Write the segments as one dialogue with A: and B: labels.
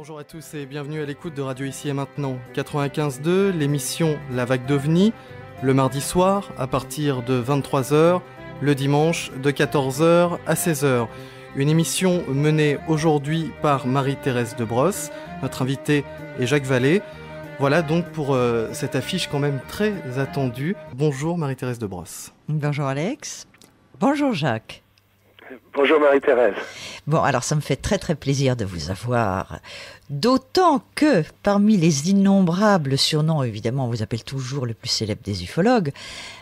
A: Bonjour à tous et bienvenue à l'écoute de Radio Ici et Maintenant 95.2, l'émission La Vague d'OVNI, le mardi soir à partir de 23h, le dimanche de 14h à 16h. Une émission menée aujourd'hui par Marie-Thérèse de Brosse. Notre invité est Jacques Vallée. Voilà donc pour euh, cette affiche quand même très attendue. Bonjour Marie-Thérèse de Brosse.
B: Bonjour Alex. Bonjour Jacques.
C: Bonjour Marie-Thérèse.
B: Bon, alors ça me fait très très plaisir de vous avoir. D'autant que parmi les innombrables surnoms, évidemment, on vous appelle toujours le plus célèbre des ufologues,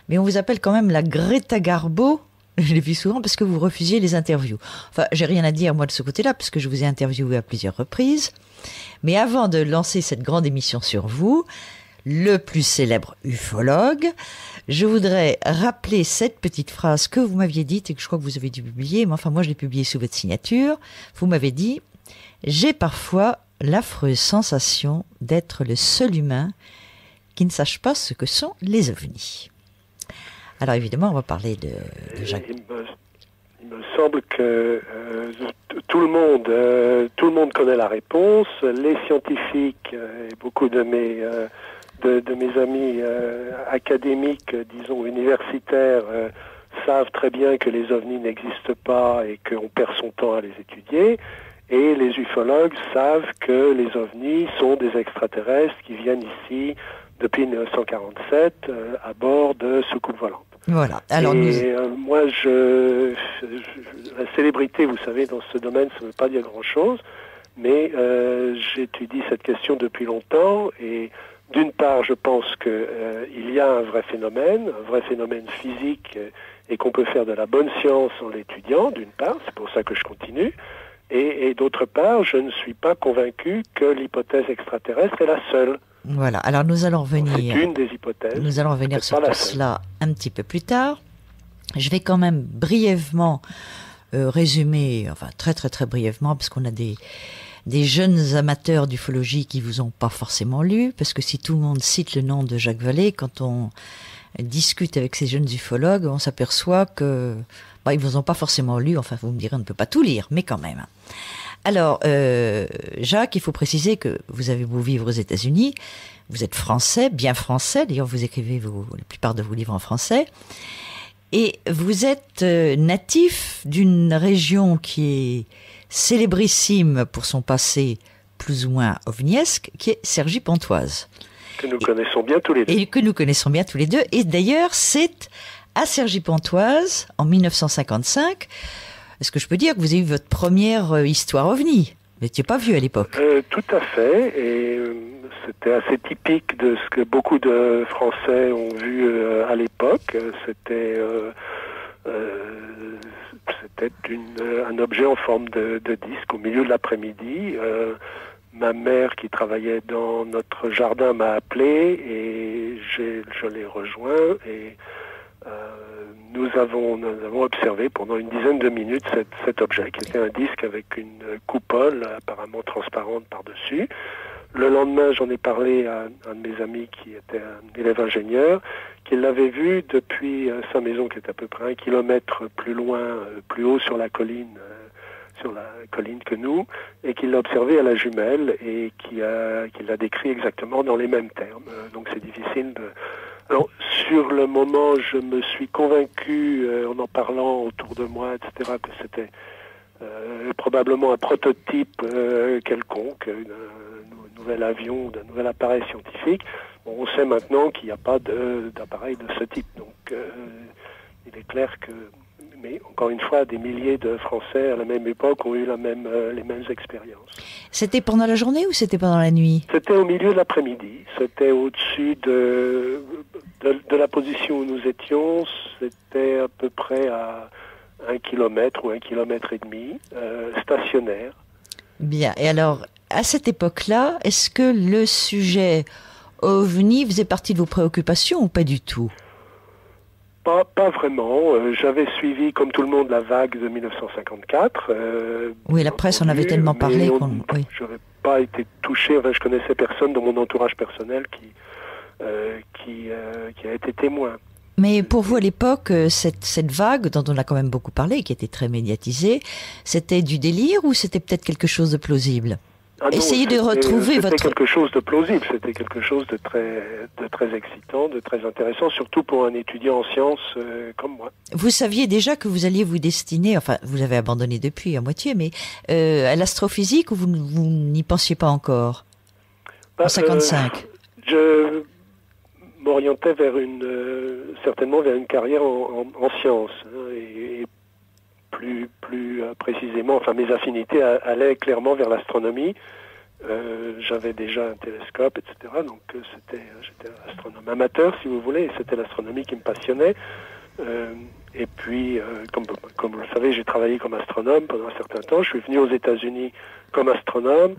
B: mais on vous appelle quand même la Greta Garbo. Je l'ai vu souvent parce que vous refusiez les interviews. Enfin, j'ai rien à dire moi de ce côté-là parce que je vous ai interviewé à plusieurs reprises. Mais avant de lancer cette grande émission sur vous, le plus célèbre ufologue, je voudrais rappeler cette petite phrase que vous m'aviez dite et que je crois que vous avez dû publier, mais enfin moi je l'ai publiée sous votre signature. Vous m'avez dit J'ai parfois l'affreuse sensation d'être le seul humain qui ne sache pas ce que sont les ovnis. Alors évidemment, on va parler de, Jacques.
C: Il me, semble que euh, tout le monde, euh, tout le monde connaît la réponse. Les scientifiques euh, et beaucoup de mes de, de, mes amis euh, académiques, disons universitaires, euh, savent très bien que les ovnis n'existent pas et qu'on perd son temps à les étudier. Et les ufologues savent que les ovnis sont des extraterrestres qui viennent ici depuis 1947 euh, à bord de soucoupes volantes.
B: Voilà. Alors
C: et
B: nous...
C: euh, moi, je, je- la célébrité, vous savez, dans ce domaine, ça ne veut pas dire grand-chose, mais euh, j'étudie cette question depuis longtemps et d'une part, je pense que euh, y a un vrai phénomène, un vrai phénomène physique, euh, et qu'on peut faire de la bonne science en l'étudiant. D'une part, c'est pour ça que je continue. Et, et d'autre part, je ne suis pas convaincu que l'hypothèse extraterrestre est la seule.
B: Voilà. Alors nous allons revenir.
C: une des hypothèses.
B: Nous allons revenir sur tout cela un petit peu plus tard. Je vais quand même brièvement euh, résumer, enfin très très très brièvement, parce qu'on a des, des jeunes amateurs d'ufologie qui vous ont pas forcément lu, parce que si tout le monde cite le nom de Jacques Vallée, quand on discute avec ces jeunes ufologues, on s'aperçoit que bah, ils vous ont pas forcément lu. Enfin, vous me direz, on ne peut pas tout lire, mais quand même. Alors, euh, Jacques, il faut préciser que vous avez beau vivre aux États-Unis, vous êtes français, bien français. D'ailleurs, vous écrivez vos, la plupart de vos livres en français. Et vous êtes euh, natif d'une région qui est célébrissime pour son passé plus ou moins ovniesque, qui est Cergy-Pontoise.
C: Que nous connaissons bien tous les deux.
B: Et que nous connaissons bien tous les deux. Et d'ailleurs, c'est à Cergy-Pontoise, en 1955, est-ce que je peux dire que vous avez eu votre première euh, histoire ovni? Vous n'étiez pas vieux à l'époque.
C: Euh, tout à fait, et euh, c'était assez typique de ce que beaucoup de Français ont vu à l'époque. C'était euh, euh, c'était euh, un objet en forme de, disque au milieu de l'après-midi. Euh, ma mère qui travaillait dans notre jardin m'a appelé et je l'ai rejoint et euh, nous avons, nous avons observé pendant une dizaine de minutes cet, cet objet qui était un disque avec une coupole apparemment transparente par-dessus. Le lendemain, j'en ai parlé à un de mes amis qui était un élève ingénieur, qui l'avait vu depuis euh, sa maison qui est à peu près un kilomètre plus loin, euh, plus haut sur la colline, euh, sur la colline que nous, et qui l'a observé à la jumelle et qui a, l'a décrit exactement dans les mêmes termes. Donc c'est difficile de, alors, sur le moment, je me suis convaincu, en en parlant autour de moi, etc., que c'était probablement un prototype quelconque, un nou- nouvel avion, d'un nouvel appareil scientifique. On sait maintenant qu'il n'y a pas de- d'appareil de, ce type. Donc, euh, il est clair que, mais encore une fois, des milliers de Français à la même époque ont eu la même, euh, les mêmes expériences.
B: C'était pendant la journée ou c'était pendant la nuit?
C: C'était au milieu de l'après-midi. C'était au-dessus de, de, de la position où nous étions. C'était à peu près à un kilomètre ou un kilomètre et demi, euh, stationnaire.
B: Bien. Et alors, à cette époque-là, est-ce que le sujet ovni faisait partie de vos préoccupations ou pas du tout?
C: Pas, pas vraiment. Euh, J'avais suivi, comme tout le monde, la vague de 1954. euh,
B: Oui, la presse en avait tellement parlé oui.
C: Je n'avais pas été touché. Enfin, je connaissais personne dans mon entourage personnel qui, euh, qui, qui a été témoin.
B: Mais pour vous, à l'époque, cette, cette vague dont on a quand même beaucoup parlé, qui était très médiatisée, c'était du délire ou c'était peut-être quelque chose de plausible?
C: Ah non,
B: Essayez de
C: c'était-
B: retrouver
C: c'était
B: votre-
C: quelque chose de plausible, c'était quelque chose de très, de très excitant, de très intéressant, surtout pour un étudiant en sciences euh, comme moi.
B: Vous saviez déjà que vous alliez vous destiner, enfin, vous avez abandonné depuis à moitié, mais euh, à l'astrophysique ou vous, n'y pensiez pas encore?
C: Bah,
B: En 55
C: euh, je m'orientais vers une, certainement vers une carrière en, en- en sciences, hein, et, et plus, plus euh, précisément, enfin mes affinités allaient clairement vers l'astronomie. Euh, J'avais déjà un télescope, etc. Donc euh, j'étais astronome amateur, si vous voulez, et c'était l'astronomie qui me passionnait. Et puis, comme vous le savez, j'ai travaillé comme astronome pendant un certain temps. Je suis venu aux États-Unis comme astronome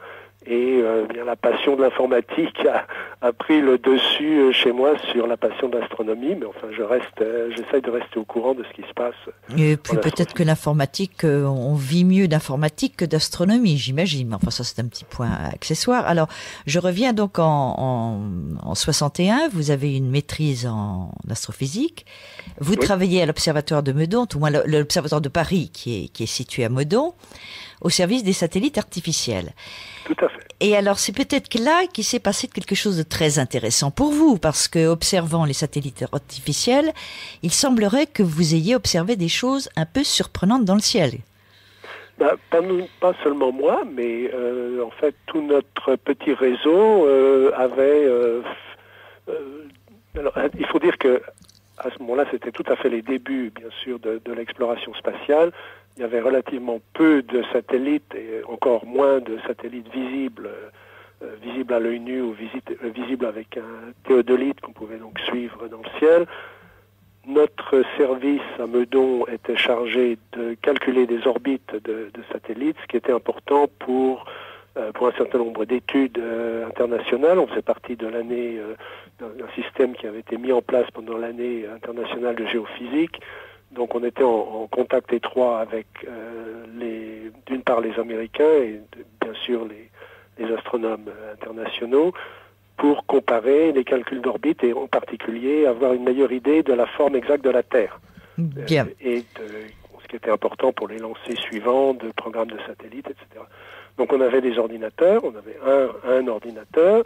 C: et euh, bien la passion de l'informatique a, a pris le dessus euh, chez moi sur la passion de l'astronomie. Mais enfin, je reste, euh, j'essaye de rester au courant de ce qui se passe.
B: Et puis peut-être que l'informatique, euh, on vit mieux d'informatique que d'astronomie, j'imagine. Mais Enfin, ça c'est un petit point accessoire. Alors, je reviens donc en, en, en 61. Vous avez une maîtrise en astrophysique. Vous
C: Oui.
B: travaillez à l'observatoire de Meudon, tout au moins l'observatoire de Paris, qui est, qui est situé à Meudon, au service des satellites artificiels.
C: Tout à fait.
B: Et alors, c'est peut-être là qu'il s'est passé quelque chose de très intéressant pour vous, parce que observant les satellites artificiels, il semblerait que vous ayez observé des choses un peu surprenantes dans le ciel.
C: Bah, pas, nous- pas seulement moi, mais euh, en fait tout notre petit réseau euh, avait. euh, euh, alors, il faut dire que à ce moment-là, c'était tout à fait les débuts, bien sûr, de, de l'exploration spatiale. Il y avait relativement peu de satellites et encore moins de satellites visibles, euh, euh, visibles à l'œil nu ou euh, visibles avec un théodolite qu'on pouvait donc suivre dans le ciel. Notre service à Meudon était chargé de calculer des orbites de, satellites, ce qui était important pour, pour un certain nombre d'études internationales. On faisait partie de l'année d'un système qui avait été mis en place pendant l'année internationale de géophysique. Donc on était en, en contact étroit avec euh, les, d'une part les Américains et de- bien sûr les, les astronomes euh, internationaux pour comparer les calculs d'orbite et en particulier avoir une meilleure idée de la forme exacte de la Terre.
B: Bien.
C: Euh, et de, ce qui était important pour les lancers suivants de programmes de satellites, etc. Donc on avait des ordinateurs, on avait un, un ordinateur,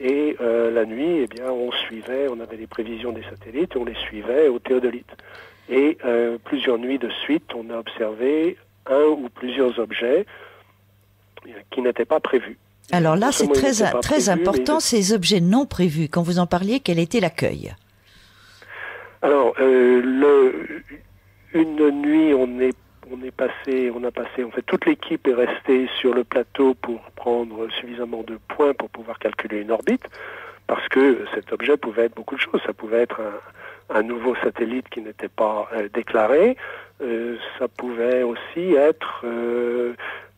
C: et euh, la nuit, eh bien, on suivait, on avait les prévisions des satellites, et on les suivait au théodolite. Et euh, plusieurs nuits de suite, on a observé un ou plusieurs objets euh, qui n'étaient pas prévus.
B: Alors là, c'est très, très
C: prévus,
B: important, ces objets non prévus. Quand vous en parliez, quel était l'accueil?
C: Alors, euh, le, une nuit, on est, on est passé, on a passé, en fait, toute l'équipe est restée sur le plateau pour prendre suffisamment de points pour pouvoir calculer une orbite, parce que cet objet pouvait être beaucoup de choses. Ça pouvait être un, un nouveau satellite qui n'était pas euh, déclaré. Euh, ça pouvait aussi être euh,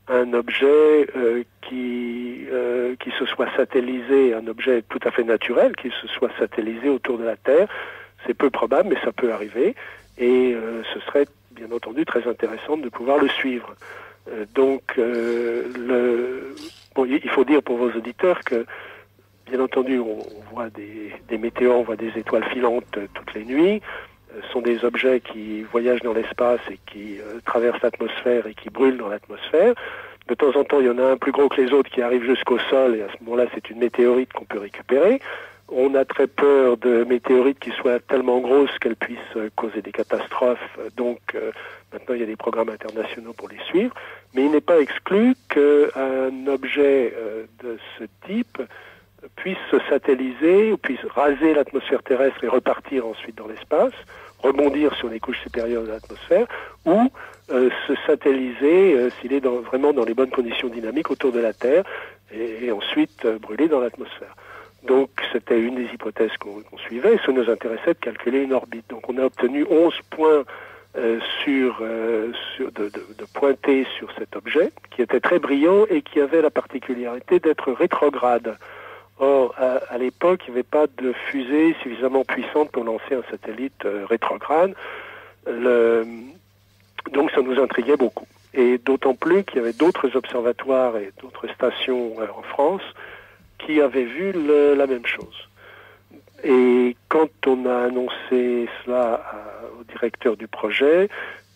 C: un objet euh, qui, euh, qui se soit satellisé, un objet tout à fait naturel, qui se soit satellisé autour de la Terre. C'est peu probable, mais ça peut arriver. Et euh, ce serait bien entendu très intéressant de pouvoir le suivre. Donc, le... bon, il faut dire pour vos auditeurs que, bien entendu, on, voit des, des météores, on voit des étoiles filantes euh, toutes les nuits. Euh, Ce sont des objets qui voyagent dans l'espace et qui euh, traversent l'atmosphère et qui brûlent dans l'atmosphère. De temps en temps, il y en a un plus gros que les autres qui arrive jusqu'au sol et à ce moment-là, c'est une météorite qu'on peut récupérer. On a très peur de météorites qui soient tellement grosses qu'elles puissent causer des catastrophes. Donc maintenant, il y a des programmes internationaux pour les suivre. Mais il n'est pas exclu qu'un objet de ce type puisse se satelliser, ou puisse raser l'atmosphère terrestre et repartir ensuite dans l'espace, rebondir sur les couches supérieures de l'atmosphère, ou euh, se satelliser euh, s'il est vraiment dans les bonnes conditions dynamiques autour de la Terre, et, ensuite euh, brûler dans l'atmosphère. Donc c'était une des hypothèses qu'on suivait, et ça nous intéressait de calculer une orbite. Donc on a obtenu 11 points sur, sur de, de, de pointer sur cet objet, qui était très brillant et qui avait la particularité d'être rétrograde. Or, à, à l'époque, il n'y avait pas de fusée suffisamment puissante pour lancer un satellite euh, rétrograde. Le- donc ça nous intriguait beaucoup. Et d'autant plus qu'il y avait d'autres observatoires et d'autres stations euh, en France qui avaient vu le- la même chose. Et quand on a annoncé cela au directeur du projet,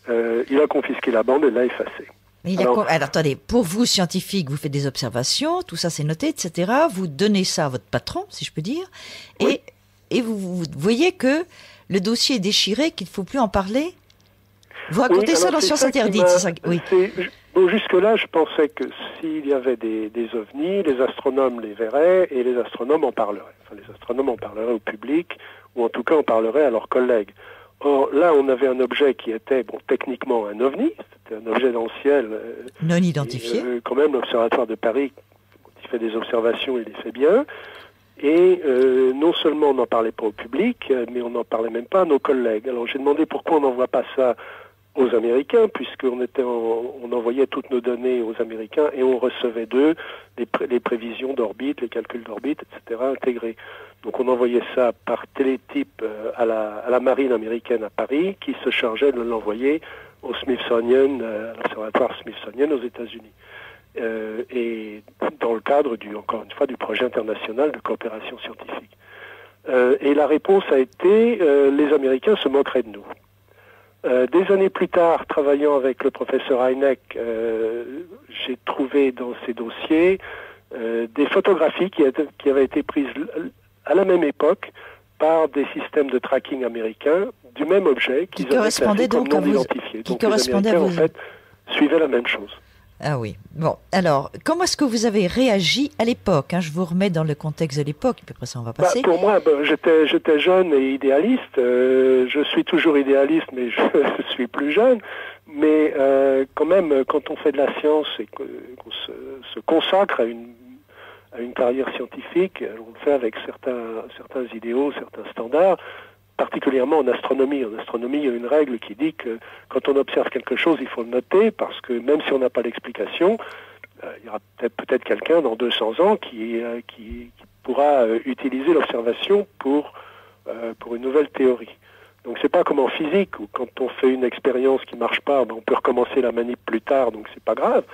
C: euh, il a confisqué la bande et l'a effacée.
B: Alors, attendez, pour vous, scientifique, vous faites des observations, tout ça c'est noté, etc. Vous donnez ça à votre patron, si je peux dire, et, et vous, voyez que le dossier est déchiré, qu'il ne faut plus en parler? Vous racontez ça dans Science Interdite,
C: Oui. Jusque-là, je pensais que s'il y avait des, des, ovnis, les astronomes les verraient et les astronomes en parleraient. Enfin, les astronomes en parleraient au public, ou en tout cas en parleraient à leurs collègues. Or, là, on avait un objet qui était, bon, techniquement un ovni, c'était un objet dans le ciel. Euh,
B: non identifié.
C: Euh, quand même, l'Observatoire de Paris, il fait des observations, il les fait bien. Et euh, non seulement on n'en parlait pas au public, mais on n'en parlait même pas à nos collègues. Alors j'ai demandé pourquoi on n'envoie pas ça aux Américains, puisqu'on était on envoyait toutes nos données aux Américains et on recevait d'eux les, les, prévisions d'orbite, les calculs d'orbite, etc. intégrés. Donc on envoyait ça par télétype euh, à la, à la marine américaine à Paris, qui se chargeait de l'envoyer au Smithsonian, euh, à l'observatoire Smithsonian aux États-Unis. Euh, et dans le cadre du, encore une fois, du projet international de coopération scientifique. Et la réponse a été les Américains se moqueraient de nous. Euh, des années plus tard, travaillant avec le professeur Heineck, j'ai trouvé dans ces dossiers des photographies qui, qui avaient été prises à la même époque par des systèmes de tracking américains du même objet
B: qui correspondait donc non à vous, Qui donc correspondait les à vous...
C: en fait, suivaient la même chose.
B: Ah oui. Bon, alors, comment est-ce que vous avez réagi à l'époque hein? Je vous remets dans le contexte de l'époque, puis après ça on va bah, passer.
C: pour moi, bah, j'étais, j'étais jeune et idéaliste. Euh, je suis toujours idéaliste, mais je suis plus jeune. Mais euh, quand même, quand on fait de la science et qu'on se, se consacre à une à une carrière scientifique, on le fait avec certains, certains idéaux, certains standards, particulièrement en astronomie. En astronomie, il y a une règle qui dit que quand on observe quelque chose, il faut le noter, parce que même si on n'a pas l'explication, euh, il y aura peut-être peut quelqu'un dans 200 ans qui, euh, pourra euh, utiliser l'observation pour, une nouvelle théorie. Donc c'est pas comme en physique où quand on fait une expérience qui marche pas, ben, on peut recommencer la manip plus tard, donc c'est pas grave.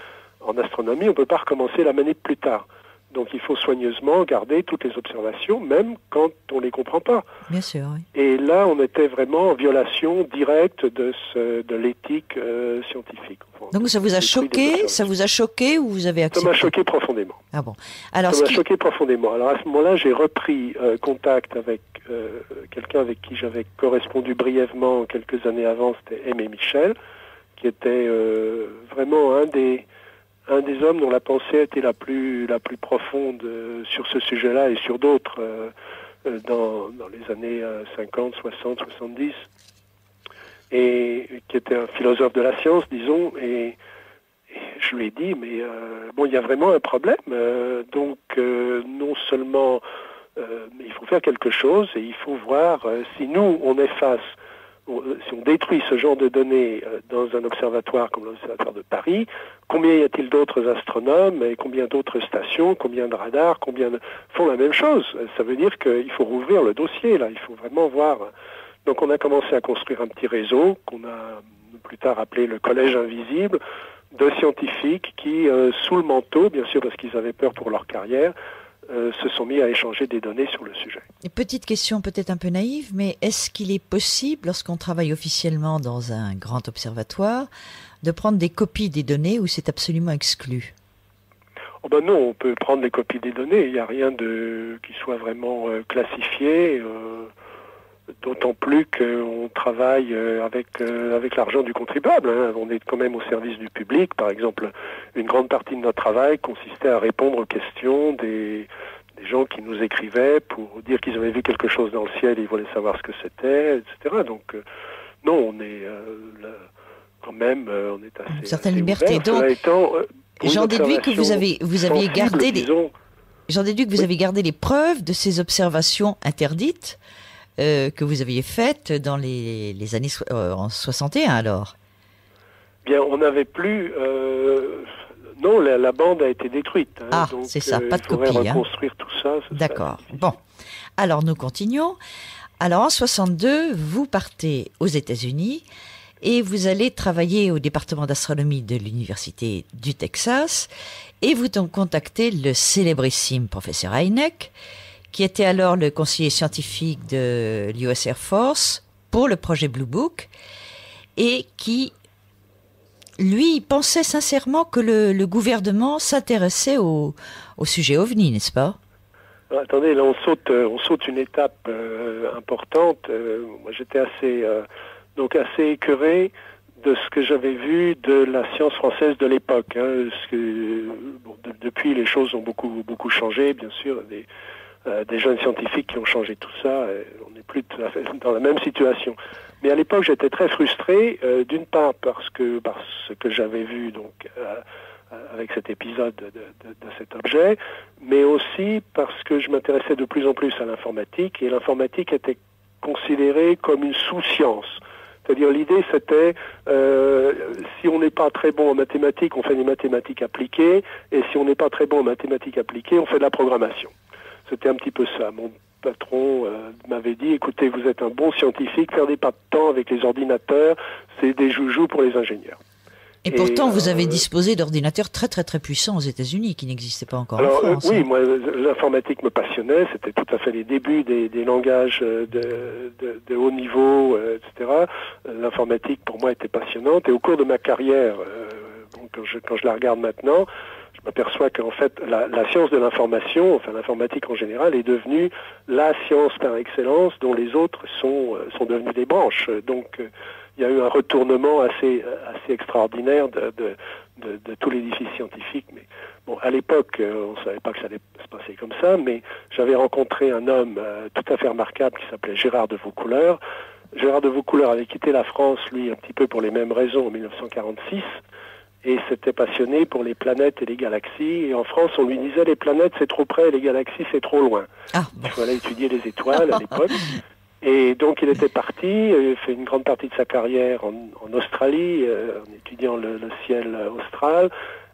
C: En astronomie, on peut pas recommencer la manip plus tard. Donc il faut soigneusement garder toutes les observations, même quand on ne les comprend pas.
B: Bien sûr. Oui.
C: Et là, on était vraiment en violation directe de, ce, de l'éthique euh, scientifique.
B: Donc ça vous a choqué Ça vous a choqué ou vous avez accepté
C: Ça m'a choqué profondément.
B: Ah bon
C: Alors, Ça m'a choqué profondément. Alors à ce moment-là, j'ai repris euh, contact avec euh, quelqu'un avec qui j'avais correspondu brièvement quelques années avant, c'était Aimé Michel, qui était vraiment un des un des hommes dont la pensée était la plus, la plus profonde euh, sur ce sujet-là et sur d'autres euh, euh, dans, dans, les années 50, 60, 70, et qui était un philosophe de la science, disons, et, je lui ai dit, mais bon, il y a vraiment un problème, donc non seulement il faut faire quelque chose, et il faut voir si nous, on est face si on détruit ce genre de données euh, dans un observatoire comme l'Observatoire de Paris, combien y a-t-il d'autres astronomes et combien d'autres stations, combien de radars, combien font la même chose Ça veut dire qu'il faut rouvrir le dossier, là, il faut vraiment voir. Donc on a commencé à construire un petit réseau qu'on a plus tard appelé le Collège Invisible de scientifiques qui, euh, sous le manteau, bien sûr parce qu'ils avaient peur pour leur carrière, euh, se sont mis à échanger des données sur le sujet.
B: petite question peut-être un peu naïve, mais est-ce qu'il est possible, lorsqu'on travaille officiellement dans un grand observatoire, de prendre des copies des données ou c'est absolument exclu?
C: Oh ben Non, on peut prendre des copies des données. Il n'y a rien de qui soit vraiment euh, classifié. Euh, D'autant plus qu'on travaille euh, avec, euh, avec l'argent du contribuable. Hein. On est quand même au service du public. Par exemple, une grande partie de notre travail consistait à répondre aux questions des, des gens qui nous écrivaient pour dire qu'ils avaient vu quelque chose dans le ciel et ils voulaient savoir ce que c'était, etc. Donc, euh, non, on est quand même, on est assez.
B: Une certaine liberté. Donc, j'en déduis que vous avez, vous aviez gardé les. J'en déduis que vous avez gardé les preuves de ces observations interdites euh, que vous aviez faite dans les, les années euh, en 61 alors?
C: Bien, on n'avait plus. Euh, non, la, bande a été détruite.
B: Hein, ah, c'est ça, pas de copie.
C: Hein. reconstruire tout ça.
B: D'accord. Bon, alors nous continuons. Alors en 62, vous partez aux États-Unis et vous allez travailler au département d'astronomie de l'université du Texas et vous contactez le célébrissime professeur Heineck qui était alors le conseiller scientifique de l'US Air Force pour le projet Blue Book et qui lui, pensait sincèrement que le, gouvernement s'intéressait au, sujet OVNI, n'est-ce pas?
C: Ah, Attendez, là on saute, euh, une étape euh, importante. Euh, moi j'étais assez, assez écœuré de ce que j'avais vu de la science française de l'époque. Hein, depuis les choses ont beaucoup beaucoup changé, bien sûr. Des jeunes scientifiques qui ont changé tout ça. on n'est plus dans la même situation. Mais à l'époque, j'étais très frustré, euh, d'une part parce que parce que j'avais vu donc euh, avec cet épisode de, cet objet, mais aussi parce que je m'intéressais de plus en plus à l'informatique et l'informatique était considérée comme une sous-science. C'est-à-dire l'idée c'était euh, si on n'est pas très bon en mathématiques, on fait des mathématiques appliquées, et si on n'est pas très bon en mathématiques appliquées, on fait de la programmation. C'était un petit peu ça. Mon patron euh, m'avait dit, écoutez, vous êtes un bon scientifique, perdez pas de temps avec les ordinateurs, c'est des joujoux pour les ingénieurs.
B: Et, pourtant, vous avez euh, disposé d'ordinateurs très très très puissants aux États-Unis qui n'existaient pas encore en France.
C: oui, hein. moi, l'informatique me passionnait. C'était tout à fait les débuts des, langages de, haut niveau, etc. L'informatique pour moi était passionnante. Et au cours de ma carrière, quand, je, quand je la regarde maintenant, m'aperçoit qu'en fait la, science de l'information, enfin l'informatique en général, est devenue la science par excellence dont les autres sont, euh, sont devenus des branches. Donc euh, il y a eu un retournement assez, assez extraordinaire de, de, de, tout l'édifice scientifique. Mais bon, à l'époque, euh, on ne savait pas que ça allait se passer comme ça, mais j'avais rencontré un homme tout à fait remarquable qui s'appelait Gérard de Vaucouleurs. Gérard de Vaucouleurs avait quitté la France, lui, un petit peu pour les mêmes raisons en 1946 et s'était passionné pour les planètes et les galaxies. Et en France, on lui disait les planètes c'est trop près et les galaxies c'est trop loin. Ah. Il fallait étudier les étoiles à l'époque. Et donc il était parti, il fait une grande partie de sa carrière en, Australie, euh, en étudiant le, ciel austral,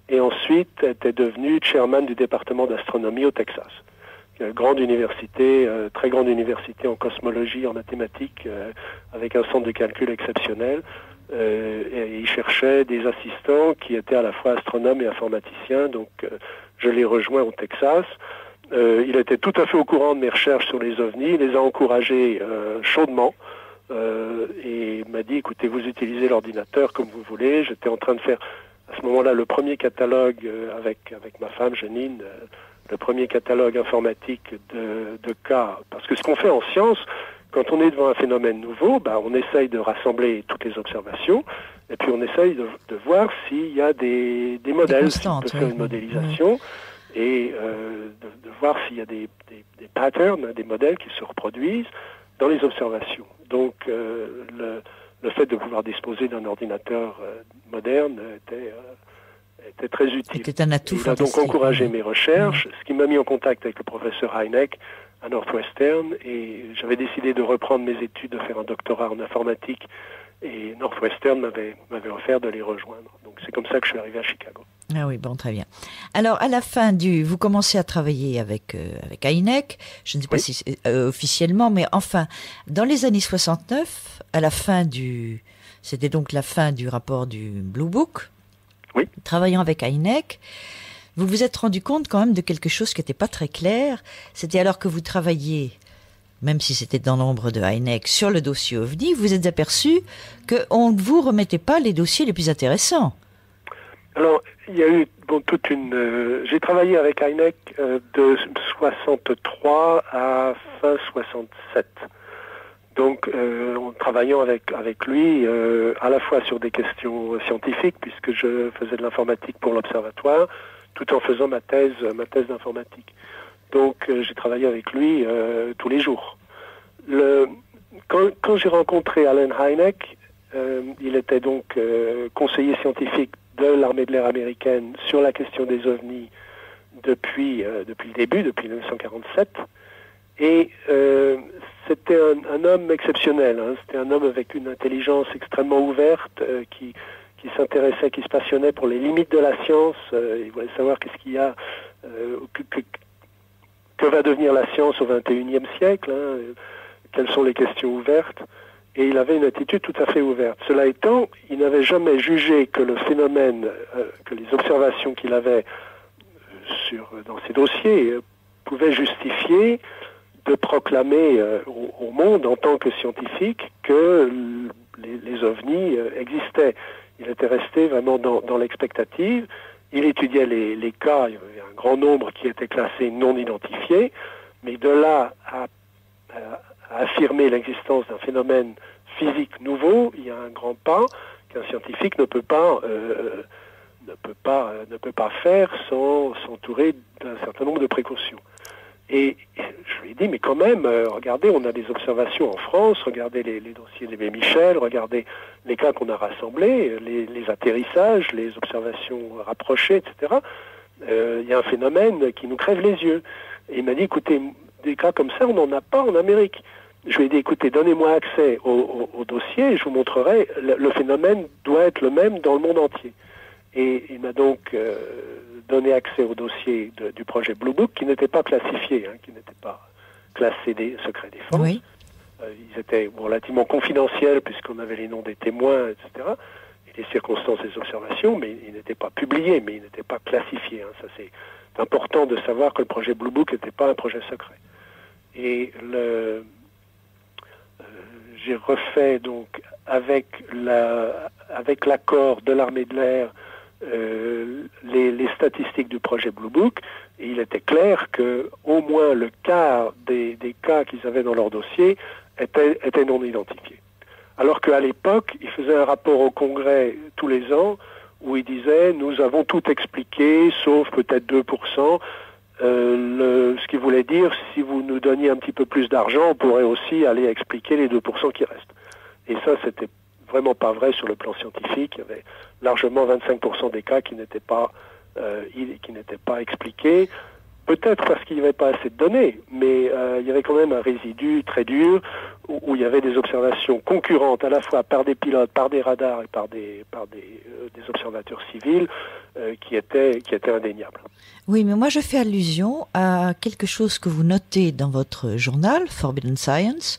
C: et ensuite était devenu chairman du département d'astronomie au Texas. Une grande université, euh, très grande université en cosmologie, en mathématiques, euh, avec un centre de calcul exceptionnel. Euh, et il cherchait des assistants qui étaient à la fois astronomes et informaticiens. Donc, euh, je l'ai rejoint au Texas. Euh, il était tout à fait au courant de mes recherches sur les ovnis. Il les a encouragés chaudement. et m'a dit, écoutez, vous utilisez l'ordinateur comme vous voulez. J'étais en train de faire à ce moment-là le premier catalogue avec, avec ma femme, Janine, le premier catalogue informatique de, de cas. Parce que ce qu'on fait en science, quand on est devant un phénomène nouveau, bah, on essaye de rassembler toutes les observations et puis on essaye de, voir s'il y a des, des modèles, on peut faire une modélisation et euh, de, voir s'il y a des, des, patterns, des modèles qui se reproduisent dans les observations. Donc euh, le, le, fait de pouvoir disposer d'un ordinateur euh, moderne était, était très utile.
B: C'était un atout.
C: Il a donc encouragé mes recherches, ce qui m'a mis en contact avec le professeur Heineck, à Northwestern et j'avais décidé de reprendre mes études, de faire un doctorat en informatique et Northwestern m'avait, m'avait offert de les rejoindre. Donc c'est comme ça que je suis arrivé à Chicago.
B: Ah oui, bon, très bien. Alors, à la fin du... Vous commencez à travailler avec, euh, avec INEC, je ne sais pas si euh, officiellement, mais enfin, dans les années 69, à la fin du... C'était donc la fin du rapport du Blue Book.
C: Oui.
B: Travaillant avec INEC, vous vous êtes rendu compte quand même de quelque chose qui n'était pas très clair. C'était alors que vous travailliez, même si c'était dans l'ombre de Heineck, sur le dossier OVNI, vous êtes aperçu qu'on ne vous remettait pas les dossiers les plus intéressants.
C: Alors, il y a eu toute une. Euh, j'ai travaillé avec Heineck euh, de 63 à fin 67. Donc, euh, en travaillant avec, avec lui, à la fois sur des questions scientifiques, puisque je faisais de l'informatique pour l'observatoire, tout en faisant ma thèse, ma thèse d'informatique. Donc euh, j'ai travaillé avec lui euh, tous les jours. Quand, j'ai rencontré Alan Hynek, euh, il était donc conseiller scientifique de l'armée de l'air américaine sur la question des ovnis depuis, depuis le début, depuis 1947. Et c'était un, homme exceptionnel. Hein. C'était un homme avec une intelligence extrêmement ouverte qui, qui s'intéressait, qui se passionnait pour les limites de la science. Euh, il voulait savoir qu'est-ce qu'il y a, euh, que, va devenir la science au XXIe siècle, hein, quelles sont les questions ouvertes. Et il avait une attitude tout à fait ouverte. Cela étant, il n'avait jamais jugé que le phénomène, euh, que les observations qu'il avait dans ses dossiers pouvaient justifier de proclamer au, monde en tant que scientifique que les ovnis existaient Il était resté vraiment dans, l'expectative. Il étudiait les, cas, il y avait un grand nombre qui étaient classés non identifiés, mais de là à, affirmer l'existence d'un phénomène physique nouveau, il y a un grand pas qu'un scientifique ne peut pas, euh, pas faire sans s'entourer d'un certain nombre de précautions. Et je lui ai dit, mais quand même, euh, regardez, on a des observations en France, regardez les, dossiers d'Aimé Michel, regardez les cas qu'on a rassemblés, les, atterrissages, les observations rapprochées, etc. Euh, il y a un phénomène qui nous crève les yeux. Et il m'a dit, écoutez, des cas comme ça, on n'en a pas en Amérique. Je lui ai dit, écoutez, donnez-moi accès au, dossier et je vous montrerai, le, phénomène doit être le même dans le monde entier. Et il m'a donc euh, donné accès au dossier du projet Blue Book qui n'était pas classifié, hein, qui n'était pas classé des secrets défense. Oui. Euh, ils étaient relativement confidentiels puisqu'on avait les noms des témoins, etc. Et les circonstances des observations, mais ils n'étaient pas publiés, mais ils n'étaient pas classifiés. Hein. Ça c'est important de savoir que le projet Blue Book n'était pas un projet secret. Et le, euh, j'ai refait donc avec la, avec l'accord de l'armée de l'air euh, les, statistiques du projet Blue Book, et il était clair que au moins le quart des, cas qu'ils avaient dans leur dossier étaient, non identifiés. Alors qu'à l'époque, ils faisaient un rapport au Congrès tous les ans où ils disaient nous avons tout expliqué, sauf peut-être 2%. Euh, ce qui voulait dire, si vous nous donniez un petit peu plus d'argent, on pourrait aussi aller expliquer les 2% qui restent. Et ça, c'était vraiment pas vrai sur le plan scientifique. Il y avait largement 25% des cas qui n'étaient pas, euh, pas expliqués. Peut-être parce qu'il n'y avait pas assez de données, mais euh, il y avait quand même un résidu très dur où, il y avait des observations concurrentes à la fois par des pilotes, par des radars et par des, par des, euh, observateurs civils qui, étaient, qui étaient indéniables.
B: Oui, mais moi je fais allusion à quelque chose que vous notez dans votre journal, Forbidden Science,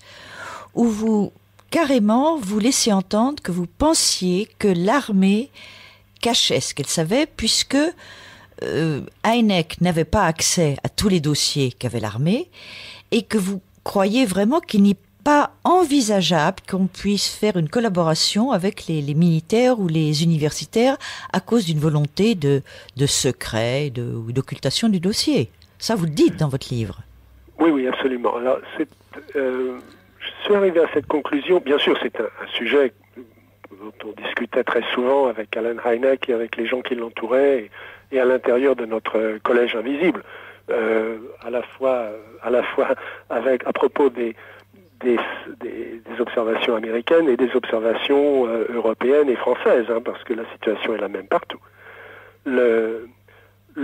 B: où vous carrément vous laissez entendre que vous pensiez que l'armée cachait ce qu'elle savait, puisque euh, n'avait pas accès à tous les dossiers qu'avait l'armée, et que vous croyez vraiment qu'il n'est pas envisageable qu'on puisse faire une collaboration avec les, militaires ou les universitaires à cause d'une volonté de, secret ou d'occultation du dossier. Ça, vous le dites dans votre livre.
C: Oui, oui, absolument. Alors, c'est, euh, suis arrivé à cette conclusion. Bien sûr, c'est un, sujet dont on discutait très souvent avec Alan Hynek et avec les gens qui l'entouraient et, à l'intérieur de notre collège invisible. Euh, à la fois, à la fois avec, à propos des, des, observations américaines et des observations euh, européennes et françaises, hein, parce que la situation est la même partout.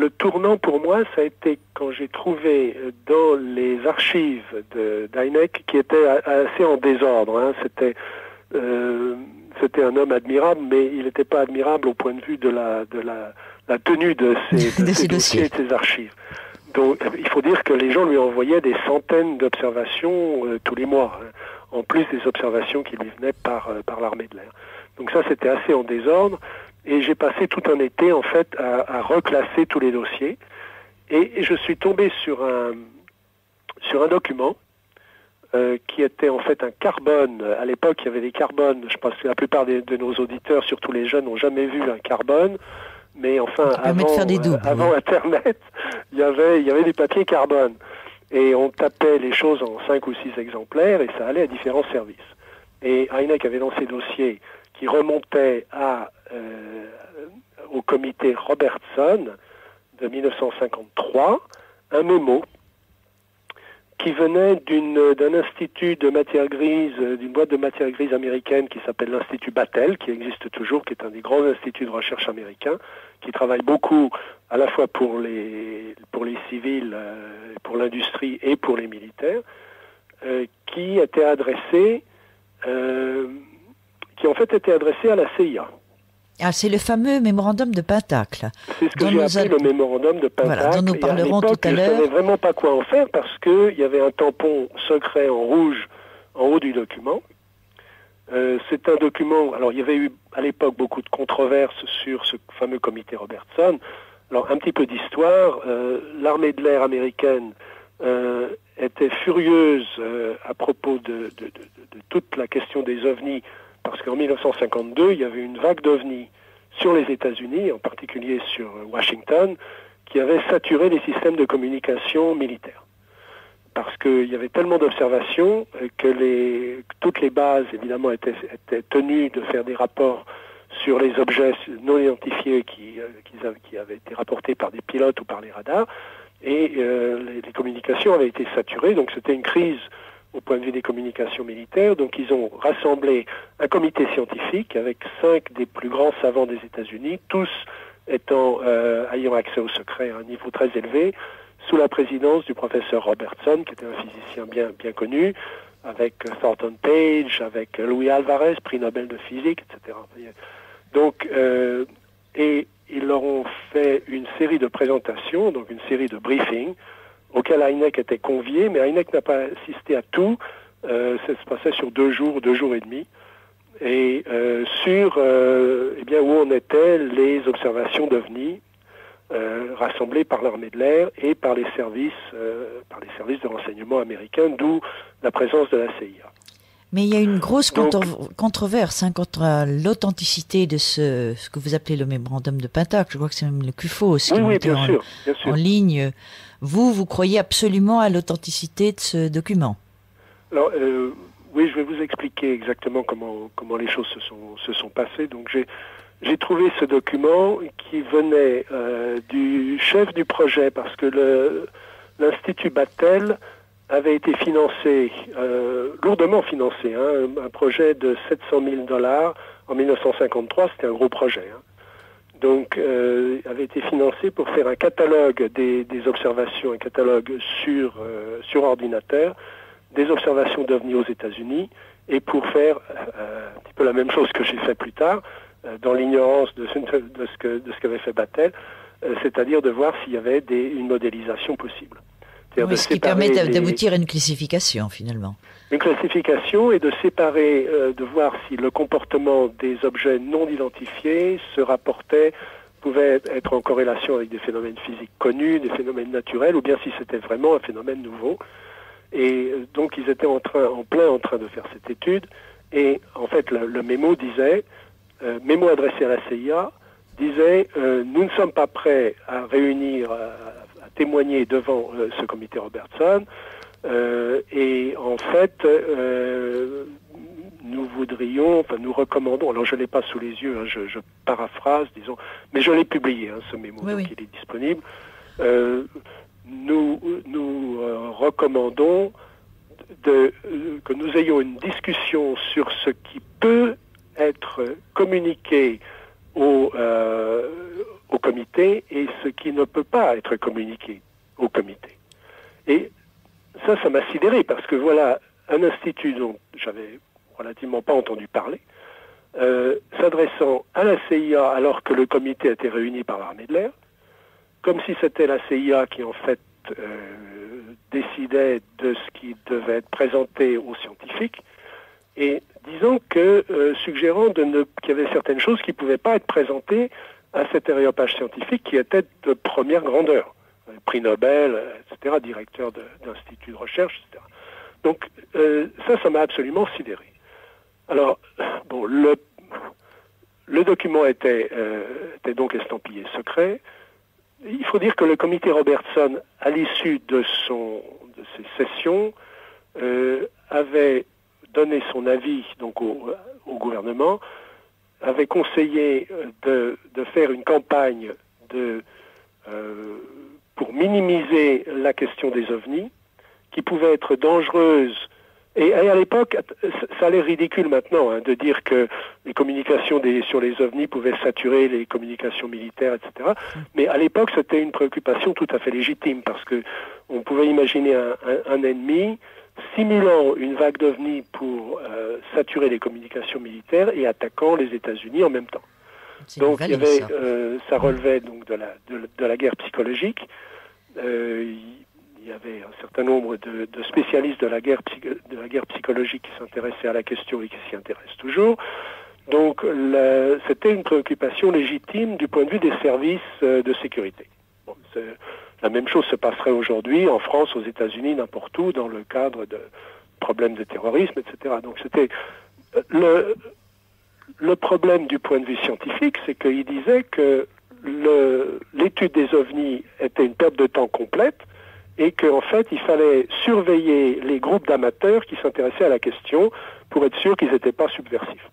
C: Le tournant pour moi, ça a été quand j'ai trouvé euh, dans les archives d'INEC qui étaient assez en désordre. Hein. C'était euh, c'était un homme admirable, mais il n'était pas admirable au point de vue de la, de la, la tenue de ses, dossiers et de ses archives. Donc il faut dire que les gens lui envoyaient des centaines d'observations euh, tous les mois, hein, en plus des observations qui lui venaient par, par l'armée de l'air. Donc ça, c'était assez en désordre. Et j'ai passé tout un été, en fait, à, reclasser tous les dossiers. Et, je suis tombé sur un, sur un document euh, qui était en fait un carbone. À l'époque, il y avait des carbones. Je pense que la plupart de nos auditeurs, surtout les jeunes, n'ont jamais vu un carbone. Mais enfin, avant,
B: euh,
C: avant Internet, il y, avait, il y avait des papiers carbone. Et on tapait les choses en 5 ou 6 exemplaires et ça allait à différents services. Et Heineck avait dans ses dossiers qui remontait euh, au comité Robertson de 1953, un mémo qui venait d'un institut de matière grise, d'une boîte de matière grise américaine qui s'appelle l'Institut Battelle, qui existe toujours, qui est un des grands instituts de recherche américains, qui travaille beaucoup à la fois pour les, civils, euh, pour l'industrie et pour les militaires, euh, qui était adressé qui en fait était adressé à la CIA.
B: Ah, c'est le fameux mémorandum de Pentacle.
C: C'est ce que j'ai appelé le mémorandum de Pentacle.
B: Voilà, dont nous parlerons tout à l'heure.
C: Je ne savais vraiment pas quoi en faire parce qu'il y avait un tampon secret en rouge en haut du document. Euh, c'est un document. Alors, il y avait eu à l'époque beaucoup de controverses sur ce fameux comité Robertson. Alors, un petit peu d'histoire. Euh, l'armée de l'air américaine euh, était furieuse à propos de, de, toute la question des ovnis parce qu'en 1952, il y avait une vague d'ovnis sur les États-Unis, en particulier sur Washington, qui avait saturé les systèmes de communication militaires. Parce qu'il y avait tellement d'observations que les, toutes les bases, évidemment, étaient, tenues de faire des rapports sur les objets non identifiés qui, euh, qui, avaient, été rapportés par des pilotes ou par les radars. Et euh, les, communications avaient été saturées, donc c'était une crise au point de vue des communications militaires. Donc ils ont rassemblé un comité scientifique avec cinq des plus grands savants des États-Unis, tous étant euh, ayant accès au secret à un niveau très élevé, sous la présidence du professeur Robertson, qui était un physicien bien, bien connu, avec Thornton Page, avec Louis Alvarez, prix Nobel de physique, etc. Donc, euh, et ils leur ont fait une série de présentations, donc une série de briefings, auxquels Heineck était convié, mais Heineck n'a pas assisté à tout. Euh, ça se passait sur deux jours, deux jours et demi et euh, sur euh, eh bien, où en étaient les observations d'OVNI euh, rassemblées par l'armée de l'air et par les services, par les services de renseignement américains, d'où la présence de la CIA.
B: Mais il y a une grosse contre controverse hein, contre l'authenticité de ce, ce que vous appelez le mémorandum de Pentac. Je crois que c'est même le CUFO
C: oui, oui, bien
B: en,
C: sûr, bien sûr.
B: en ligne. Vous, vous croyez absolument à l'authenticité de ce document?
C: Alors, euh, oui, je vais vous expliquer exactement comment, comment les choses se sont, se sont passées. Donc, j'ai, j'ai trouvé ce document qui venait euh, du chef du projet parce que l'Institut Battelle avait été financé, euh, lourdement financé, hein, un projet de 700 000 dollars en 1953, c'était un gros projet. Hein. Donc, euh, avait été financé pour faire un catalogue des, des observations, un catalogue sur, euh, sur ordinateur, des observations d'OVNI aux États-Unis, et pour faire euh, un petit peu la même chose que j'ai fait plus tard, euh, dans l'ignorance de, de, de, ce qu'avait fait Battel, euh, c'est-à-dire de voir s'il y avait des, une modélisation possible.
B: Oui, ce qui permet d'aboutir les... à une classification finalement.
C: Une classification et de séparer, euh, de voir si le comportement des objets non identifiés se rapportait, pouvait être en corrélation avec des phénomènes physiques connus, des phénomènes naturels, ou bien si c'était vraiment un phénomène nouveau. Et donc ils étaient en, train, en plein en train de faire cette étude. Et en fait, le, le mémo disait, euh, mémo adressé à la CIA, disait euh, nous ne sommes pas prêts à réunir, à, témoigner devant euh, ce comité Robertson. Euh, et en fait, euh, nous voudrions, enfin nous recommandons, alors je ne l'ai pas sous les yeux, hein, je, je, paraphrase, disons, mais je l'ai publié, hein, ce mémo,
B: oui,
C: donc
B: oui.
C: il est disponible. Euh, nous, nous recommandons de, que nous ayons une discussion sur ce qui peut être communiqué au, euh, au comité et ce qui ne peut pas être communiqué au comité. Et ça, ça m'a sidéré parce que voilà un institut dont j'avais relativement pas entendu parler, euh, s'adressant à la CIA alors que le comité était réuni par l'armée de l'air, comme si c'était la CIA qui en fait euh, décidait de ce qui devait être présenté aux scientifiques, et disant que, euh, suggérant qu'il y avait certaines choses qui ne pouvaient pas être présentées à cet aréopage scientifique qui était de première grandeur. Prix Nobel, etc., directeur d'instituts de, recherche, etc. Donc euh, ça, ça m'a absolument sidéré. Alors, bon, le, document était, euh, donc estampillé secret. Il faut dire que le comité Robertson, à l'issue de, de ses sessions, euh, avait donné son avis donc au gouvernement, avait conseillé de, de, faire une campagne de, euh, pour minimiser la question des ovnis, qui pouvait être dangereuse. Et, à l'époque, ça a l'air ridicule maintenant hein, de dire que les communications des, sur les ovnis pouvaient saturer les communications militaires, etc. Mais à l'époque, c'était une préoccupation tout à fait légitime parce que on pouvait imaginer un, un ennemi simulant une vague d'ovnis pour euh, saturer les communications militaires et attaquant les États-Unis en même temps. Donc il y avait, ça. Euh, ça relevait donc de la, de, de la guerre psychologique. Euh, il y avait un certain nombre de, de spécialistes de la guerre, de la guerre psychologique qui s'intéressaient à la question et qui s'y intéressent toujours. Donc c'était une préoccupation légitime du point de vue des services euh, de sécurité. Bon, la même chose se passerait aujourd'hui en France, aux États-Unis, n'importe où, dans le cadre de problèmes de terrorisme, etc. Donc c'était le, le problème du point de vue scientifique, c'est qu'il disait que l'étude des ovnis était une perte de temps complète et qu'en fait, il fallait surveiller les groupes d'amateurs qui s'intéressaient à la question pour être sûr qu'ils n'étaient pas subversifs.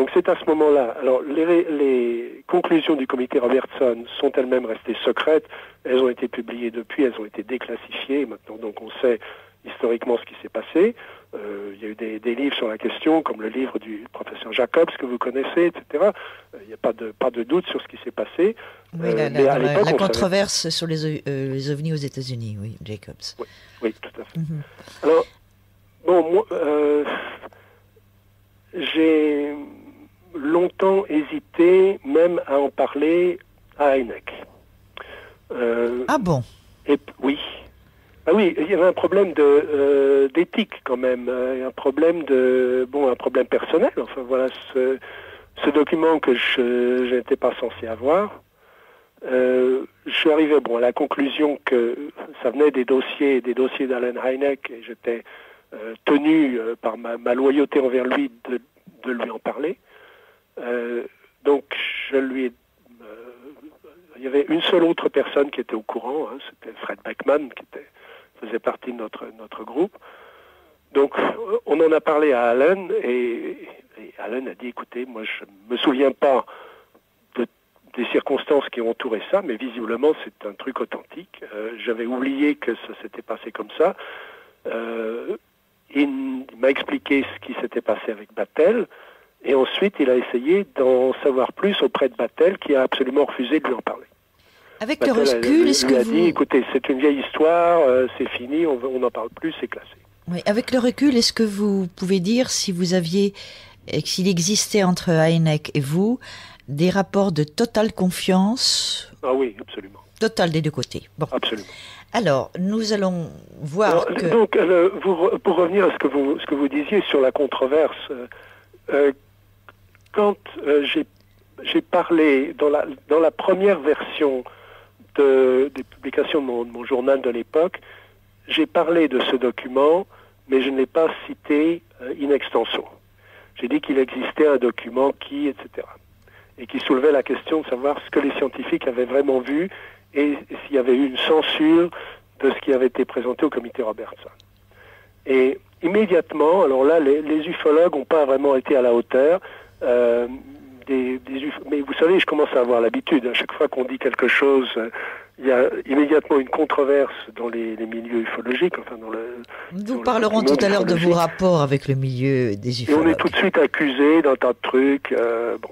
C: Donc c'est à ce moment-là. Alors les, les, conclusions du comité Robertson sont elles-mêmes restées secrètes. Elles ont été publiées depuis, elles ont été déclassifiées. Maintenant, donc on sait historiquement ce qui s'est passé. Euh, il y a eu des, des, livres sur la question, comme le livre du professeur Jacobs que vous connaissez, etc. Euh, il n'y a pas de, pas de doute sur ce qui s'est passé.
B: Oui, la, euh, la, la controverse sur les, les, ovnis aux États-Unis, oui, Jacobs.
C: Oui, oui, tout à fait. Mm -hmm. Alors, bon, moi, j'ai longtemps hésité même à en parler à Heineck.
B: Euh, ah bon?
C: et, Oui. Ah oui, il y avait un problème de euh, d'éthique quand même, euh, un problème de bon, un problème personnel. Enfin voilà, ce, ce document que je n'étais pas censé avoir. Euh, je suis arrivé bon à la conclusion que ça venait des dossiers, des dossiers d'Alan Heineck et j'étais tenu par ma, ma, loyauté envers lui de, de lui en parler. Euh, donc je lui ai il y avait une seule autre personne qui était au courant, hein, c'était Fred Beckman, qui faisait partie de notre, groupe. Donc, on en a parlé à Alan, et, et Alan a dit, écoutez, moi, je me souviens pas de, des circonstances qui ont entouré ça, mais visiblement, c'est un truc authentique. Euh, J'avais oublié que ça s'était passé comme ça. Euh, il m'a expliqué ce qui s'était passé avec Battel. Et ensuite, il a essayé d'en savoir plus auprès de Battel, qui a absolument refusé de lui en parler.
B: Avec Battel le recul, est-ce que
C: a
B: vous...
C: dit, écoutez, c'est une vieille histoire, euh, c'est fini, on n'en parle plus, c'est classé.
B: Oui, avec le recul, est-ce que vous pouvez dire si vous aviez, s'il existait entre Heineck et vous, des rapports de totale confiance
C: Ah oui, absolument.
B: Total des deux côtés. Bon.
C: Absolument.
B: Alors, nous allons voir
C: Alors,
B: que...
C: Donc, euh, vous, pour revenir à ce que vous, ce que vous disiez sur la controverse, euh, quand euh, j'ai parlé dans la, dans la première version de, des publications de mon, journal de l'époque, j'ai parlé de ce document, mais je ne l'ai pas cité euh, in extenso. J'ai dit qu'il existait un document qui, etc. Et qui soulevait la question de savoir ce que les scientifiques avaient vraiment vu et s'il y avait eu une censure de ce qui avait été présenté au comité Robertson. Et immédiatement, alors là, les, les ufologues n'ont pas vraiment été à la hauteur. Euh, des, des. Mais vous savez, je commence à avoir l'habitude. À chaque fois qu'on dit quelque chose, il y a immédiatement une controverse dans les, les milieux ufologiques. Enfin, dans le,
B: Nous
C: dans
B: parlerons
C: le
B: tout à l'heure de vos rapports avec le milieu des
C: Et
B: ufologues.
C: on est tout de suite accusé d'un tas de trucs. euh, bon.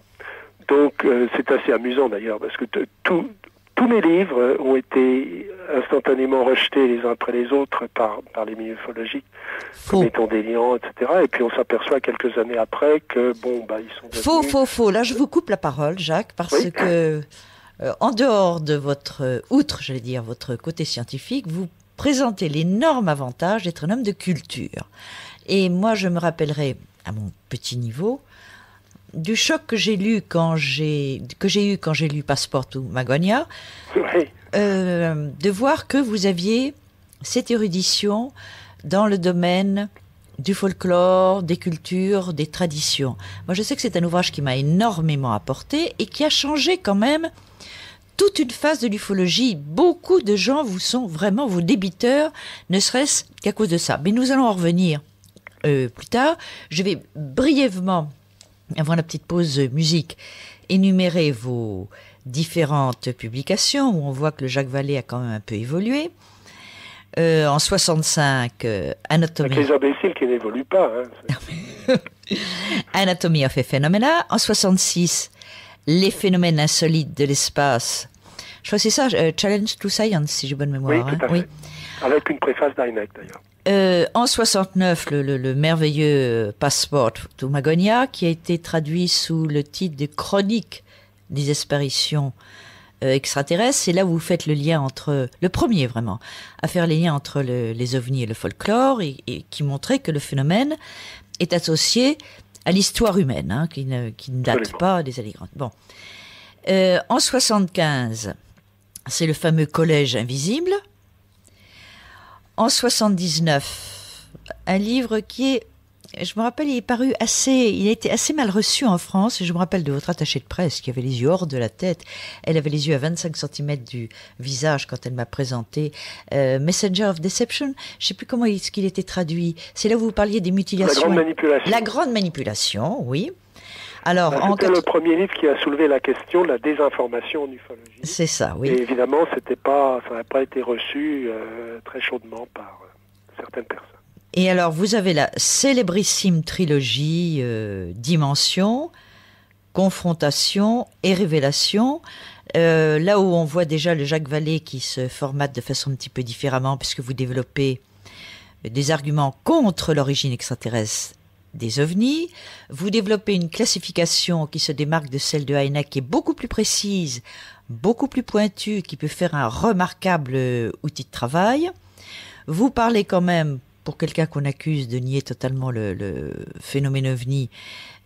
C: Donc euh, c'est assez amusant d'ailleurs parce que tout, tous mes livres ont été instantanément rejetés les uns après les autres par, par les milieux ufologiques
B: Faux.
C: comme étant déliants, etc. Et puis on s'aperçoit quelques années après que bon bah ils sont
B: Faux,
C: devenus-
B: faux, faux. Là, je vous coupe la parole, Jacques, parce
C: Oui.
B: que, euh, en dehors de votre, euh, outre, j'allais dire, votre côté scientifique, vous présentez l'énorme avantage d'être un homme de culture. Et moi, je me rappellerai, à mon petit niveau, du choc que j'ai lu quand j'ai, que j'ai eu quand j'ai lu Passport ou Magonia,
C: Oui,
B: euh, de voir que vous aviez cette érudition dans le domaine du folklore, des cultures, des traditions. Moi, je sais que c'est un ouvrage qui m'a énormément apporté et qui a changé quand même toute une phase de l'ufologie. Beaucoup de gens vous sont vraiment vos débiteurs, ne serait-ce qu'à cause de ça. Mais nous allons en revenir euh, plus tard. Je vais brièvement, avant la petite pause musique, énumérer vos différentes publications où on voit que le Jacques Vallée a quand même un peu évolué. Euh, en 65, euh, Anatomy,
C: avec les imbéciles qui n'évoluent pas. Hein.
B: Anatomy of a Phenomena. En 66, Les phénomènes insolites de l'espace. Je crois que c'est ça, euh, Challenge to Science, si j'ai bonne mémoire.
C: Oui, tout à
B: hein.
C: fait. Avec une préface d'Einec d'ailleurs.
B: Euh, en 69, le, le- le merveilleux Passport to Magonia, qui a été traduit sous le titre de Chronique des apparitions euh, extraterrestres. C'est là où vous faites le lien entre, le premier vraiment, à faire les liens entre le- les ovnis et le folklore, et, et qui montrait que le phénomène est associé à l'histoire humaine, hein, qui, ne, qui ne date
C: Absolument.
B: pas des années. Bon. Euh, en 75, c'est le fameux Collège invisible. En 79, un livre qui est je me rappelle, il est paru assez, il a été assez mal reçu en France. Et je me rappelle de votre attachée de presse qui avait les yeux hors de la tête. Elle avait les yeux à 25 cm du visage quand elle m'a présenté euh, Messenger of Deception. Je sais plus comment est-ce qu'il était traduit. C'est là où vous parliez des mutilations.
C: La grande manipulation.
B: La grande manipulation, oui. Alors,
C: bah,
B: en
C: le premier livre qui a soulevé la question de la désinformation en ufologie.
B: C'est ça, oui.
C: Et évidemment, c'était pas, ça n'a pas été reçu euh, très chaudement par euh, certaines personnes.
B: Et alors, vous avez la célébrissime trilogie euh, Dimension, Confrontation et Révélation. Là où on voit déjà le Jacques Vallée qui se formate de façon un petit peu différemment, puisque vous développez des arguments contre l'origine extraterrestre des ovnis. Vous développez une classification qui se démarque de celle de Heineck, qui est beaucoup plus précise, beaucoup plus pointue, qui peut faire un remarquable euh, outil de travail. Vous parlez quand même, pour quelqu'un qu'on accuse de nier totalement le, le, phénomène ovni,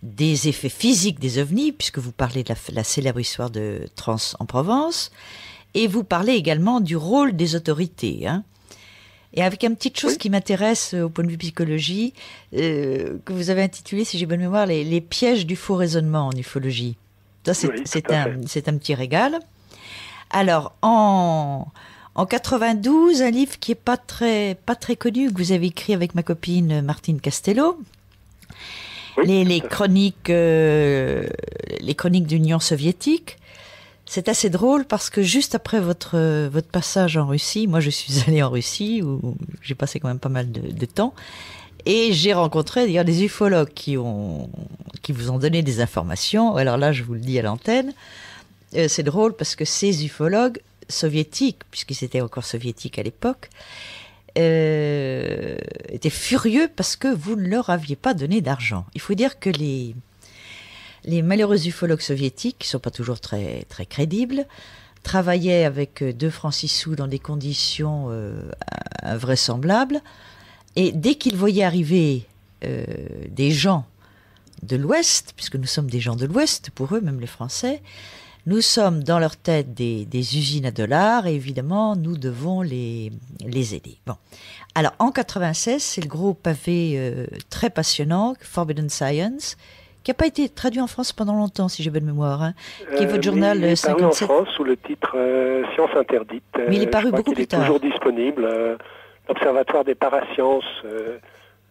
B: des effets physiques des ovnis, puisque vous parlez de la, la célèbre histoire de Trans en Provence, et vous parlez également du rôle des autorités. Hein. Et avec une petite chose
C: Oui.
B: qui m'intéresse euh, au point de vue psychologie, euh, que vous avez intitulé, si j'ai bonne mémoire, les, les pièges du faux raisonnement en ufologie. Ça, c'est
C: Oui,
B: un, un petit régal. Alors, en, en 92, un livre qui est pas très, pas très connu, que vous avez écrit avec ma copine Martine Castello,
C: Oui,
B: les, les chroniques, euh, les chroniques d'Union soviétique. C'est assez drôle parce que juste après votre votre passage en Russie, moi je suis allée en Russie où j'ai passé quand même pas mal de, de temps et j'ai rencontré d'ailleurs des ufologues qui ont qui vous ont donné des informations. Alors là, je vous le dis à l'antenne, euh, c'est drôle parce que ces ufologues soviétiques, puisqu'ils étaient encore soviétiques à l'époque, euh, étaient furieux parce que vous ne leur aviez pas donné d'argent. Il faut dire que les, les malheureux ufologues soviétiques, qui ne sont pas toujours très, crédibles, travaillaient avec euh, deux francs sous dans des conditions euh, invraisemblables. Et dès qu'ils voyaient arriver euh, des gens de l'Ouest, puisque nous sommes des gens de l'Ouest pour eux, même les Français, nous sommes dans leur tête des, usines à dollars et évidemment nous devons les, les aider. Bon. Alors en 96, c'est le gros pavé très passionnant, Forbidden Science, qui n'a pas été traduit en France pendant longtemps, si j'ai bonne mémoire. hein. qui est votre
C: mais
B: journal,
C: il est paru
B: 57.
C: en France sous le titre euh, Science interdite.
B: Mais il est
C: Euh,
B: paru beaucoup plus
C: est
B: tard.
C: toujours disponible. Euh, L'Observatoire des parasciences euh,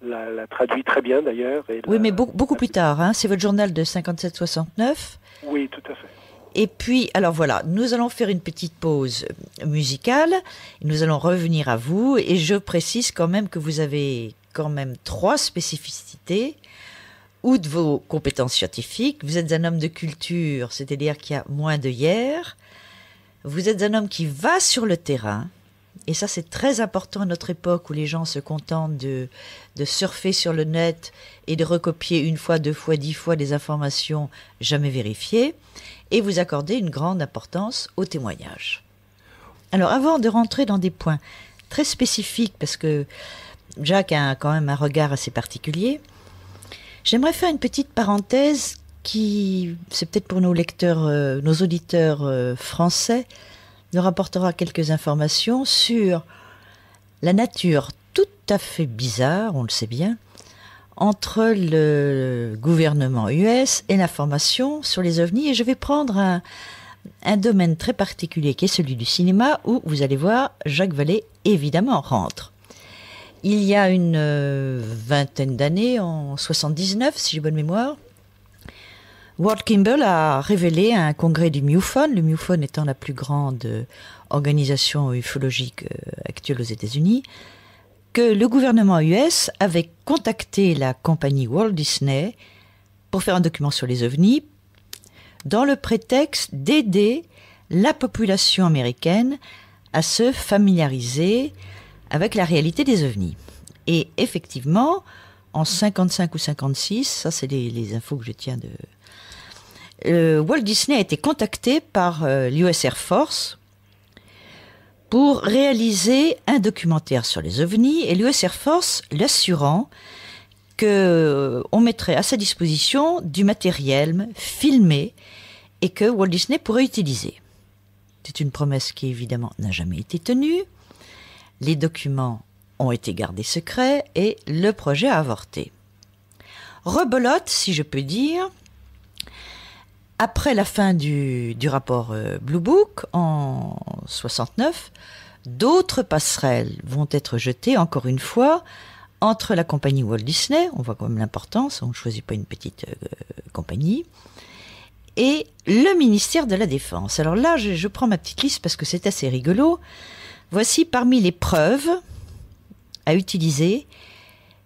C: l'a l'a traduit très bien d'ailleurs.
B: Oui, mais beaucoup, beaucoup plus tard. Hein. C'est votre journal de 57-69.
C: Oui, tout à fait.
B: Et puis, alors voilà, nous allons faire une petite pause musicale. Nous allons revenir à vous. Et je précise quand même que vous avez quand même trois spécificités. Ou de vos compétences scientifiques. Vous êtes un homme de culture, c'est-à-dire qu'il y a moins de hier. Vous êtes un homme qui va sur le terrain. Et ça, c'est très important à notre époque où les gens se contentent de, de surfer sur le net et de recopier une fois, deux fois, dix fois des informations jamais vérifiées. Et vous accordez une grande importance au témoignage. Alors, avant de rentrer dans des points très spécifiques, parce que Jacques a quand même un regard assez particulier, j'aimerais faire une petite parenthèse qui, c'est peut-être pour nos lecteurs, euh, nos auditeurs euh, français, nous rapportera quelques informations sur la nature tout à fait bizarre, on le sait bien, entre le gouvernement US et l'information sur les ovnis. Et je vais prendre un, un domaine très particulier qui est celui du cinéma où vous allez voir Jacques Vallée évidemment rentre. Il y a une euh, vingtaine d'années, en 79 si j'ai bonne mémoire, Ward Kimball a révélé à un congrès du MUFON, le MUFON étant la plus grande organisation ufologique euh, actuelle aux États-Unis, que le gouvernement US avait contacté la compagnie Walt Disney pour faire un document sur les ovnis, dans le prétexte d'aider la population américaine à se familiariser avec la réalité des ovnis. Et effectivement, en 55 ou 56, ça c'est les, infos que je tiens de... Walt Disney a été contacté par euh, l'US Air Force pour réaliser un documentaire sur les ovnis et l'US Air Force l'assurant que euh, on mettrait à sa disposition du matériel filmé et que Walt Disney pourrait utiliser. C'est une promesse qui évidemment n'a jamais été tenue. Les documents ont été gardés secrets et le projet a avorté. rebelote, si je peux dire. Après la fin du, rapport euh, Blue Book en 69, d'autres passerelles vont être jetées, encore une fois, entre la compagnie Walt Disney, on voit quand même l'importance, on ne choisit pas une petite euh, compagnie, et le ministère de la Défense. Alors là, je prends ma petite liste parce que c'est assez rigolo. Voici parmi les preuves à utiliser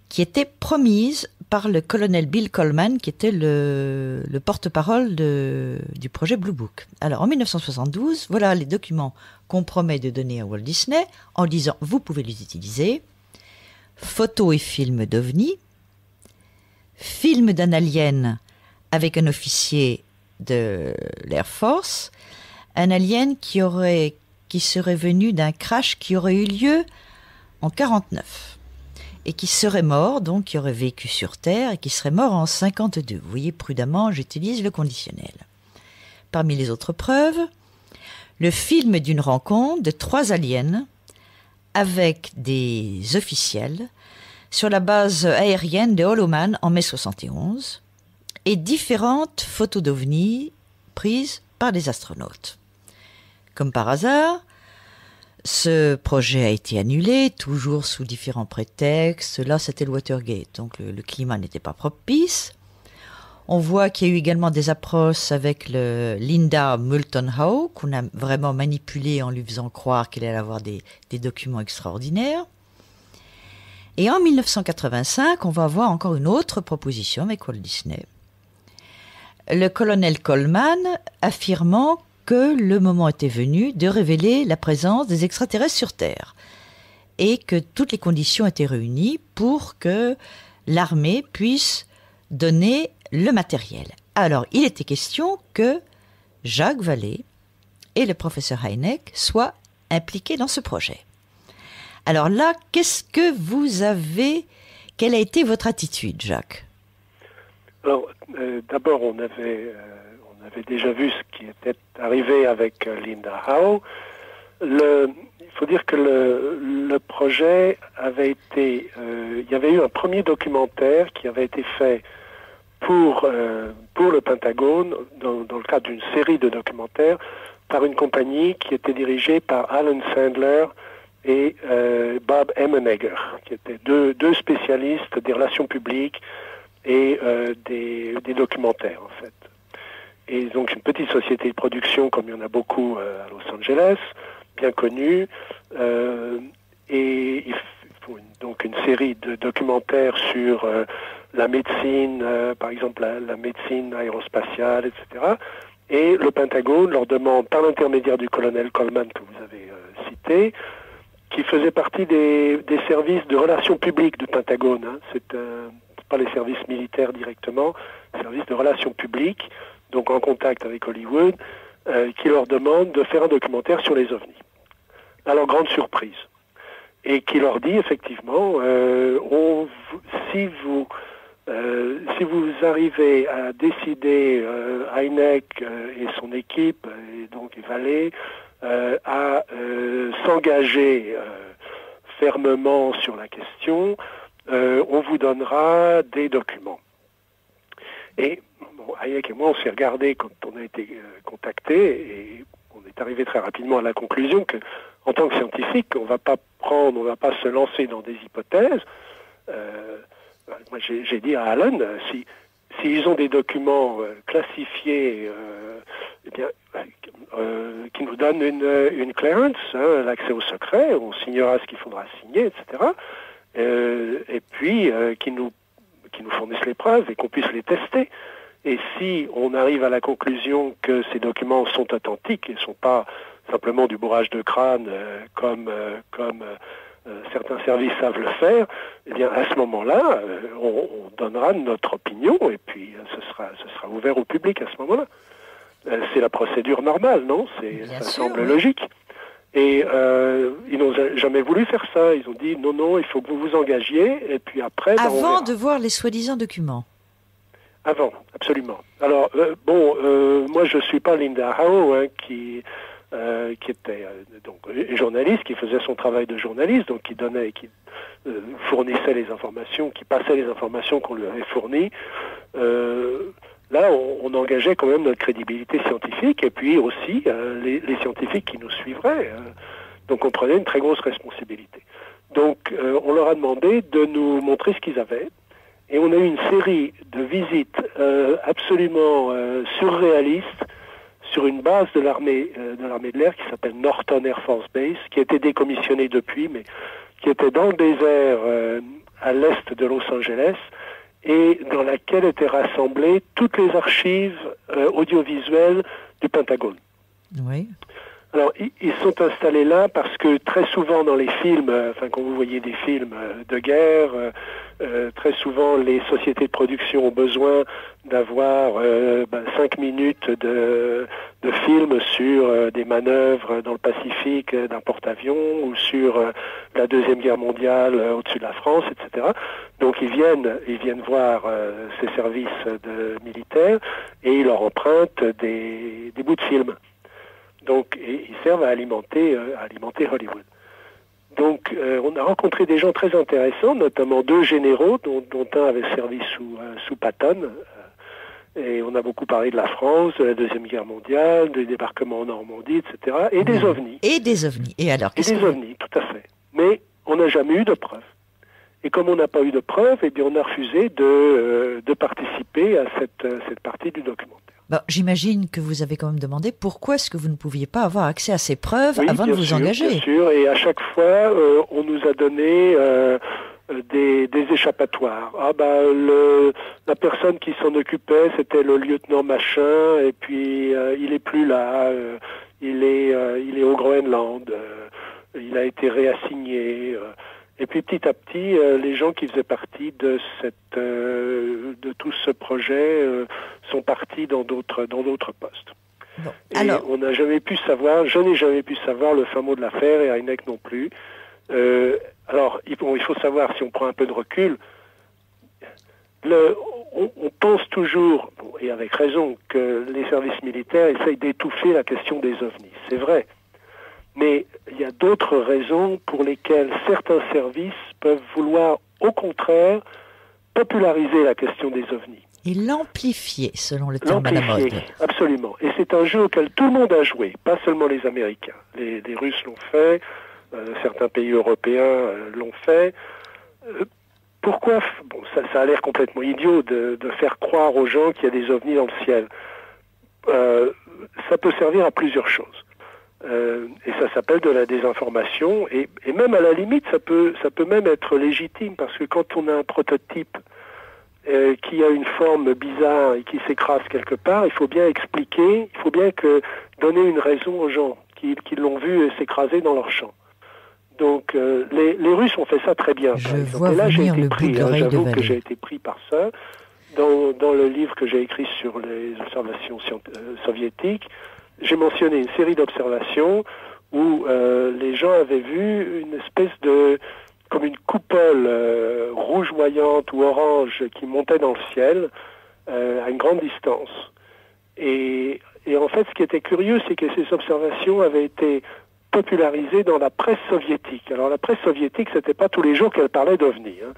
B: qui étaient promises par le colonel Bill Coleman, qui était le, le porte-parole du projet Blue Book. Alors en 1972, voilà les documents qu'on promet de donner à Walt Disney en disant vous pouvez les utiliser. Photos et films d'OVNI, film d'un alien avec un officier de l'Air Force, un alien qui aurait qui serait venu d'un crash qui aurait eu lieu en 49 et qui serait mort, donc qui aurait vécu sur Terre et qui serait mort en 52. Vous voyez, prudemment, j'utilise le conditionnel. Parmi les autres preuves, le film d'une rencontre de trois aliens avec des officiels sur la base aérienne de Holoman en mai 71 et différentes photos d'ovnis prises par des astronautes. Comme par hasard, ce projet a été annulé, toujours sous différents prétextes. Là, c'était le Watergate, donc le, climat n'était pas propice. On voit qu'il y a eu également des approches avec Linda Moulton Howe, qu'on a vraiment manipulé en lui faisant croire qu'il allait avoir des, des documents extraordinaires. Et en 1985, on va avoir encore une autre proposition avec Walt Disney. Le colonel Coleman affirmant que le moment était venu de révéler la présence des extraterrestres sur Terre et que toutes les conditions étaient réunies pour que l'armée puisse donner le matériel. Alors, il était question que Jacques Vallée et le professeur Heineck soient impliqués dans ce projet. Alors là, qu'est-ce que vous avez Quelle a été votre attitude, Jacques?
C: Alors, euh, d'abord, on avait, euh, on avait déjà vu ce qui était arrivé avec euh, Linda Howe. Il faut dire que le, projet avait été, euh, il y avait eu un premier documentaire qui avait été fait pour, euh, pour le Pentagone, dans, le cadre d'une série de documentaires, par une compagnie qui était dirigée par Alan Sandler et Bob Emmenegger, qui étaient deux, deux spécialistes des relations publiques et des, des documentaires, en fait. Et donc une petite société de production, comme il y en a beaucoup euh, à Los Angeles, bien connue, euh, et il faut une- donc une série de documentaires sur euh, la médecine, par exemple la, la médecine aérospatiale, etc. Et le Pentagone leur demande, par l'intermédiaire du colonel Coleman que vous avez euh, cité, qui faisait partie des, des services de relations publiques du Pentagone. Hein. C'est euh, pas les services militaires directement, services de relations publiques, donc en contact avec Hollywood, euh, qui leur demande de faire un documentaire sur les ovnis. À leur grande surprise. Et qui leur dit effectivement, euh, si vous euh, si vous arrivez à décider, Heineck et son équipe, et donc et à s'engager fermement sur la question, on vous donnera des documents. Et Hayek et moi, on s'est regardé quand on a été euh, contactés et on est arrivé très rapidement à la conclusion que, en tant que scientifique, on ne va pas prendre, on ne va pas se lancer dans des hypothèses. Euh, moi, j'ai dit à Alan, euh, si s'ils ont des documents euh, classifiés, euh, eh bien, euh, qui nous donnent une, clearance, hein, l'accès au secret, on signera ce qu'il faudra signer, etc. Euh, et puis euh, qui nous fournissent les preuves et qu'on puisse les tester. Et si on arrive à la conclusion que ces documents sont authentiques et ne sont pas simplement du bourrage de crâne euh, comme, euh, comme euh, certains services savent le faire, eh bien à ce moment-là, on, on donnera notre opinion et puis ce, sera, ce sera ouvert au public à ce moment-là. C'est la procédure normale, non? C'est Ça
B: sûr,
C: semble
B: oui.
C: logique. Et euh, ils n'ont jamais voulu faire ça. Ils ont dit non, non, il faut que vous vous engagiez et puis après, ben, on
B: Avant de voir les soi-disant documents.
C: Avant, absolument. Alors, euh, bon, euh, moi je suis pas Linda Howe, hein, qui, qui était donc journaliste qui faisait son travail de journaliste, donc qui donnait, qui fournissait les informations, qui passait les informations qu'on lui avait fournies. là, on, engageait quand même notre crédibilité scientifique et puis aussi les, les, scientifiques qui nous suivraient. donc on prenait une très grosse responsabilité. Donc on leur a demandé de nous montrer ce qu'ils avaient. Et on a eu une série de visites euh, absolument euh, surréalistes sur une base de l'armée euh, de l'armée de l'air qui s'appelle Norton Air Force Base, qui a été décommissionnée depuis, mais qui était dans le désert à l'est de Los Angeles et dans laquelle étaient rassemblées toutes les archives audiovisuelles du Pentagone.
B: Oui.
C: Alors, ils sont installés là parce que très souvent dans les films, euh, enfin quand vous voyez des films euh, de guerre, euh, très souvent les sociétés de production ont besoin d'avoir ben, cinq minutes de, de film sur des manœuvres dans le Pacifique d'un porte-avions ou sur la deuxième guerre mondiale au-dessus de la France, etc. Donc ils viennent, ils viennent voir ces services de militaires et ils leur empruntent des, des bouts de films. Donc, ils servent à alimenter, euh, alimenter Hollywood. Donc, euh, on a rencontré des gens très intéressants, notamment deux généraux, dont, un avait servi sous, euh, sous Patton. et on a beaucoup parlé de la France, de la Deuxième Guerre mondiale, des débarquements en Normandie, etc. Et des mmh. ovnis.
B: Et des ovnis. Et alors
C: Et des ovnis, tout à fait. Mais on n'a jamais eu de preuves. Et comme on n'a pas eu de preuves, eh bien, on a refusé de, de participer à cette, cette partie du document.
B: J'imagine que vous avez quand même demandé pourquoi est-ce que vous ne pouviez pas avoir accès à ces preuves avant de vous engager.
C: Bien sûr, et à chaque fois, euh, on nous a donné euh, des, échappatoires. Ah bah le, la personne qui s'en occupait, c'était le lieutenant machin, et puis euh, il est plus là, il est il est au Groenland, il a été réassigné. Et puis petit à petit, euh, les gens qui faisaient partie de cette, euh, de tout ce projet euh, sont partis dans d'autres, dans d'autres postes. et alors... on n'a jamais pu savoir, je n'ai jamais pu savoir le fin mot de l'affaire et Heineck non plus. alors, il, il, faut savoir, si on prend un peu de recul, le, on, on, pense toujours, et avec raison, que les services militaires essayent d'étouffer la question des ovnis. C'est vrai. Mais il y a d'autres raisons pour lesquelles certains services peuvent vouloir, au contraire, populariser la question des ovnis.
B: Et l'amplifier, selon le terme à la mode.
C: Absolument. Et c'est un jeu auquel tout le monde a joué, pas seulement les Américains. Les, Russes l'ont fait, euh, certains pays européens euh, l'ont fait. Euh, pourquoi Bon, ça, ça a l'air complètement idiot de, de, faire croire aux gens qu'il y a des ovnis dans le ciel. ça peut servir à plusieurs choses. Euh, et ça s'appelle de la désinformation. Et, même à la limite, ça peut, ça peut même être légitime parce que quand on a un prototype euh, qui a une forme bizarre et qui s'écrase quelque part, il faut bien expliquer, il faut bien que donner une raison aux gens qui, qui l'ont vu s'écraser dans leur champ. Donc euh, les, les, Russes ont fait ça très bien.
B: Je vois et là, j'ai été pris. Hein,
C: J'avoue que j'ai été pris par ça. Dans, dans le livre que j'ai écrit sur les observations soviétiques, j'ai mentionné une série d'observations où euh, les gens avaient vu une espèce de comme une coupole euh, rougeoyante ou orange qui montait dans le ciel euh, à une grande distance. Et, et, en fait, ce qui était curieux, c'est que ces observations avaient été popularisées dans la presse soviétique. Alors la presse soviétique, c'était pas tous les jours qu'elle parlait d'ovnis. Hein.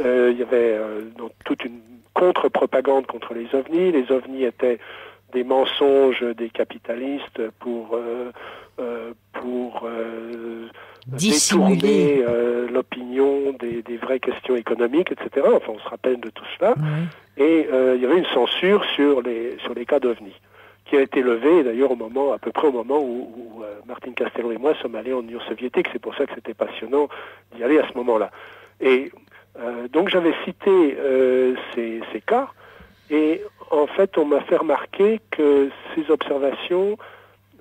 C: Euh, il y avait euh, donc, toute une contre-propagande contre les ovnis. Les ovnis étaient des mensonges des capitalistes pour euh, euh pour euh, détourner euh, l'opinion des, des, vraies questions économiques, etc. Enfin, on se rappelle de tout cela. Et il y avait une censure sur les sur les cas d'OVNI qui a été levée d'ailleurs au moment à peu près au moment où, où Martin Castello et moi sommes allés en Union soviétique. C'est pour ça que c'était passionnant d'y aller à ce moment-là. Et donc j'avais cité ces, ces cas et en fait, on m'a fait remarquer que ces observations,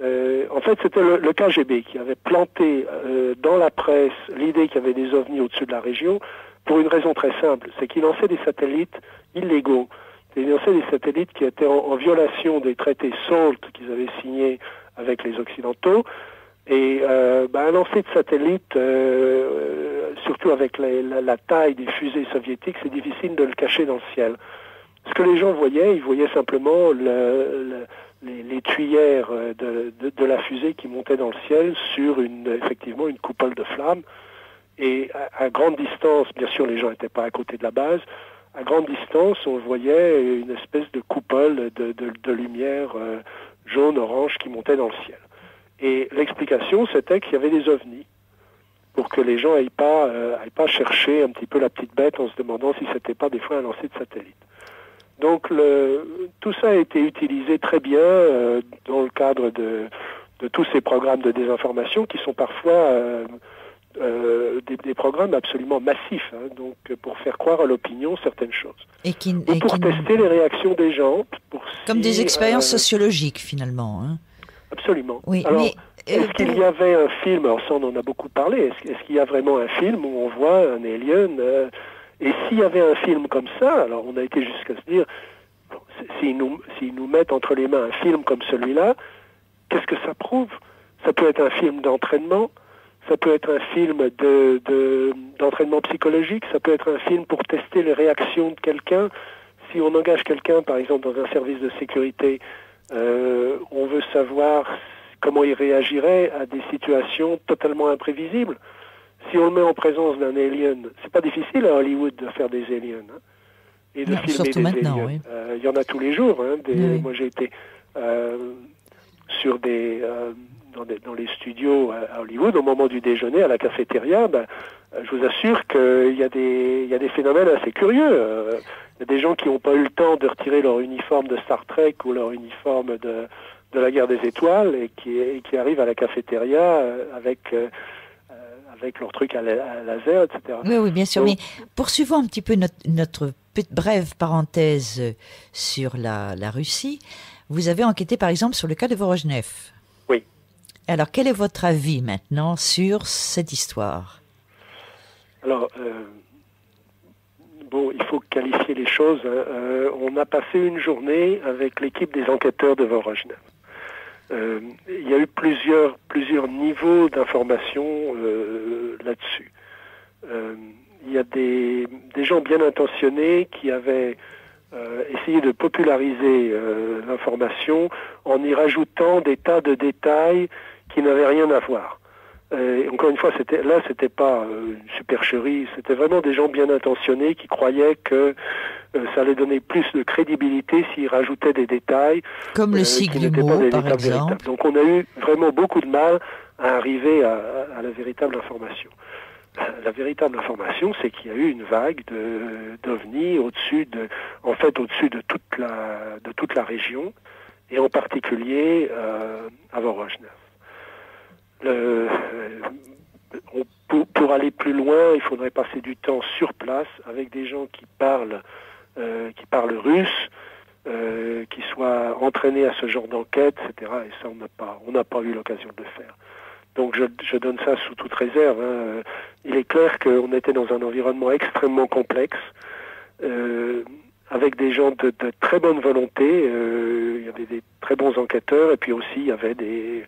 C: euh, en fait, c'était le, KGB qui avait planté euh, dans la presse l'idée qu'il y avait des ovnis au-dessus de la région pour une raison très simple, c'est qu'ils lançaient des satellites illégaux. Ils lançaient des satellites qui étaient en, violation des traités SALT qu'ils avaient signés avec les Occidentaux. Et euh, ben, un lancer de satellites, euh, surtout avec la, taille des fusées soviétiques, c'est difficile de le cacher dans le ciel. Ce que les gens voyaient, ils voyaient simplement le, les, tuyères de, de, la fusée qui montait dans le ciel sur une, effectivement une coupole de flammes. Et à, grande distance, bien sûr, les gens n'étaient pas à côté de la base. À grande distance, on voyait une espèce de coupole de, lumière euh, jaune, orange qui montait dans le ciel. Et l'explication, c'était qu'il y avait des ovnis pour que les gens n'aillent pas, euh, pas chercher un petit peu la petite bête en se demandant si c'était pas des fois un lancer de satellite. Donc le, tout ça a été utilisé très bien euh, dans le cadre de, de, tous ces programmes de désinformation qui sont parfois euh, euh des, des, programmes absolument massifs, hein, donc pour faire croire à l'opinion certaines choses.
B: Et, qui,
C: pour
B: qui...
C: tester les réactions des gens. Pour
B: Comme si, des expériences sociologiques finalement. Hein.
C: Absolument.
B: Oui,
C: Alors,
B: mais
C: est-ce qu'il y avait un film, alors ça on en a beaucoup parlé, est-ce, est qu'il y a vraiment un film où on voit un alien Et s'il y avait un film comme ça, alors on a été jusqu'à se dire, s'ils, nous, nous mettent entre les mains un film comme celui-là, qu'est-ce que ça prouve? Ça peut être un film d'entraînement, ça peut être un film de, de, d'entraînement psychologique, ça peut être un film pour tester les réactions de quelqu'un. Si on engage quelqu'un, par exemple, dans un service de sécurité, euh, on veut savoir comment il réagirait à des situations totalement imprévisibles. Si on le met en présence d'un alien, c'est pas difficile à Hollywood de faire des aliens hein, et de
B: non,
C: filmer des aliens.
B: Oui.
C: Euh, il y en a tous les jours. Hein, des,
B: oui.
C: Moi, j'ai été euh, sur des euh, dans, des dans, les studios à Hollywood au moment du déjeuner à la cafétéria. Ben, je vous assure qu'il y a des y a des phénomènes assez curieux. Il y a des gens qui n'ont pas eu le temps de retirer leur uniforme de Star Trek ou leur uniforme de de la guerre des étoiles et qui, et qui arrivent à la cafétéria avec avec leur truc à, la, à, laser, etc.
B: Oui, oui, bien sûr. Donc, mais poursuivons un petit peu notre, notre brève parenthèse sur la, la, Russie. Vous avez enquêté, par exemple, sur le cas de Vorojnev.
C: Oui.
B: Alors, quel est votre avis maintenant sur cette histoire?
C: Alors, euh, bon, il faut qualifier les choses. Euh, on a passé une journée avec l'équipe des enquêteurs de Vorojnev. Euh, il y a eu plusieurs, plusieurs niveaux d'information euh, là-dessus. Euh, il y a des, des, gens bien intentionnés qui avaient euh, essayé de populariser l'information en y rajoutant des tas de détails qui n'avaient rien à voir. Et encore une fois, c'était là, c'était pas une supercherie, c'était vraiment des gens bien intentionnés qui croyaient que euh, ça allait donner plus de crédibilité s'ils rajoutaient des détails.
B: Comme le cycle du mot, par exemple.
C: Véritables. Donc on a eu vraiment beaucoup de mal à arriver à, à la véritable information. La véritable information, c'est qu'il y a eu une vague de d'ovnis au-dessus de, en fait, au-dessus de toute la de toute la région, et en particulier euh, à Vorojnev. On, pour, aller plus loin, il faudrait passer du temps sur place avec des gens qui parlent, euh, qui parlent russe, euh, qui soient entraînés à ce genre d'enquête, etc. Et ça, on n'a pas, on n'a pas eu l'occasion de le faire. Donc je, je, donne ça sous toute réserve. Hein. Il est clair qu'on était dans un environnement extrêmement complexe, euh, avec des gens de, de très bonne volonté. il y avait des très bons enquêteurs, et puis aussi il y avait des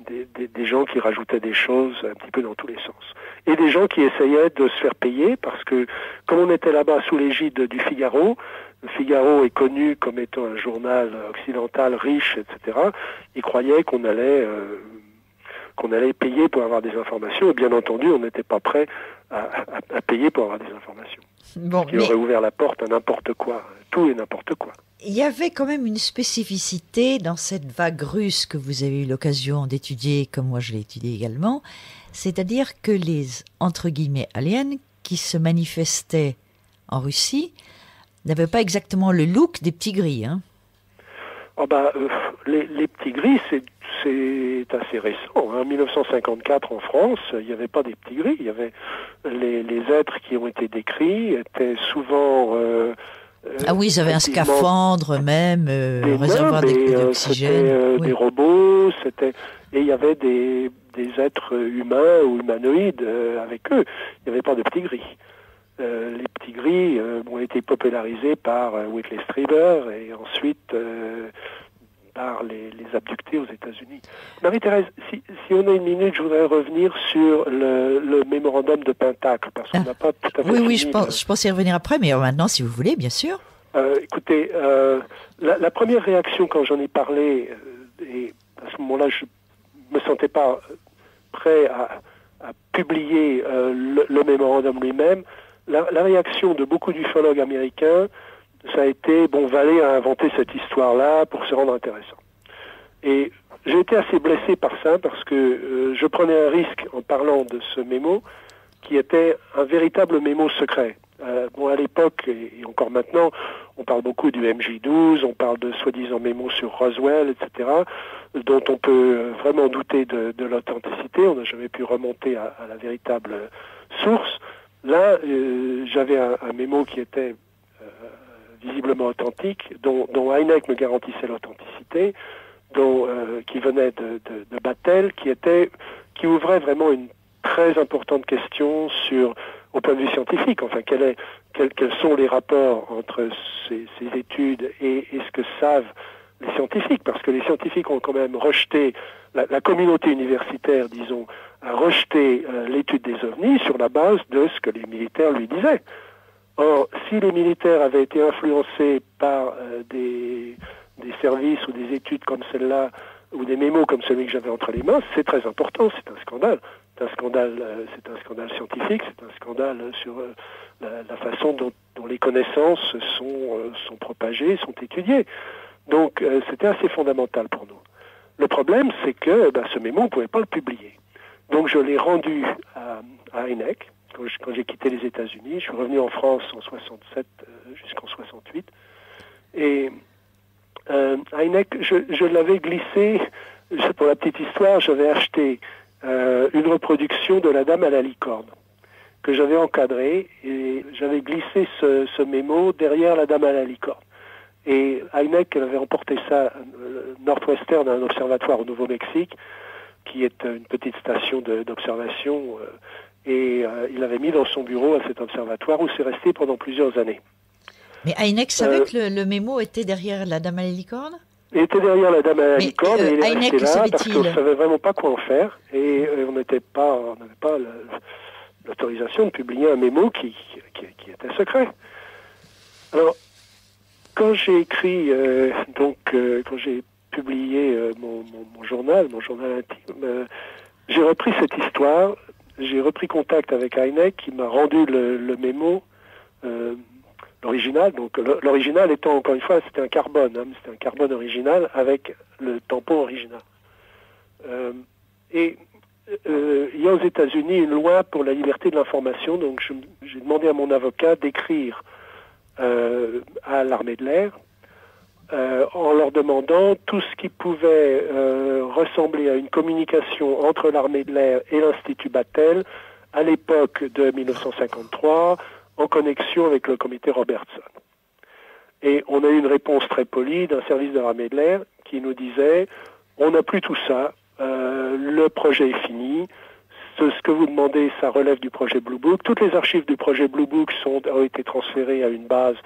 C: des, des, des, gens qui rajoutaient des choses un petit peu dans tous les sens. Et des gens qui essayaient de se faire payer parce que comme on était là-bas sous l'égide du Figaro, le Figaro est connu comme étant un journal occidental riche, etc., ils croyaient qu'on allait... Euh, qu'on allait payer pour avoir des informations, et bien entendu, on n'était pas prêt à, à, à, payer pour avoir des informations.
B: Bon,
C: qui mais... aurait ouvert la porte à n'importe quoi, tout et n'importe quoi.
B: Il y avait quand même une spécificité dans cette vague russe que vous avez eu l'occasion d'étudier, comme moi je l'ai étudié également, c'est-à-dire que les, entre guillemets, aliens qui se manifestaient en Russie n'avaient pas exactement le look des petits gris.
C: Oh bah, euh, les, petits gris, c'est assez récent. En hein. 1954, en France, il n'y avait pas des petits gris. Il y avait les, les, êtres qui ont été décrits étaient souvent euh,
B: ah oui, ils avaient un scaphandre même, euh,
C: des
B: réservoir d'oxygène.
C: Euh, oui. Des robots, c'était et il y avait des, des êtres humains ou humanoïdes euh, avec eux. Il n'y avait pas de petits gris. Euh, les petits gris ont été popularisés par Whitley Strieber et ensuite par les, les, abductés aux États-Unis. Marie-Thérèse, si, si, on a une minute, je voudrais revenir sur le, le mémorandum de Pentacle, parce qu'on n'a ah. pas tout à fait
B: Oui, oui, je pense, je pense y revenir après, mais maintenant, si vous voulez, bien sûr.
C: écoutez, la, première réaction quand j'en ai parlé, et à ce moment-là, je me sentais pas prêt à, publier le, mémorandum lui-même, la, la, réaction de beaucoup d'ufologues américains, ça a été, bon, Vallée a inventé cette histoire-là pour se rendre intéressant. Et j'ai été assez blessé par ça parce que euh, je prenais un risque en parlant de ce mémo qui était un véritable mémo secret. Euh, bon, à l'époque, et, encore maintenant, on parle beaucoup du MJ12, on parle de soi-disant mémo sur Roswell, etc., dont on peut vraiment douter de, l'authenticité. On n'a jamais pu remonter à, la véritable source. Là, euh, j'avais un, mémo qui était visiblement authentique, dont, dont me garantissait l'authenticité, euh, qui venait de, de, Battelle, qui ouvrait vraiment une très importante question sur, au point de vue scientifique, enfin, quels, sont les rapports entre ces, études et, ce que savent les scientifiques, parce que les scientifiques ont quand même rejeté, la, la communauté universitaire, disons, a rejeté euh, l'étude des ovnis sur la base de ce que les militaires lui disaient. Or, si les militaires avaient été influencés par euh, des, des, services ou des études comme celle-là, ou des mémos comme celui que j'avais entre les mains, c'est très important, c'est un scandale. C'est un scandale, euh, c'est un scandale scientifique, c'est un scandale sur euh, la, la, façon dont, dont, les connaissances sont, sont propagées, sont étudiées. Donc, c'était assez fondamental pour nous. Le problème, c'est que ben, ce mémo, on ne pouvait pas le publier. Donc, je l'ai rendu à, à ENEC, quand j'ai quitté les États-Unis. Je suis revenu en France en 67 euh, jusqu'en 68. Et euh, je, l'avais glissé, pour la petite histoire, j'avais acheté euh, une reproduction de La Dame à la licorne que j'avais encadrée et j'avais glissé ce, mémo derrière La Dame à la licorne. Et Heineck avait emporté ça euh, nord-ouestern à un observatoire au Nouveau-Mexique, qui est une petite station d'observation et euh, il l'avait mis dans son bureau à cet observatoire où c'est resté pendant plusieurs années.
B: Mais Heineck savait euh, que le, mémo était derrière la dame à la licorne?
C: Il était derrière la dame à la licorne et il est resté là parce qu'on? ne savait vraiment pas quoi en faire et euh, on n'était pas, on n'avait pas l'autorisation de publier un mémo qui, qui, était secret. Alors, quand j'ai écrit, donc, quand j'ai publié mon, mon, journal, mon journal intime, j'ai repris cette histoire j'ai repris contact avec Heineck qui m'a rendu le, mémo, euh, l'original. Donc l'original étant encore une fois, c'était un carbone, hein, c'était un carbone original avec le tampon original. Euh, et euh, il y a aux États-Unis une loi pour la liberté de l'information, donc j'ai demandé à mon avocat d'écrire à l'armée de l'air euh, en leur demandant tout ce qui pouvait euh, ressembler à une communication entre l'armée de l'air et l'Institut Battelle à l'époque de 1953 en connexion avec le comité Robertson. Et on a eu une réponse très polie d'un service de l'armée de l'air qui nous disait on n'a plus tout ça, euh, le projet est fini, ce, que vous demandez, ça relève du projet Blue Book. Toutes les archives du projet Blue Book sont, ont été transférées à une base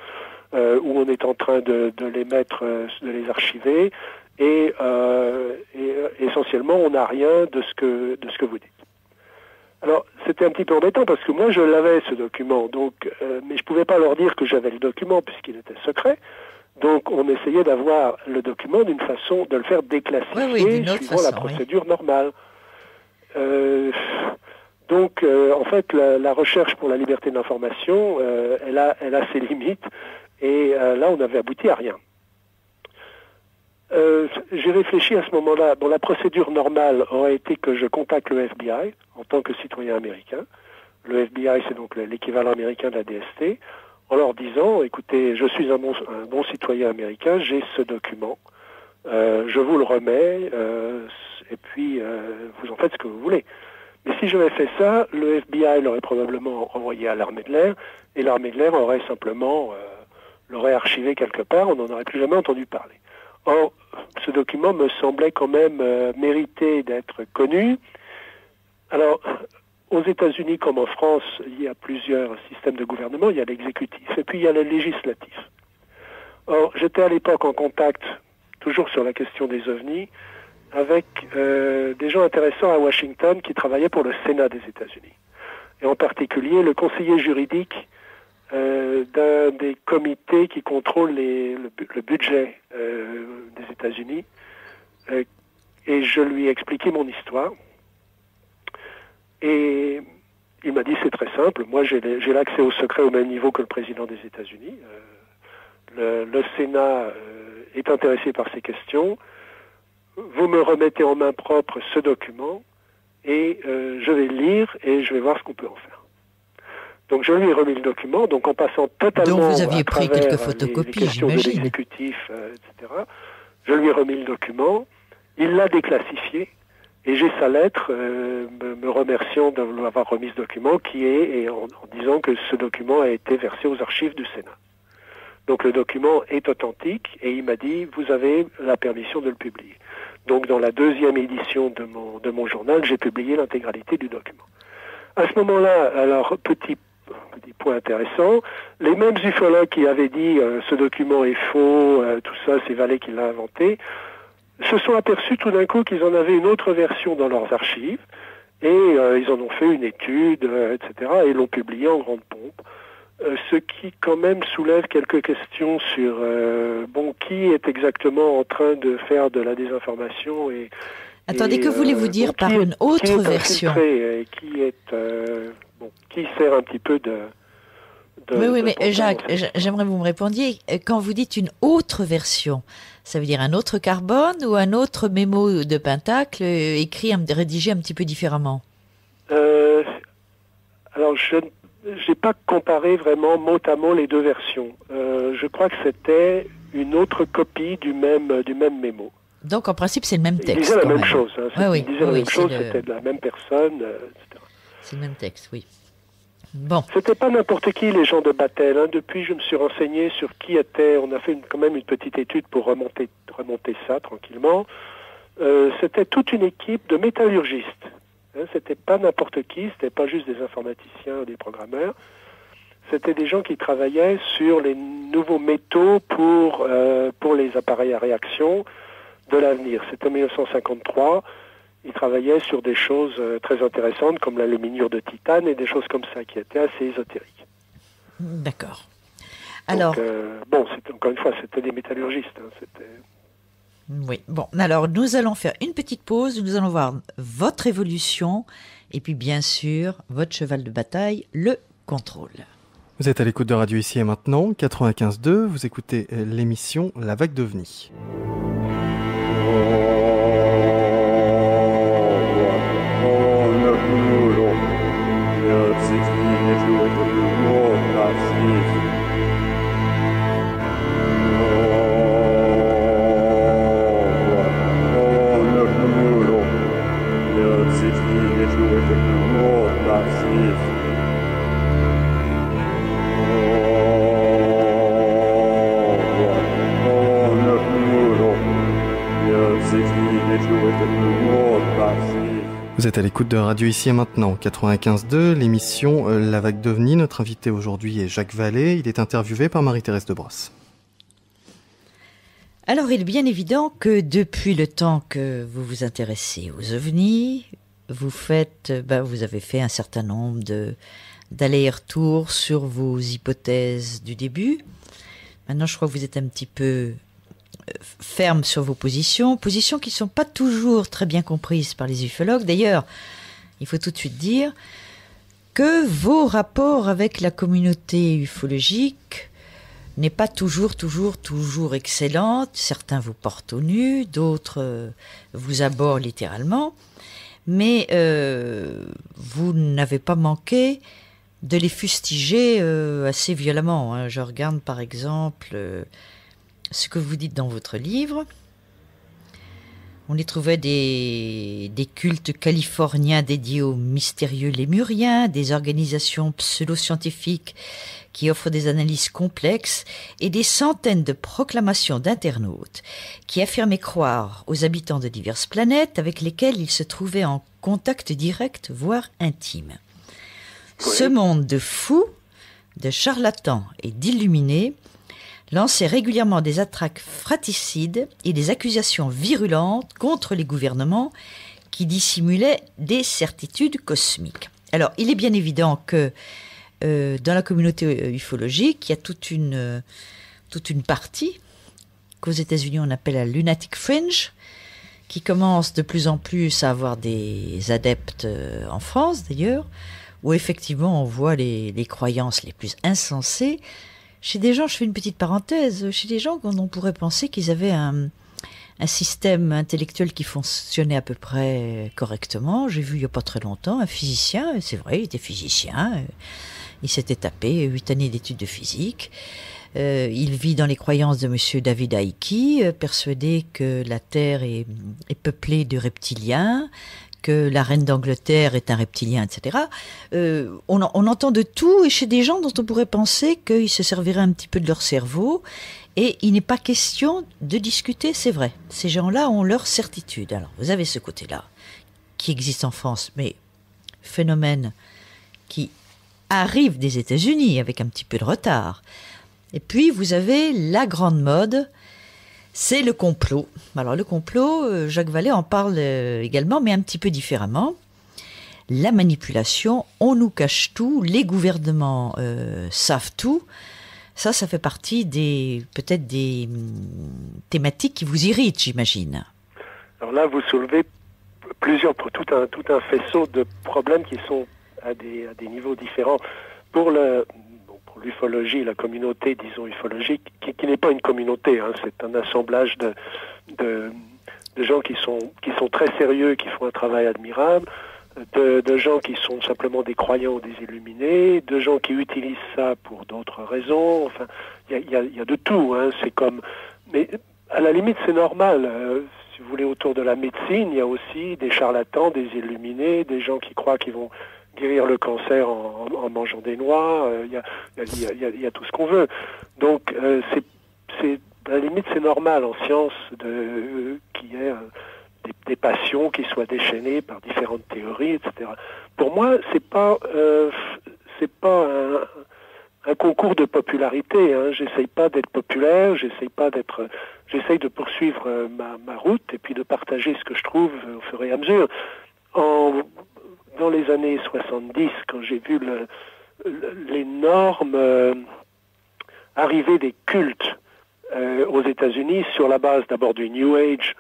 C: où on est en train de, de les mettre, euh, de les archiver, et, euh, et euh, essentiellement on n'a rien de ce que de ce que vous dites. Alors c'était un petit peu embêtant parce que moi je l'avais ce document, donc euh, mais je pouvais pas leur dire que j'avais le document puisqu'il était secret. Donc on essayait d'avoir le document d'une façon de le faire déclassifier suivant la procédure normale. Euh, donc, en fait, la, la, recherche pour la liberté euh, elle, a, elle a ses limites. Et euh, là, on n'avait abouti à rien. Euh, j'ai réfléchi à ce moment-là. Bon, la procédure normale aurait été que je contacte le FBI en tant que citoyen américain. Le FBI, c'est donc l'équivalent américain de la DST, en leur disant, écoutez, je suis un bon, un bon citoyen américain, j'ai ce document, euh, je vous le remets, euh, et puis euh, vous en faites ce que vous voulez. Mais si j'avais fait ça, le FBI l'aurait probablement envoyé à l'armée de l'air, et l'armée de l'air aurait simplement euh, l'aurait archivé quelque part, on n'en aurait plus jamais entendu parler. Or, ce document me semblait quand même euh, mériter d'être connu. Alors, aux États-Unis comme en France, il y a plusieurs systèmes de gouvernement. Il y a l'exécutif et puis il y a le législatif. Or, j'étais à l'époque en contact, toujours sur la question des ovnis, avec euh, des gens intéressants à Washington qui travaillaient pour le Sénat des États-Unis. Et en particulier le conseiller juridique euh, d'un des comités qui contrôlent les, le, le, budget euh, des États-Unis. Euh, et je lui ai expliqué mon histoire. Et il m'a dit c'est très simple, moi j'ai l'accès au secret au même niveau que le président des États-Unis. Le, le, Sénat est intéressé par ces questions. Vous me remettez en main propre ce document et je vais le lire et je vais voir ce qu'on peut en faire. Donc je lui ai remis le document, donc en passant totalement
B: Donc vous aviez pris quelques photocopies, j'imagine.
C: l'exécutif, euh, etc. Je lui ai remis le document, il l'a déclassifié, et j'ai sa lettre euh, me, remerciant de avoir remis ce document, qui est et en, disant que ce document a été versé aux archives du Sénat. Donc le document est authentique, et il m'a dit vous avez la permission de le publier. Donc dans la deuxième édition de mon, de mon journal, j'ai publié l'intégralité du document. À ce moment-là, alors petit petit point intéressant. Les mêmes ufologues qui avaient dit euh, ce document est faux, euh, tout ça, c'est Vallée qui l'a inventé, se sont aperçus tout d'un coup qu'ils en avaient une autre version dans leurs archives et euh, ils en ont fait une étude, etc. et l'ont publié en grande pompe. ce qui quand même soulève quelques questions sur bon qui est exactement en train de faire de la désinformation et
B: Attendez, que voulez-vous dire par une autre version?
C: et Qui est qui sert un petit peu de.
B: oui, oui, mais Jacques, j'aimerais que vous me répondiez. Quand vous dites une autre version, ça veut dire un autre carbone ou un autre mémo de Pentacle euh, écrit, rédigé un petit peu différemment?
C: Euh, Alors, je n'ai pas comparé vraiment mot à mot les deux versions. Euh, je crois que c'était une autre copie du même, du même mémo.
B: Donc, en principe, c'est le même texte.
C: Il disait la même chose. Hein. il disait la même chose, c'était de la même personne.
B: C'est le même texte, oui. Bon.
C: C'était pas n'importe qui les gens de Batel. Hein. Depuis, je me suis renseigné sur qui était. On a fait quand même une petite étude pour remonter, remonter ça tranquillement. Euh, c'était toute une équipe de métallurgistes. Hein. C'était pas n'importe qui. C'était pas juste des informaticiens ou des programmeurs. C'était des gens qui travaillaient sur les nouveaux métaux pour euh, pour les appareils à réaction de l'avenir. C'était en 1953 il travaillait sur des choses euh, très intéressantes comme l'aluminium de titane et des choses comme ça qui étaient assez ésotériques.
B: D'accord. Alors,
C: euh, bon, encore une fois, c'était des métallurgistes. Hein,
B: oui, bon, alors nous allons faire une petite pause, nous allons voir votre évolution et puis bien sûr votre cheval de bataille, le contrôle.
A: Vous êtes à l'écoute de Radio ici et maintenant, 95.2, vous écoutez euh, l'émission La Vague d'OVNI. Vous êtes à l'écoute de Radio Ici et Maintenant, 95.2, l'émission euh, La Vague d'OVNI. Notre invité aujourd'hui est Jacques Vallée. Il est interviewé par Marie-Thérèse de Brosse.
B: Alors, il est bien évident que depuis le temps que vous vous intéressez aux ovnis, vous faites, ben, vous avez fait un certain nombre de d'allers-retours sur vos hypothèses du début. Maintenant, je crois que vous êtes un petit peu ferme sur vos positions, positions qui ne sont pas toujours très bien comprises par les ufologues. D'ailleurs, il faut tout de suite dire que vos rapports avec la communauté ufologique n'est pas toujours, toujours, toujours excellente. Certains vous portent au nu, d'autres euh, vous abordent littéralement, mais euh, vous n'avez pas manqué de les fustiger euh, assez violemment. Hein. Je regarde par exemple ce que vous dites dans votre livre. On y trouvait des, des cultes californiens dédiés aux mystérieux lémuriens, des organisations pseudo-scientifiques qui offrent des analyses complexes et des centaines de proclamations d'internautes qui affirmaient croire aux habitants de diverses planètes avec lesquels ils se trouvaient en contact direct, voire intime. Ce monde de fous, de charlatans et d'illuminés lançait régulièrement des attraques fraticides et des accusations virulentes contre les gouvernements qui dissimulaient des certitudes cosmiques. Alors, il est bien évident que euh, dans la communauté ufologique, il y a toute une, toute une partie qu'aux États-Unis on appelle la lunatic fringe, qui commence de plus en plus à avoir des adeptes en France d'ailleurs, où effectivement on voit les, croyances les plus insensées. Chez des gens, je fais une petite parenthèse, chez des gens dont on pourrait penser qu'ils avaient un, système intellectuel qui fonctionnait à peu près correctement. J'ai vu il n'y a pas très longtemps un physicien, c'est vrai, il était physicien, il s'était tapé huit années d'études de physique. Euh, il vit dans les croyances de Monsieur David Aiki, euh, persuadé que la Terre est, peuplée de reptiliens, que la reine d'Angleterre est un reptilien, etc. Euh, on, on, entend de tout et chez des gens dont on pourrait penser qu'ils se serviraient un petit peu de leur cerveau et il n'est pas question de discuter, c'est vrai. Ces gens-là ont leur certitude. Alors, vous avez ce côté-là, qui existe en France, mais phénomène qui arrive des États-Unis avec un petit peu de retard. Et puis, vous avez la grande mode, c'est le complot. Alors, le complot, euh, Jacques Vallée en parle euh, également, mais un petit peu différemment. La manipulation, on nous cache tout, les gouvernements euh, savent tout. Ça, ça fait partie des peut-être des hum, thématiques qui vous irritent, j'imagine.
C: Alors là, vous soulevez plusieurs, tout un, tout un faisceau de problèmes qui sont à des, à des niveaux différents. Pour le, l'ufologie, la communauté, disons, ufologique, qui, n'est pas une communauté, hein, c'est un assemblage de, de, gens qui sont, qui sont très sérieux, qui font un travail admirable, de, gens qui sont simplement des croyants ou des illuminés, de gens qui utilisent ça pour d'autres raisons. Enfin, il y a, de tout. Hein. C'est comme, mais à la limite, c'est normal. Euh, si vous voulez, autour de la médecine, il y a aussi des charlatans, des illuminés, des gens qui croient qu'ils vont guérir le cancer en, mangeant des noix. Il y, a, tout ce qu'on veut. Donc, euh, c'est, à la limite, c'est normal en science de, euh, qu'il y ait des, passions qui soient déchaînées par différentes théories, etc. Pour moi, c'est pas euh, c'est pas un, concours de popularité. Hein. J'essaye pas d'être populaire, j'essaye pas d'être, j'essaye de poursuivre euh, ma, route et puis de partager ce que je trouve euh, au fur et à mesure. Dans les années 70, quand j'ai vu l'énorme euh, arrivée des cultes aux États-Unis sur la base d'abord du New Age,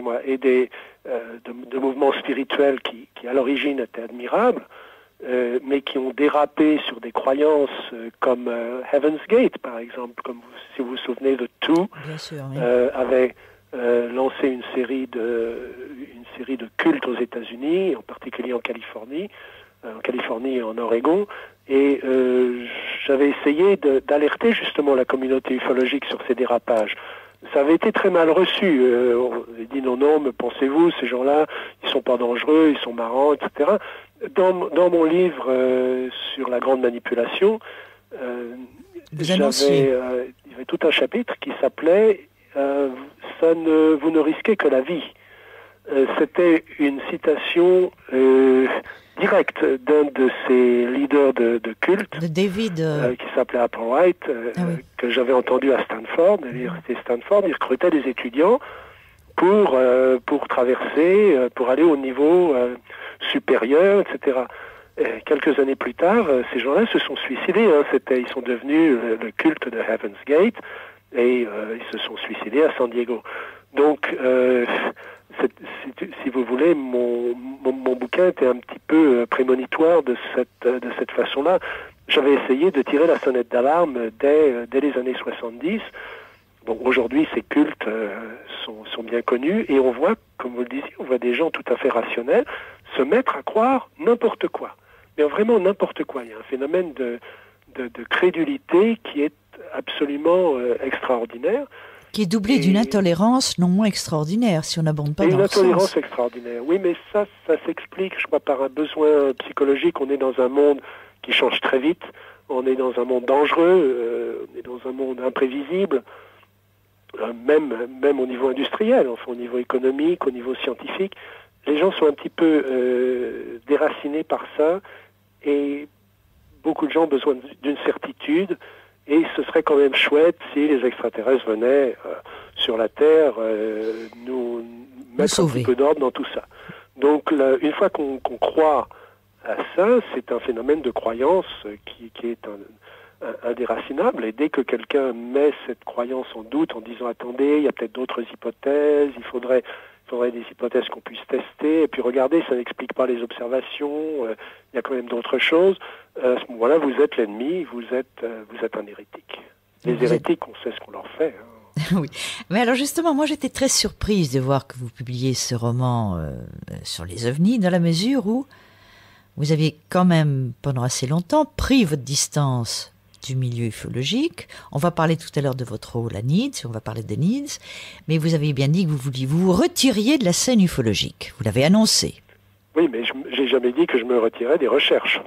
C: moi et des, euh, de, mouvements spirituels qui, qui à l'origine étaient admirables, euh, mais qui ont dérapé sur des croyances euh, comme Heaven's Gate, par exemple, comme si vous vous souvenez de tout, avait lancé une série de une série de cultes aux États-Unis, en particulier en Californie, en Californie et en Oregon, et j'avais essayé d'alerter justement la communauté ufologique sur ces dérapages ça avait été très mal reçu. Euh, on avait dit non, non, mais pensez-vous, ces gens-là, ils sont pas dangereux, ils sont marrants, etc. Dans, dans mon livre euh, sur la grande manipulation, euh, j'avais, euh, il y avait tout un chapitre qui s'appelait ça ne, vous ne risquez que la vie. C'était une citation direct d'un de ces leaders de, culte,
B: de David, euh,
C: euh, qui s'appelait Applewhite, euh, ah que j'avais entendu à Stanford, à l'université Stanford. Il recrutait des étudiants pour pour traverser, pour aller au niveau supérieur, etc. quelques années plus tard, ces gens-là se sont suicidés. Hein. C'était, ils sont devenus le, culte de Heaven's Gate et ils se sont suicidés à San Diego. Donc si vous voulez, mon, mon, bouquin était un petit peu euh, prémonitoire de cette, euh, de cette façon-là. J'avais essayé de tirer la sonnette d'alarme dès, euh, dès les années 70. Bon, aujourd'hui, ces cultes sont, sont, bien connus et on voit, comme vous le disiez, on voit des gens tout à fait rationnels se mettre à croire n'importe quoi. Mais vraiment n'importe quoi. Il y a un phénomène de, de crédulité qui est absolument extraordinaire
B: qui est doublé d'une intolérance non moins extraordinaire, si on n'abonde pas dans
C: une intolérance extraordinaire, oui, mais ça, ça s'explique, je crois, par un besoin psychologique. On est dans un monde qui change très vite, on est dans un monde dangereux, euh, on est dans un monde imprévisible, euh, même, même au niveau industriel, enfin au niveau économique, au niveau scientifique. Les gens sont un petit peu euh, déracinés par ça et beaucoup de gens ont besoin d'une certitude et ce serait quand même chouette si les extraterrestres venaient euh, sur la Terre euh, nous mettre un petit peu d'ordre dans tout ça. Donc une fois qu'on croit à ça, c'est un phénomène de croyance qui, qui est un, un, indéracinable. Et dès que quelqu'un met cette croyance en doute en disant attendez, il y a peut-être d'autres hypothèses, il faudrait, faudrait des hypothèses qu'on puisse tester, et puis regardez, ça n'explique pas les observations, euh, il y a quand même d'autres choses. Euh, à ce moment-là, vous êtes l'ennemi, vous êtes, euh, vous êtes un hérétique. Les hérétiques, on sait ce qu'on leur fait.
B: Hein. oui. Mais alors justement, moi j'étais très surprise de voir que vous publiez ce roman euh, sur les ovnis, dans la mesure où vous aviez quand même, pendant assez longtemps, pris votre distance du milieu ufologique. On va parler tout à l'heure de votre rôle à NIDS, on va parler de NIDS, mais vous avez bien dit que vous vouliez vous retiriez de la scène ufologique. Vous l'avez annoncé.
C: Oui, mais je n'ai jamais dit que je me retirais des recherches.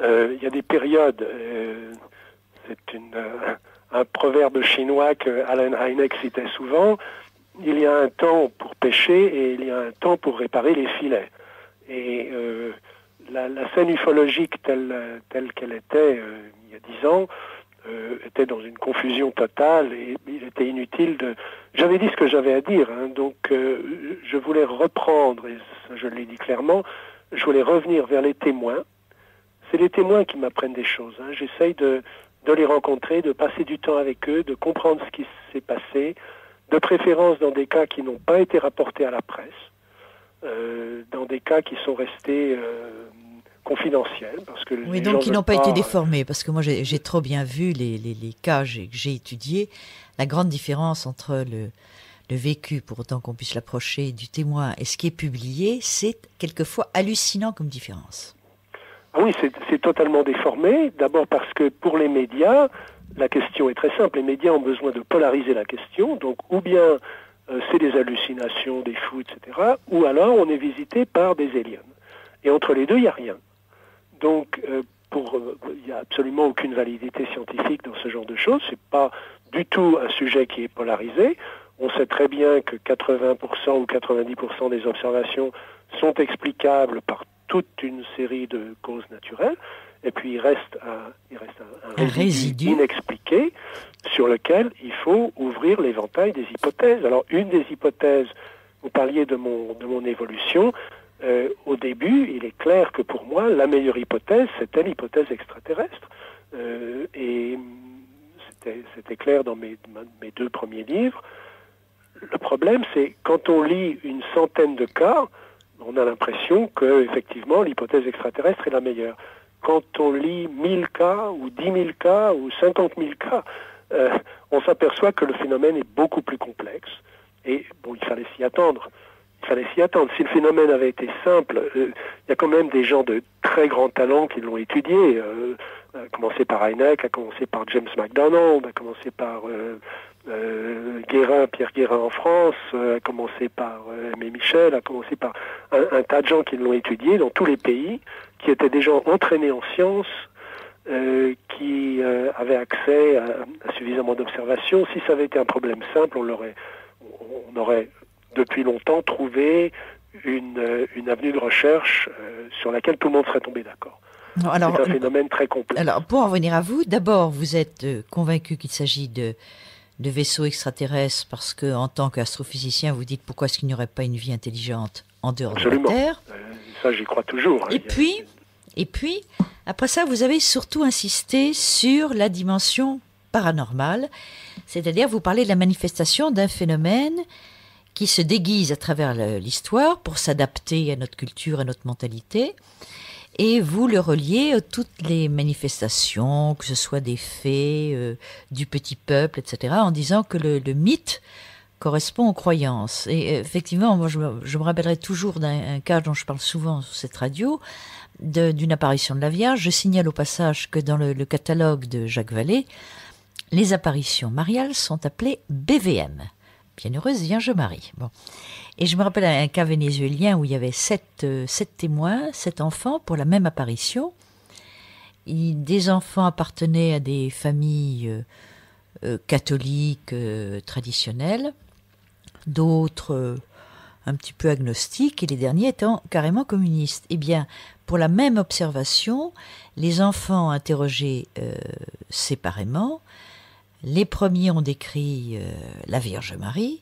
C: Euh, il y a des périodes, euh, c'est euh, un proverbe chinois que Alan Hynek citait souvent, il y a un temps pour pêcher et il y a un temps pour réparer les filets. Et la, scène ufologique telle qu'elle était euh, il y a dix ans euh, était dans une confusion totale et il était inutile de. J'avais dit ce que j'avais à dire, hein, donc euh, je voulais reprendre et je l'ai dit clairement. Je voulais revenir vers les témoins. C'est les témoins qui m'apprennent des choses. Hein. J'essaye de de les rencontrer, de passer du temps avec eux, de comprendre ce qui s'est passé, de préférence dans des cas qui n'ont pas été rapportés à la presse euh, dans des cas qui sont restés euh, confidentiels. Parce que
B: oui, donc qui n'ont pas, pas, été déformés, parce que moi j'ai trop bien vu les, les, les cas que j'ai étudiés, la grande différence entre le, le vécu, pour autant qu'on puisse l'approcher, du témoin et ce qui est publié, c'est quelquefois hallucinant comme différence.
C: Ah oui, c'est totalement déformé. D'abord parce que pour les médias, la question est très simple. Les médias ont besoin de polariser la question. Donc, ou bien euh, c'est des hallucinations, des fous, etc. Ou alors on est visité par des aliens. Et entre les deux, il n'y a rien. Donc, euh, euh, il n'y a absolument aucune validité scientifique dans ce genre de choses. C'est pas du tout un sujet qui est polarisé. On sait très bien que 80% ou 90% des observations sont explicables par toute une série de causes naturelles. Et puis il reste un, il reste un, un,
B: un résidu, résidu,
C: inexpliqué sur lequel il faut ouvrir l'éventail des hypothèses. Alors une des hypothèses, vous parliez de mon, de mon évolution, euh, au début, il est clair que pour moi, la meilleure hypothèse, c'était l'hypothèse extraterrestre. Euh, et c'était clair dans mes, mes deux premiers livres. Le problème, c'est quand on lit une centaine de cas, on a l'impression que effectivement l'hypothèse extraterrestre est la meilleure. Quand on lit 1000 cas ou 10 000 cas ou 50 000 cas, euh, on s'aperçoit que le phénomène est beaucoup plus complexe. Et bon, il fallait s'y attendre. Il fallait s'y attendre. Si le phénomène avait été simple, euh, il y a quand même des gens de très grand talent qui l'ont étudié. Euh, à commencer par Heineck, à commencer par James MacDonald, à commencer par euh, euh, Guérin, Pierre Guérin en France, euh, à commencer par euh, Aimé Michel, à commencer par un, tas de gens qui l'ont étudié dans tous les pays, qui étaient des gens entraînés en sciences, euh, qui euh, avaient accès à, à suffisamment d'observations. Si ça avait été un problème simple, on l'aurait, on aurait depuis longtemps trouvé une, une avenue de recherche sur laquelle tout le monde serait tombé d'accord. C'est un phénomène très complexe.
B: Alors, pour en venir à vous, d'abord, vous êtes convaincu qu'il s'agit de, de vaisseaux extraterrestres parce que, en tant qu'astrophysicien, vous dites pourquoi est-ce qu'il n'y aurait pas une vie intelligente en dehors
C: Absolument.
B: de la Terre?
C: Euh, Ça, j'y crois toujours.
B: Et puis, et puis, après ça, vous avez surtout insisté sur la dimension paranormale, c'est-à-dire vous parlez de la manifestation d'un phénomène qui se déguise à travers l'histoire pour s'adapter à notre culture, à notre mentalité et vous le reliez à toutes les manifestations, que ce soit des fées, euh, du petit peuple, etc., en disant que le mythe correspond aux croyances. Et effectivement, moi, je me, rappellerai toujours d'un cas dont je parle souvent sur cette radio, d'une apparition de la Vierge. Je signale au passage que dans le, catalogue de Jacques Vallée, les apparitions mariales sont appelées BVM. Bienheureuse Vierge Marie. Bon. Et je me rappelle un cas vénézuélien où il y avait sept, euh, sept témoins, sept enfants pour la même apparition. Des enfants appartenaient à des familles euh, euh, catholiques euh, traditionnelles, d'autres euh, un petit peu agnostiques, et les derniers étant carrément communistes. Eh bien, pour la même observation, les enfants interrogés euh, séparément, les premiers ont décrit la Vierge Marie,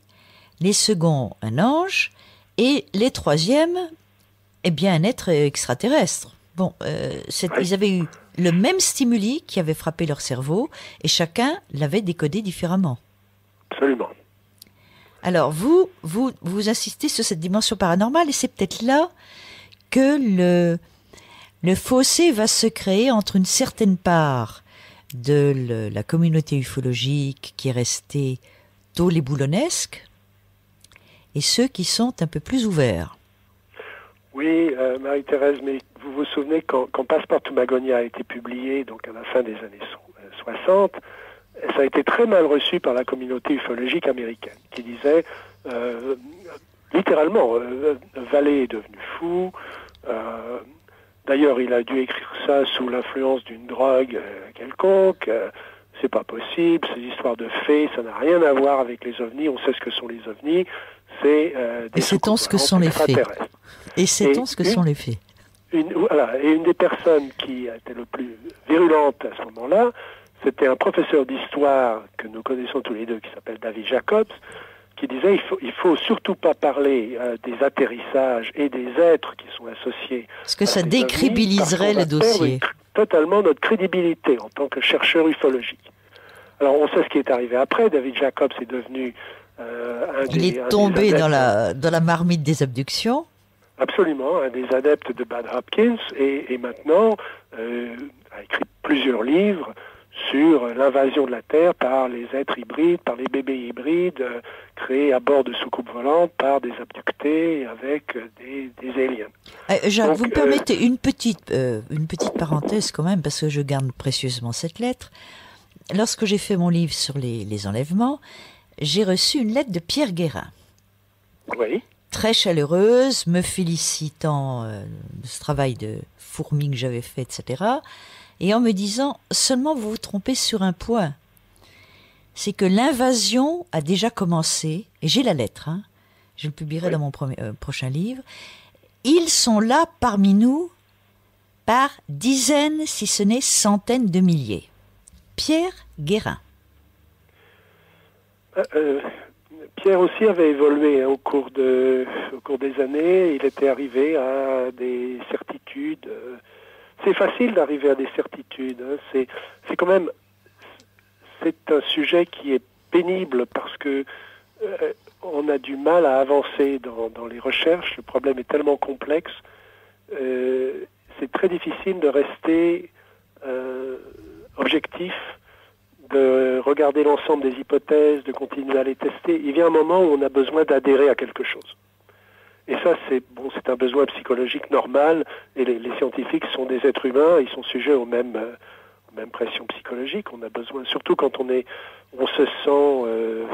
B: les seconds un ange, et les troisièmes Eh bien, un être extraterrestre. Bon, euh, ils avaient eu le même stimuli qui avait frappé leur cerveau et chacun l'avait décodé différemment.
C: Absolument.
B: Alors, vous, vous, vous insistez sur cette dimension paranormale et c'est peut-être là que le, fossé va se créer entre une certaine part de la communauté ufologique qui est restée boulonnesque et ceux qui sont un peu plus ouverts.
C: Oui, euh, Marie-Thérèse, mais vous vous souvenez quand, quand Magonia a été publié, donc à la fin des années so- euh, 60, ça a été très mal reçu par la communauté ufologique américaine, qui disait euh, littéralement, euh, Vallée est devenu fou. euh, D'ailleurs, il a dû écrire ça sous l'influence d'une drogue euh, quelconque. c'est pas possible, ces histoires de fées, ça n'a rien à voir avec les ovnis. On sait ce que sont les ovnis. C'est des
B: Et sait-on ce que sont les fées. Et sait-on ce que
C: une-
B: sont les faits
C: Une, voilà, et une des personnes qui été le plus virulente à ce moment-là, c'était un professeur d'histoire que nous connaissons tous les deux, qui s'appelle David Jacobs, qui disait il faut, il faut surtout pas parler euh, des atterrissages et des êtres qui sont associés.
B: Parce que ça décrédibiliserait
C: parce
B: le
C: qu'on va perdre
B: dossier.
C: une- totalement notre crédibilité en tant que chercheur ufologique. Alors on sait ce qui est arrivé après. David Jacobs est devenu euh, un
B: Il
C: des,
B: est tombé dans la, dans la marmite des abductions.
C: Absolument, un des adeptes de Bad Hopkins et, et maintenant euh, a écrit plusieurs livres sur l'invasion de la Terre par les êtres hybrides, par les bébés hybrides euh, créés à bord de soucoupes volantes par des abductés avec euh, des, des aliens.
B: Euh, Jacques,
C: Donc,
B: vous me permettez une petite, une petite parenthèse quand même, parce que je garde précieusement cette lettre. Lorsque j'ai fait mon livre sur les, les enlèvements, j'ai reçu une lettre de Pierre Guérin,
C: Oui,
B: très chaleureuse, me félicitant euh, de ce travail de fourmi que j'avais fait, etc. Et en me disant, seulement vous vous trompez sur un point. C'est que l'invasion a déjà commencé, et j'ai la lettre, hein, je le publierai
C: Oui.
B: dans mon premier- euh, prochain livre. Ils sont là parmi nous par dizaines, si ce n'est centaines de milliers. Pierre Guérin.
C: Euh, euh, Pierre aussi avait évolué hein, au cours de au cours des années. Il était arrivé à des certitudes. C'est facile d'arriver à des certitudes. hein. C'est c'est quand même c'est un sujet qui est pénible parce que euh, on a du mal à avancer dans, dans les recherches. Le problème est tellement complexe. Euh, c'est très difficile de rester euh, objectif de regarder l'ensemble des hypothèses, de continuer à les tester. Il vient un moment où on a besoin d'adhérer à quelque chose. Et ça, c'est bon, c'est un besoin psychologique normal. Et les, les scientifiques sont des êtres humains, ils sont sujets aux mêmes, euh, aux mêmes pressions psychologiques. On a besoin, surtout quand on est, on se sent euh,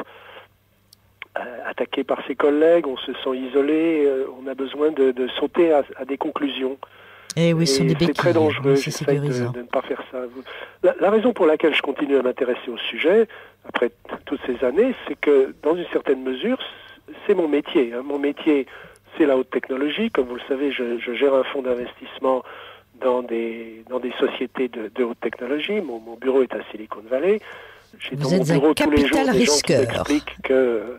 C: euh, attaqué par ses collègues, on se sent isolé, euh, on a besoin de, de sauter à, à des conclusions.
B: Eh oui, ce
C: Et
B: des
C: c'est très dangereux,
B: c'est
C: j'essaye de, de ne pas faire ça. La, la raison pour laquelle je continue à m'intéresser au sujet, après toutes ces années, c'est que dans une certaine mesure, c'est mon métier. hein. Mon métier, c'est la haute technologie. Comme vous le savez, je, je gère un fonds d'investissement dans des, dans des sociétés de, de haute technologie. Mon, mon bureau est à Silicon Valley. J'ai dans mon bureau tous les jours des gens qui m'expliquent que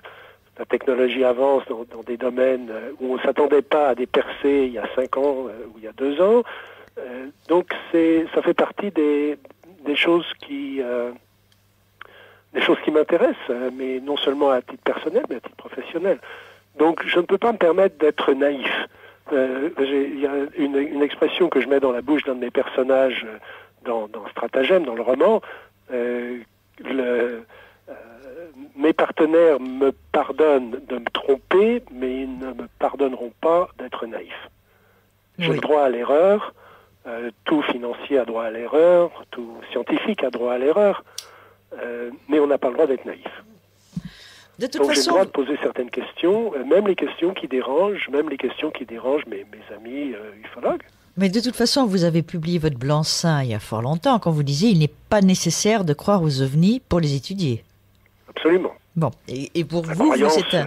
C: la technologie avance dans, dans des domaines euh, où on ne s'attendait pas à des percées il y a cinq ans euh, ou il y a deux ans. Euh, donc c'est, ça fait partie des, des choses qui, euh, des choses qui m'intéressent, mais non seulement à titre personnel, mais à titre professionnel. Donc je ne peux pas me permettre d'être naïf. Euh, Il y a une, une expression que je mets dans la bouche d'un de mes personnages euh, dans, dans Stratagème, dans le roman. Euh, le, euh, mes partenaires me pardonnent de me tromper, mais ils ne me pardonneront pas d'être naïf. J'ai
B: Oui.
C: le droit à l'erreur. tout financier a droit à l'erreur. Tout scientifique a droit à l'erreur. mais on n'a pas le droit d'être naïf.
B: De toute
C: Donc j'ai le
B: façon,
C: droit de poser certaines questions, euh, même les questions qui dérangent, même les questions qui dérangent mes, mes amis euh, ufologues.
B: Mais de toute façon, vous avez publié votre blanc-seing il y a fort longtemps, quand vous disiez il n'est pas nécessaire de croire aux ovnis pour les étudier.
C: Absolument.
B: Bon, et, et pour
C: La
B: vous, vous,
C: croyance,
B: c'est un,
C: euh,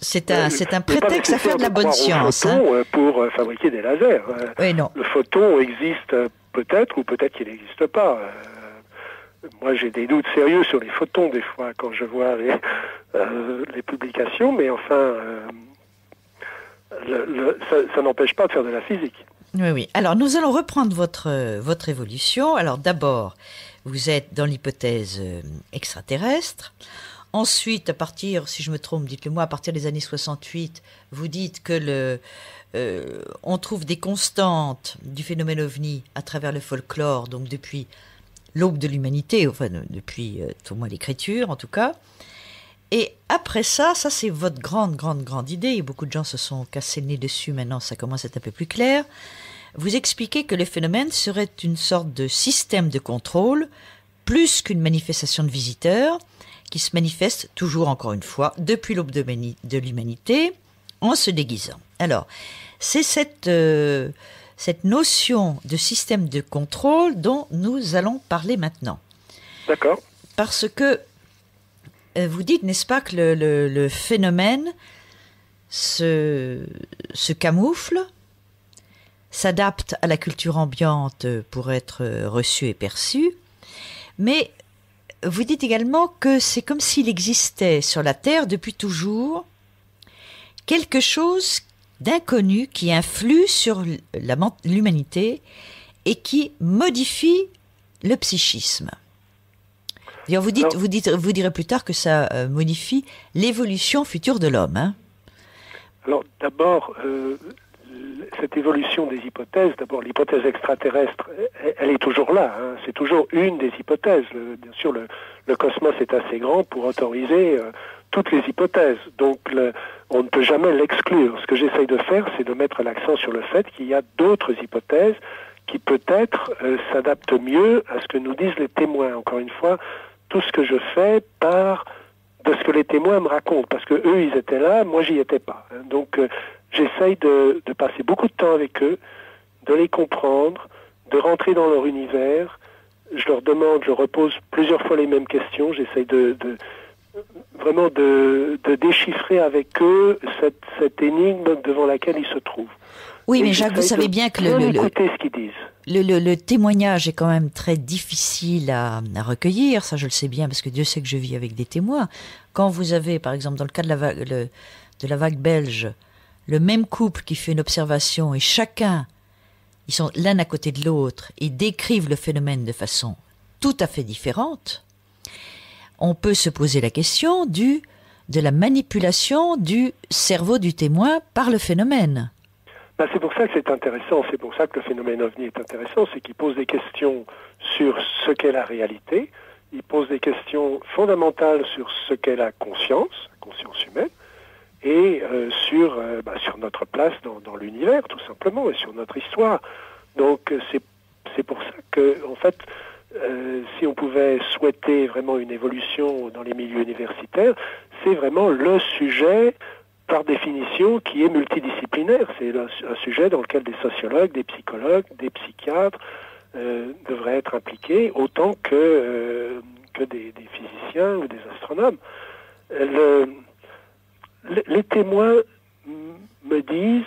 B: c'est un, c'est un prétexte à faire de la bonne science. hein.
C: euh, pour euh, fabriquer des lasers. Euh,
B: Oui, non.
C: le photon existe euh, peut-être ou peut-être qu'il n'existe pas. Moi, j'ai des doutes sérieux sur les photons des fois quand je vois les, euh, publications, mais enfin, euh, ça, n'empêche pas de faire de la physique.
B: Oui, oui. Alors, nous allons reprendre votre, votre évolution. Alors, d'abord, vous êtes dans l'hypothèse euh, extraterrestre. Ensuite, à partir, si je me trompe, dites-le moi, à partir des années 68, vous dites que le, on trouve des constantes du phénomène ovni à travers le folklore, donc depuis l'aube de l'humanité, enfin depuis euh, tout au moins l'écriture en tout cas. Et après ça, ça c'est votre grande, grande, grande idée, et beaucoup de gens se sont cassés le nez dessus, maintenant ça commence à être un peu plus clair. Vous expliquez que le phénomène serait une sorte de système de contrôle, plus qu'une manifestation de visiteurs, qui se manifeste toujours encore une fois depuis l'aube de l'humanité en se déguisant. Alors, c'est cette, euh, cette notion de système de contrôle dont nous allons parler maintenant.
C: D'accord.
B: Parce que euh, vous dites, n'est-ce pas, que le, phénomène se, se camoufle, s'adapte à la culture ambiante pour être reçu et perçu, mais vous dites également que c'est comme s'il existait sur la Terre depuis toujours quelque chose d'inconnu qui influe sur l'humanité et qui modifie le psychisme. Vous, dites, vous, dites, vous direz plus tard que ça euh, modifie l'évolution future de l'homme. Hein.
C: Alors d'abord, euh, cette évolution des hypothèses, d'abord l'hypothèse extraterrestre, elle, est toujours là. Hein. C'est toujours une des hypothèses. bien sûr, le, cosmos est assez grand pour autoriser euh, toutes les hypothèses. Donc on ne peut jamais l'exclure. Ce que j'essaye de faire, c'est de mettre l'accent sur le fait qu'il y a d'autres hypothèses qui peut-être euh, s'adaptent mieux à ce que nous disent les témoins. Encore une fois, tout ce que je fais part de ce que les témoins me racontent, parce que eux, ils étaient là, moi, j'y étais pas. Hein. Donc, euh, j'essaye de, de, passer beaucoup de temps avec eux, de les comprendre, de rentrer dans leur univers. Je leur demande, je repose plusieurs fois les mêmes questions. J'essaye de, de, vraiment de, déchiffrer avec eux cette, cette, énigme devant laquelle ils se trouvent.
B: Oui, mais Jacques, vous savez bien que le,
C: le, ce qu'ils disent.
B: Le, témoignage est quand même très difficile à, recueillir, ça je le sais bien parce que Dieu sait que je vis avec des témoins. Quand vous avez, par exemple, dans le cas de la vague, de la vague belge, le même couple qui fait une observation et chacun, ils sont l'un à côté de l'autre et décrivent le phénomène de façon tout à fait différente, on peut se poser la question du, de la manipulation du cerveau du témoin par le phénomène.
C: Ben, c'est pour ça que c'est intéressant, c'est pour ça que le phénomène ovni est intéressant, c'est qu'il pose des questions sur ce qu'est la réalité, il pose des questions fondamentales sur ce qu'est la conscience, la conscience humaine, et euh, sur, euh, ben, sur notre place dans, dans l'univers, tout simplement, et sur notre histoire. Donc c'est, c'est pour ça que, en fait, euh, si on pouvait souhaiter vraiment une évolution dans les milieux universitaires, c'est vraiment le sujet par définition qui est multidisciplinaire. C'est un sujet dans lequel des sociologues, des psychologues, des psychiatres euh, devraient être impliqués autant que, euh, que des, physiciens ou des astronomes. les témoins me disent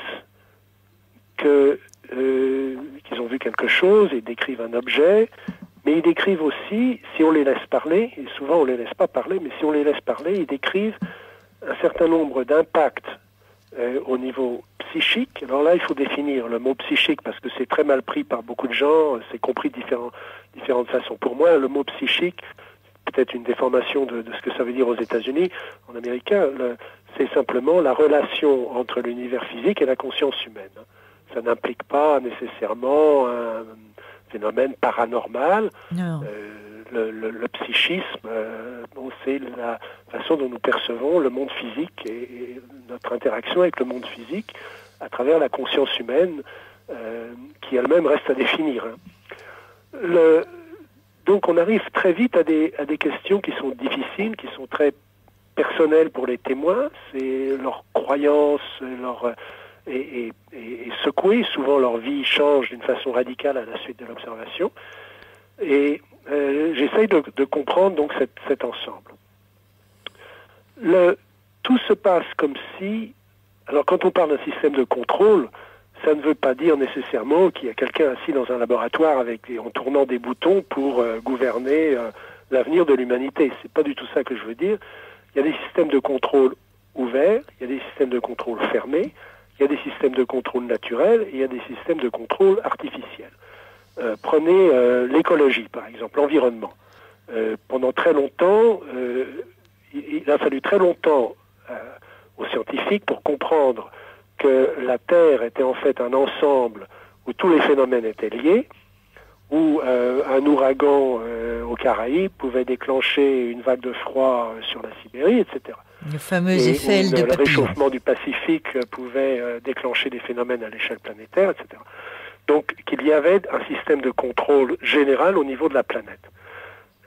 C: qu'ils ont vu quelque chose et décrivent un objet, mais ils décrivent aussi, si on les laisse parler, et souvent on ne les laisse pas parler, mais si on les laisse parler, ils décrivent un certain nombre d'impacts euh, au niveau psychique. Alors là, il faut définir le mot psychique parce que c'est très mal pris par beaucoup de gens, c'est compris de différentes façons. Pour moi, le mot psychique, peut-être une déformation de, ce que ça veut dire aux États-Unis, en américain, c'est simplement la relation entre l'univers physique et la conscience humaine. Ça n'implique pas nécessairement un phénomène paranormal. Euh, le, psychisme, euh, c'est la façon dont nous percevons le monde physique et, notre interaction avec le monde physique à travers la conscience humaine euh, qui elle-même reste à définir. Hein. Le, donc on arrive très vite à des, à des questions qui sont difficiles, qui sont très personnelles pour les témoins. C'est leur croyance, leur et, secouer. Souvent, leur vie change d'une façon radicale à la suite de l'observation. Et euh, j'essaye de, comprendre donc cet ensemble. Le, tout se passe comme si, alors quand on parle d'un système de contrôle, ça ne veut pas dire nécessairement qu'il y a quelqu'un assis dans un laboratoire en tournant des boutons pour euh, gouverner euh, l'avenir de l'humanité. C'est pas du tout ça que je veux dire. Il y a des systèmes de contrôle ouverts, il y a des systèmes de contrôle fermés, il y a des systèmes de contrôle naturels et il y a des systèmes de contrôle artificiels. Euh, prenez euh, l'écologie, par exemple, l'environnement. Euh, pendant très longtemps, il, a fallu très longtemps aux scientifiques pour comprendre que la Terre était en fait un ensemble où tous les phénomènes étaient liés, où un ouragan aux Caraïbes pouvait déclencher une vague de froid sur la Sibérie, etc.
B: Le fameux effet de
C: Le réchauffement du Pacifique pouvait déclencher des phénomènes à l'échelle planétaire, etc. Donc qu'il y avait un système de contrôle général au niveau de la planète.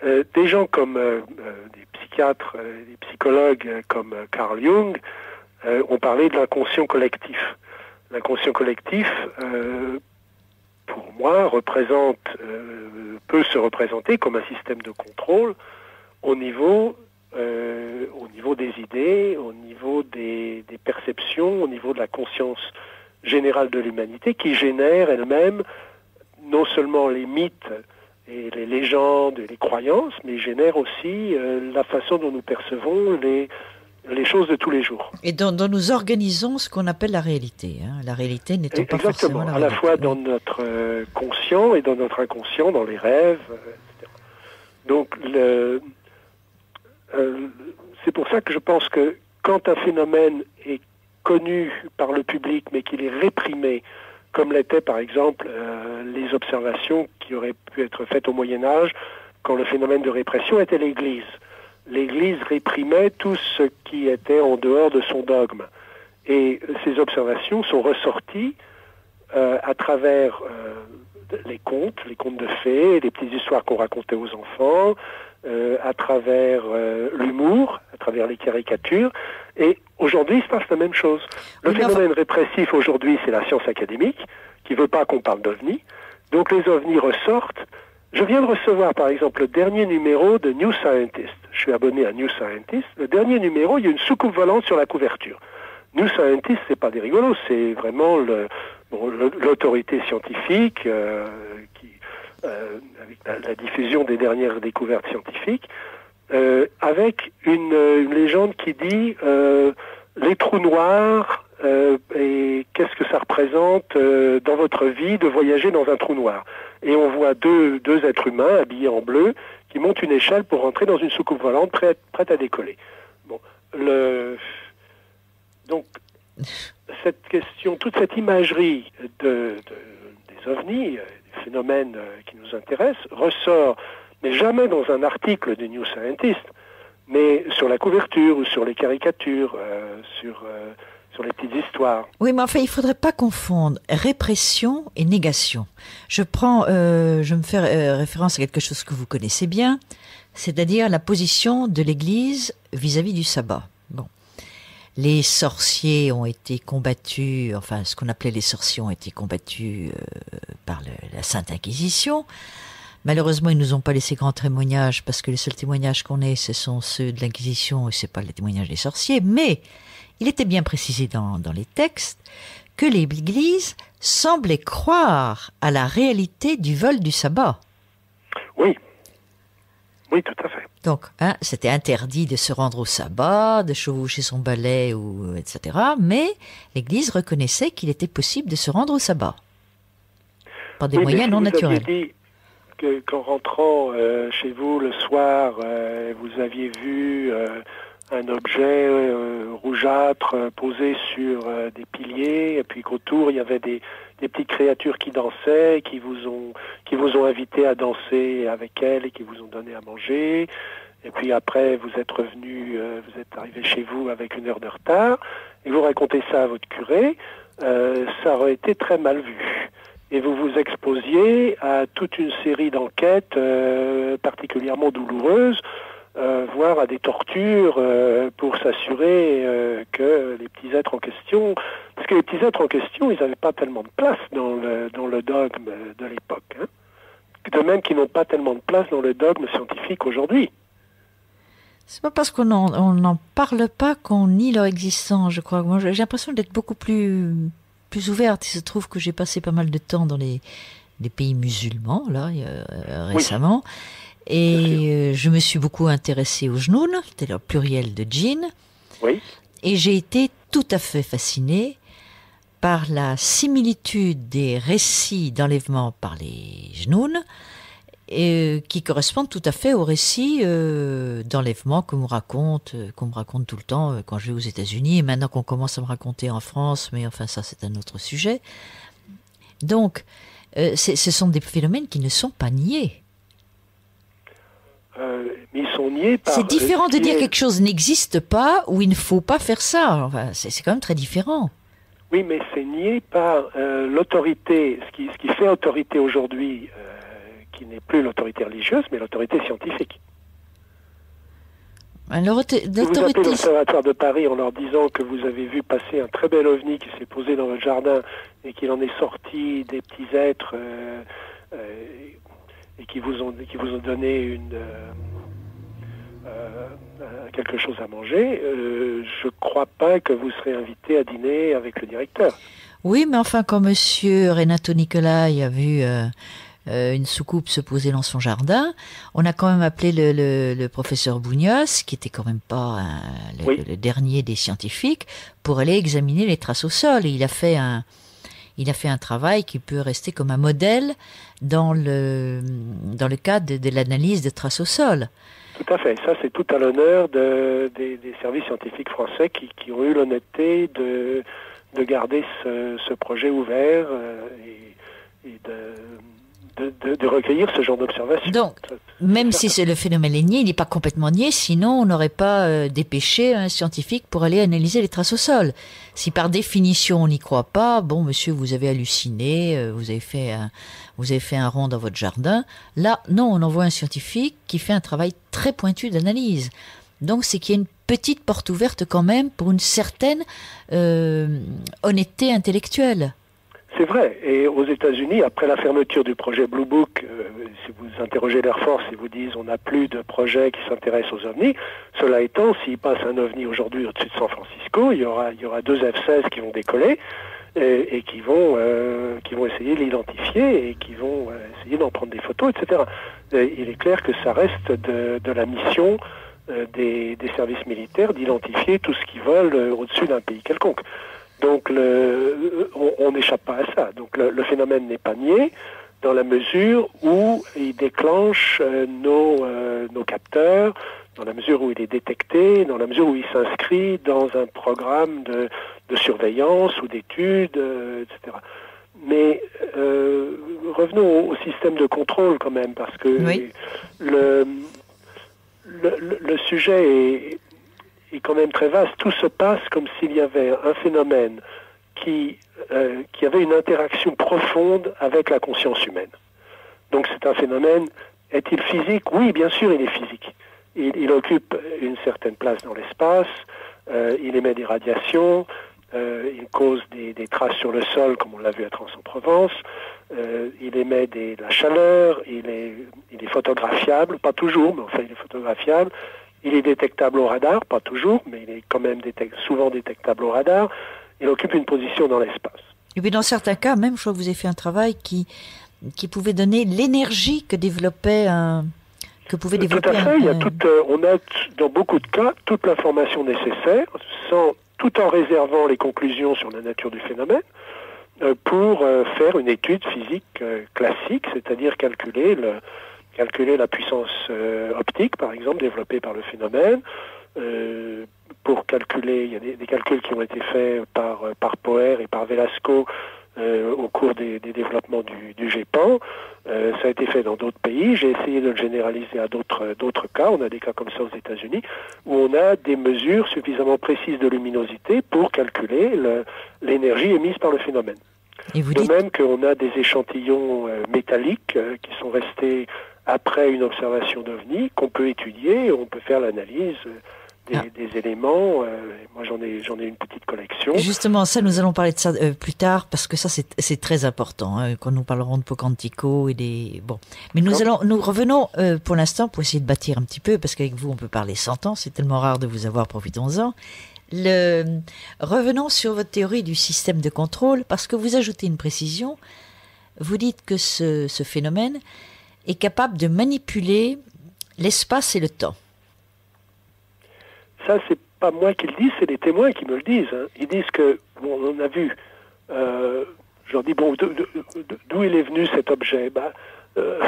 C: Euh, des gens comme euh, euh, des psychiatres, des psychologues comme Carl Jung ont parlé de l'inconscient collectif. L'inconscient collectif, pour moi, représente, peut se représenter comme un système de contrôle au niveau, au niveau des idées, au niveau des, des perceptions, au niveau de la conscience générale de l'humanité qui génère elle-même non seulement les mythes et les légendes et les croyances, mais génère aussi euh, la façon dont nous percevons les, les choses de tous les jours.
B: Et dont, nous organisons ce qu'on appelle la réalité. Hein. La réalité n'étant pas forcément la
C: à la fois dans notre euh, conscient et dans notre inconscient, dans les rêves, euh, etc. Donc, c'est pour ça que je pense que quand un phénomène est connu par le public mais qu'il est réprimé, comme l'étaient par exemple euh, les observations qui auraient pu être faites au Moyen Âge quand le phénomène de répression était l'Église. L'Église réprimait tout ce qui était en dehors de son dogme. Et ces observations sont ressorties euh, à travers euh, les contes, les contes de fées, les petites histoires qu'on racontait aux enfants, à travers l'humour, à travers les caricatures. Et Aujourd'hui, il se passe la même chose. Le phénomène répressif aujourd'hui, c'est la science académique, qui ne veut pas qu'on parle d'OVNI. Donc les OVNI ressortent. Je viens de recevoir, par exemple, le dernier numéro de New Scientist. Je suis abonné à New Scientist. Le dernier numéro, il y a une soucoupe volante sur la couverture. New Scientist, c'est pas des rigolos, c'est vraiment l'autorité scientifique euh, qui, euh, avec la, diffusion des dernières découvertes scientifiques, euh, avec une, une, légende qui dit les trous noirs euh, et qu'est-ce que ça représente euh, dans votre vie de voyager dans un trou noir. Et on voit deux, deux êtres humains habillés en bleu qui montent une échelle pour rentrer dans une soucoupe volante prête, prête à décoller. Bon, le... Donc, cette question, toute cette imagerie de, des ovnis, euh, des phénomènes qui nous intéressent, ressort, mais jamais dans un article du New Scientist, mais sur la couverture ou sur les caricatures, euh, sur, euh, sur les petites histoires.
B: Oui, mais enfin, il ne faudrait pas confondre répression et négation. Je prends, euh, je me fais référence à quelque chose que vous connaissez bien, c'est-à-dire la position de l'Église vis-à-vis du sabbat. Bon. Les sorciers ont été combattus, enfin, ce qu'on appelait les sorciers ont été combattus par la Sainte Inquisition. Malheureusement, ils nous ont pas laissé grand témoignage parce que les seuls témoignages qu'on ait, ce sont ceux de l'Inquisition et c'est pas les témoignages des sorciers. Mais il était bien précisé dans, dans les textes que l'Église semblait croire à la réalité du vol du sabbat.
C: Oui. Oui, tout à fait.
B: Donc, hein, c'était interdit de se rendre au sabbat, de chevaucher son balai, ou, etc. Mais l'Église reconnaissait qu'il était possible de se rendre au sabbat. Par des moyens non naturels
C: qu'en rentrant euh, chez vous le soir, euh, vous aviez vu euh, un objet rougeâtre posé sur des piliers, et puis qu'autour il y avait des, petites créatures qui dansaient, qui vous ont qui vous ont invité à danser avec elles et qui vous ont donné à manger. Et puis après, vous êtes revenu, vous êtes arrivé chez vous avec une heure de retard, et vous racontez ça à votre curé, ça aurait été très mal vu et vous vous exposiez à toute une série d'enquêtes euh, particulièrement douloureuses, euh, voire à des tortures euh, pour s'assurer que les petits êtres en question, parce que les petits êtres en question, ils n'avaient pas tellement de place dans le, dans le dogme de l'époque. Hein. De même qu'ils n'ont pas tellement de place dans le dogme scientifique aujourd'hui.
B: C'est pas parce qu'on n'en parle pas qu'on nie leur existence, je crois. Moi, j'ai l'impression d'être beaucoup plus plus ouverte. Il se trouve que j'ai passé pas mal de temps dans les, pays musulmans, là, euh, récemment. Et euh, je me suis beaucoup intéressée au jnoun, c'était le pluriel de djinn.
C: Oui.
B: Et j'ai été tout à fait fascinée par la similitude des récits d'enlèvement par les Jnouns et qui correspondent tout à fait aux récits euh, d'enlèvement qu'on me raconte, euh, qu'on me raconte tout le temps euh, quand je vais aux États-Unis et maintenant qu'on commence à me raconter en France, mais enfin ça c'est un autre sujet. Donc, ce sont des phénomènes qui ne sont pas niés.
C: Mais ils sont niés par.
B: C'est différent de dire quelque chose n'existe pas ou il ne faut pas faire ça. Enfin, c'est quand même très différent.
C: Oui, mais c'est nié par l'autorité. Ce qui, ce qui fait autorité aujourd'hui qui n'est plus l'autorité religieuse, mais l'autorité scientifique.
B: Alors,
C: vous appelez l'Observatoire de Paris en leur disant que vous avez vu passer un très bel ovni qui s'est posé dans votre jardin et qu'il en est sorti des petits êtres euh, euh, et qui vous ont, qui vous ont donné une, euh, quelque chose à manger, je ne crois pas que vous serez invité à dîner avec le directeur.
B: Oui, mais enfin, quand Monsieur Renato Nicolai a vu euh, une soucoupe se posait dans son jardin. On a quand même appelé le, professeur Bougnos, qui était quand même pas le, dernier des scientifiques, pour aller examiner les traces au sol. Et il a fait un, il a fait un travail qui peut rester comme un modèle dans le, dans le cadre de, l'analyse des traces au sol.
C: Tout à fait. Ça, c'est tout à l'honneur de, des, services scientifiques français qui, qui ont eu l'honnêteté de, de garder ce, ce projet ouvert euh, et, et de de, recueillir ce genre d'observation.
B: Donc, même si c'est le phénomène est nié, il n'est pas complètement nié, sinon on n'aurait pas euh, dépêché un scientifique pour aller analyser les traces au sol. Si par définition on n'y croit pas, bon monsieur, vous avez halluciné, euh, vous avez fait un, vous avez fait un rond dans votre jardin. Là, non, on envoie un scientifique qui fait un travail très pointu d'analyse. Donc c'est qu'il y a une petite porte ouverte quand même pour une certaine euh, honnêteté intellectuelle.
C: C'est vrai. Et aux États-Unis, après la fermeture du projet Blue Book, euh, si vous interrogez l'Air Force, ils vous disent on n'a plus de projet qui s'intéresse aux ovnis. Cela étant, s'il passe un ovni aujourd'hui au-dessus de San Francisco, il y aura, deux F-16 qui vont décoller et, qui vont euh, qui vont essayer de l'identifier et qui vont euh, essayer d'en prendre des photos, etc. il est clair que ça reste de, la mission des, des, services militaires d'identifier tout ce qui vole au-dessus d'un pays quelconque. Donc le, on n'échappe pas à ça. Donc le, phénomène n'est pas nié dans la mesure où il déclenche euh, nos, euh, nos capteurs, dans la mesure où il est détecté, dans la mesure où il s'inscrit dans un programme de, de surveillance ou d'études, euh, etc. Mais revenons au, système de contrôle quand même, parce que le, le, le, sujet est, est quand même très vaste. Tout se passe comme s'il y avait un phénomène qui, euh, qui avait une interaction profonde avec la conscience humaine. Donc c'est un phénomène, est-il physique? Oui, bien sûr, il est physique. Il, occupe une certaine place dans l'espace, euh, il émet des radiations, euh, il cause des, traces sur le sol, comme on l'a vu à Trans-en-Provence, il émet de la chaleur, il est, il est photographiable, pas toujours, mais enfin il est photographiable, il est détectable au radar, pas toujours, mais il est quand même souvent détectable au radar. Il occupe une position dans l'espace.
B: Et puis dans certains cas, même, je crois que vous avez fait un travail qui, qui pouvait donner l'énergie que développait un, que pouvait développer
C: tout à fait. Il y a toute, euh, on a dans beaucoup de cas toute l'information nécessaire, sans, tout en réservant les conclusions sur la nature du phénomène, euh, pour euh, faire une étude physique classique, c'est-à-dire calculer le, calculer la puissance euh, optique, par exemple, développée par le phénomène. Euh, pour calculer, il y a des, calculs qui ont été faits par, euh, par Poer et par Velasco au cours des, développements du, du GEPAN. ça a été fait dans d'autres pays. J'ai essayé de le généraliser à d'autres, d'autres cas. On a des cas comme ça aux États-Unis où on a des mesures suffisamment précises de luminosité pour calculer l'énergie émise par le phénomène. Et vous de même qu'on a des échantillons métalliques qui sont restés après une observation d'OVNI qu'on peut étudier, on peut faire l'analyse des, ah. éléments. Euh, moi, j'en ai, j'en ai une petite collection.
B: Justement, ça, nous allons parler de ça euh, plus tard parce que ça, c'est très important hein, quand nous parlerons de Pocantico et des bon. Mais nous allons, nous revenons euh, pour l'instant pour essayer de bâtir un petit peu parce qu'avec vous, on peut parler 100 ans. C'est tellement rare de vous avoir. Profitons-en. Le... Revenons sur votre théorie du système de contrôle parce que vous ajoutez une précision. Vous dites que ce, ce phénomène est capable de manipuler l'espace et le temps.
C: Ça, c'est pas moi qui le dis, c'est les témoins qui me le disent. Hein. Ils disent que, bon, on a vu euh, je leur dis, bon, d'où il est venu cet objet? Bah, euh,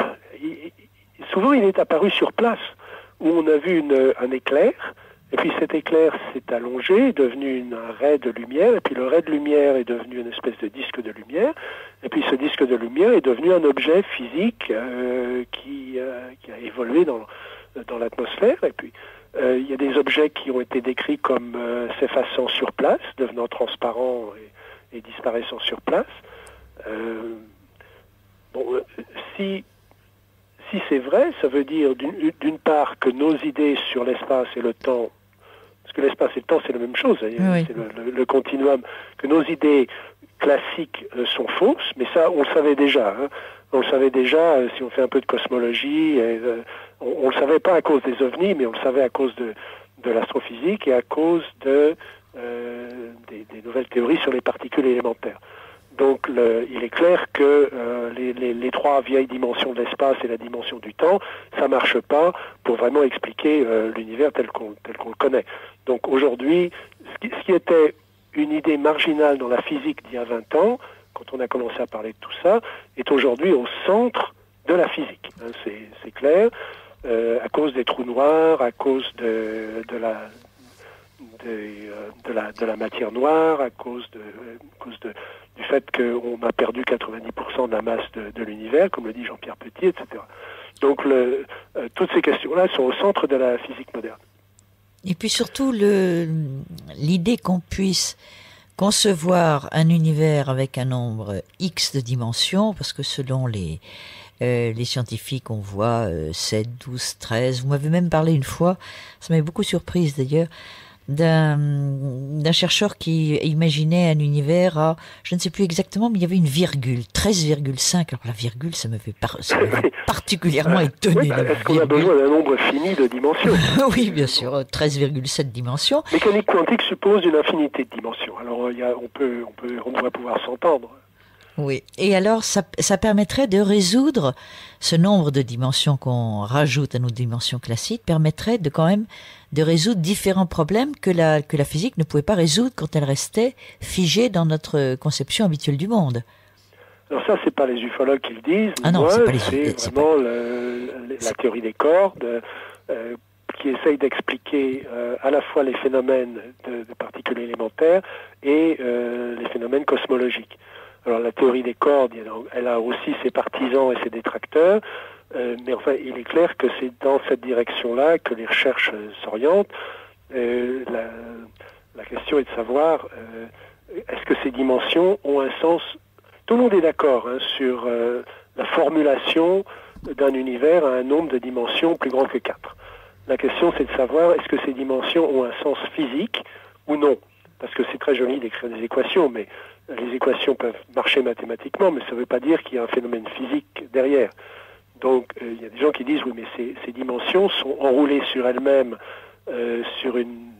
C: Souvent, il est apparu sur place, où on a vu un éclair, et puis cet éclair s'est allongé, est devenu un ray de lumière, et puis le ray de lumière est devenu une espèce de disque de lumière, et puis ce disque de lumière est devenu un objet physique euh, qui, qui, a évolué dans, dans l'atmosphère, et puis euh, il y a des objets qui ont été décrits comme euh, s'effaçant sur place, devenant transparents et, disparaissant sur place. Euh, bon, si si c'est vrai, ça veut dire d'une part que nos idées sur l'espace et le temps, que l'espace et le temps c'est la même chose, hein, c'est le, continuum, que nos idées classiques sont fausses, mais ça on le savait déjà. Hein. On le savait déjà si on fait un peu de cosmologie. Et, on ne le savait pas à cause des ovnis, mais on le savait à cause de, l'astrophysique et à cause de, euh, des, nouvelles théories sur les particules élémentaires. Donc il est clair que euh, les, trois vieilles dimensions de l'espace et la dimension du temps, ça ne marche pas pour vraiment expliquer euh, l'univers tel qu'on le connaît. Donc aujourd'hui, ce, qui, était une idée marginale dans la physique d'il y a 20 ans, quand on a commencé à parler de tout ça, est aujourd'hui au centre de la physique. Hein, c'est clair. Euh, à cause des trous noirs, à cause de la euh, de, la, matière noire, à cause, de, du fait qu'on a perdu 90% de la masse de, l'univers, comme le dit Jean-Pierre Petit, etc. Donc euh, toutes ces questions-là sont au centre de la physique moderne.
B: Et puis surtout l'idée qu'on puisse concevoir un univers avec un nombre X de dimensions, parce que selon les, euh, les scientifiques, on voit 7, 12, 13. Vous m'avez même parlé une fois, ça m'avait beaucoup surprise d'ailleurs, d'un chercheur qui imaginait un univers à, je ne sais plus exactement, mais il y avait une virgule, 13,5. Alors la virgule, ça me fait particulièrement étonné.
C: Est-ce qu'on a besoin d'un nombre fini de dimensions?
B: Oui, bien sûr, 13,7 dimensions.
C: Mécanique quantique suppose une infinité de dimensions. Alors y a, on, peut, on, peut, on doit pouvoir s'entendre.
B: Oui. Et alors, ça, ça, permettrait de résoudre ce nombre de dimensions qu'on rajoute à nos dimensions classiques, permettrait de quand même de résoudre différents problèmes que la, que la physique ne pouvait pas résoudre quand elle restait figée dans notre conception habituelle du monde.
C: Alors ça, c'est pas les ufologues qui le disent.
B: Ah non, c'est pas les
C: C'est vraiment la théorie des cordes euh, qui essaye d'expliquer euh, à la fois les phénomènes de, particules élémentaires et euh, les phénomènes cosmologiques. Alors la théorie des cordes, elle a aussi ses partisans et ses détracteurs, euh, mais enfin, il est clair que c'est dans cette direction-là que les recherches euh, s'orientent. Euh, la, question est de savoir est-ce que ces dimensions ont un sens? Tout le monde est d'accord hein, sur la formulation d'un univers à un nombre de dimensions plus grand que 4. La question c'est de savoir est-ce que ces dimensions ont un sens physique ou non? Parce que c'est très joli d'écrire des équations, mais les équations peuvent marcher mathématiquement, mais ça ne veut pas dire qu'il y a un phénomène physique derrière. Donc euh, il y a des gens qui disent oui, mais ces, dimensions sont enroulées sur elles-mêmes euh, sur une,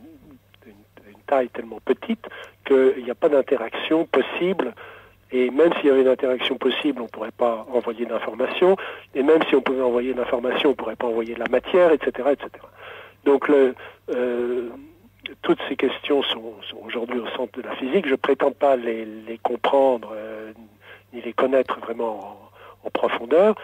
C: taille tellement petite qu'il n'y a pas d'interaction possible. Et même s'il y avait une interaction possible, on ne pourrait pas envoyer d'informations. Et même si on pouvait envoyer d'informations, on ne pourrait pas envoyer de la matière, etc. etc. Donc euh, toutes ces questions sont, aujourd'hui au centre de la physique. Je ne prétends pas les, comprendre ni les connaître vraiment en, profondeur.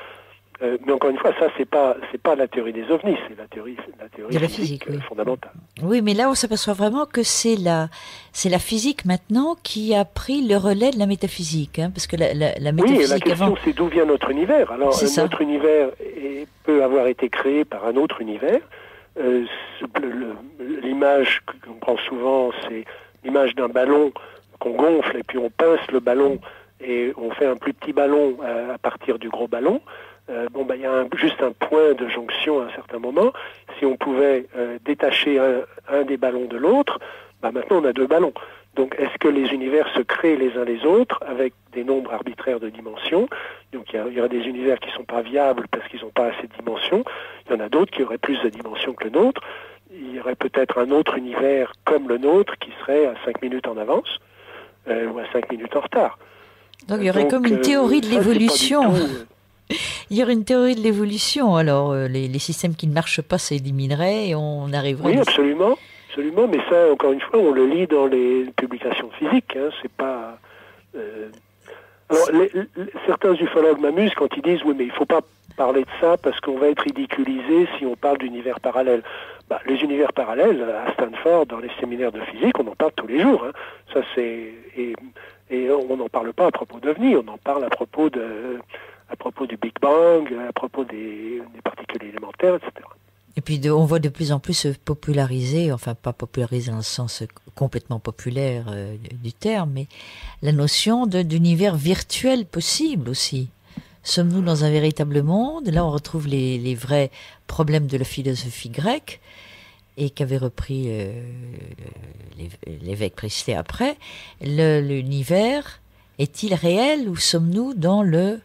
C: Euh, mais encore une fois, ça c'est pas c'est pas la théorie des ovnis, c'est la théorie la théorie de la physique, euh, fondamentale.
B: Oui, mais là on s'aperçoit vraiment que c'est la c'est la physique maintenant qui a pris le relais de la métaphysique, hein, parce que la, la, métaphysique.
C: Oui, la question c'est d'où vient notre univers. Alors notre univers peut avoir été créé par un autre univers. Euh, l'image qu'on prend souvent, c'est l'image d'un ballon qu'on gonfle et puis on pince le ballon et on fait un plus petit ballon à, partir du gros ballon. Euh, bon, ben, il y a juste un point de jonction à un certain moment. Si on pouvait euh, détacher un, des ballons de l'autre, ben, maintenant on a deux ballons. Donc est-ce que les univers se créent les uns les autres avec des nombres arbitraires de dimensions? Donc il y, aura des univers qui ne sont pas viables parce qu'ils n'ont pas assez de dimensions. Il y en a d'autres qui auraient plus de dimensions que le nôtre. Il y aurait peut-être un autre univers comme le nôtre qui serait à 5 minutes en avance euh, ou à 5 minutes en retard.
B: Donc il y aurait comme une théorie de l'évolution. Euh, il y aurait une théorie de l'évolution. Alors les, les, systèmes qui ne marchent pas s'élimineraient et on arriverait.
C: Oui, absolument. Absolument, mais ça, encore une fois, on le lit dans les publications physiques. Hein, c'est pas, alors, certains ufologues m'amusent quand ils disent oui, mais il ne faut pas parler de ça parce qu'on va être ridiculisé si on parle d'univers parallèle. Bah, les univers parallèles, à Stanford, dans les séminaires de physique, on en parle tous les jours. Hein. Ça, c'est et, on n'en parle pas à propos d'OVNI, on en parle à propos de à propos du Big Bang, à propos des, particules élémentaires, etc.
B: Et puis on voit de plus en plus se populariser, enfin pas populariser dans le sens complètement populaire euh, du terme, mais la notion d'univers virtuel possible aussi. Sommes-nous dans un véritable monde? Là, on retrouve les, vrais problèmes de la philosophie grecque et qu'avait repris euh, l'évêque Priestley après. L'univers est-il réel ou sommes-nous dans le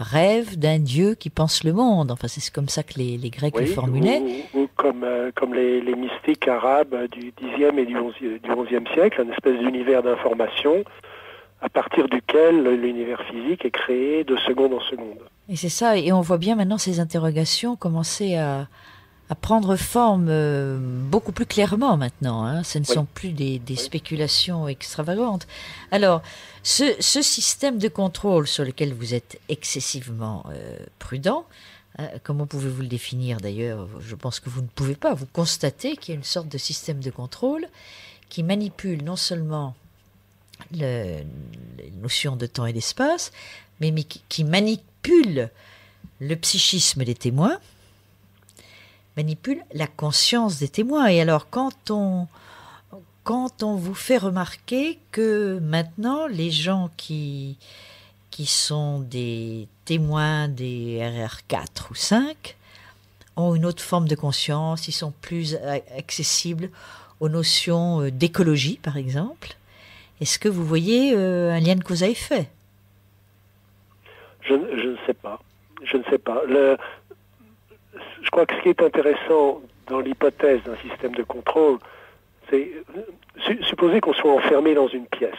B: rêve d'un dieu qui pense le monde Enfin, c'est comme ça que les, Grecs le formulaient.
C: Ou, comme, euh, comme les, mystiques arabes du Xe et du XIe siècle, une espèce d'univers d'information à partir duquel l'univers physique est créé de seconde en seconde.
B: Et c'est ça, et on voit bien maintenant ces interrogations commencer à, prendre forme euh, beaucoup plus clairement maintenant. Hein. Ce ne sont plus des, spéculations extravagantes. Alors, ce, système de contrôle sur lequel vous êtes excessivement euh, prudent, hein, comment pouvez-vous le définir d'ailleurs? Je pense que vous ne pouvez pas. Vous constatez qu'il y a une sorte de système de contrôle qui manipule non seulement le, les notions de temps et d'espace, mais, qui, manipule le psychisme des témoins, manipule la conscience des témoins. Et alors, quand on, quand on vous fait remarquer que maintenant, les gens qui, qui sont des témoins des RR4 ou 5 ont une autre forme de conscience, ils sont plus accessibles aux notions euh, d'écologie, par exemple, est-ce que vous voyez euh, un lien de cause à effet?
C: Je, ne sais pas. Je ne sais pas. Je crois que ce qui est intéressant dans l'hypothèse d'un système de contrôle, c'est supposer qu'on soit enfermé dans une pièce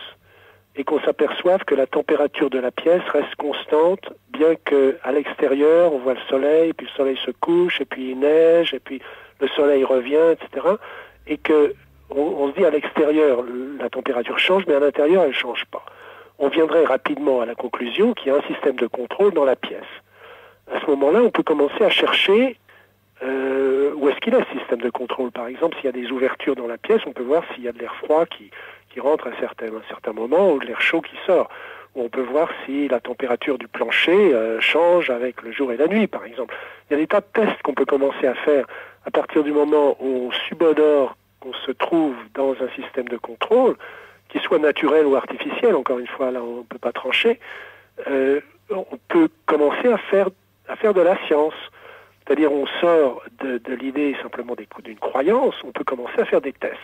C: et qu'on s'aperçoive que la température de la pièce reste constante, bien qu'à l'extérieur, on voit le soleil, puis le soleil se couche, et puis il neige, et puis le soleil revient, etc. Et que on, se dit à l'extérieur, la température change, mais à l'intérieur, elle ne change pas. On viendrait rapidement à la conclusion qu'il y a un système de contrôle dans la pièce. À ce moment-là, on peut commencer à chercher euh, où est-ce qu'il est ce système de contrôle. Par exemple, s'il y a des ouvertures dans la pièce, on peut voir s'il y a de l'air froid qui, rentre à certains, un certain moment ou de l'air chaud qui sort. on peut voir si la température du plancher euh, change avec le jour et la nuit, par exemple. Il y a des tas de tests qu'on peut commencer à faire à partir du moment où on subodore qu'on se trouve dans un système de contrôle, qu'il soit naturel ou artificiel, encore une fois, là on ne peut pas trancher, euh, on peut commencer à faire, à faire de la science. C'est-à-dire on sort de, l'idée simplement d'une croyance, on peut commencer à faire des tests.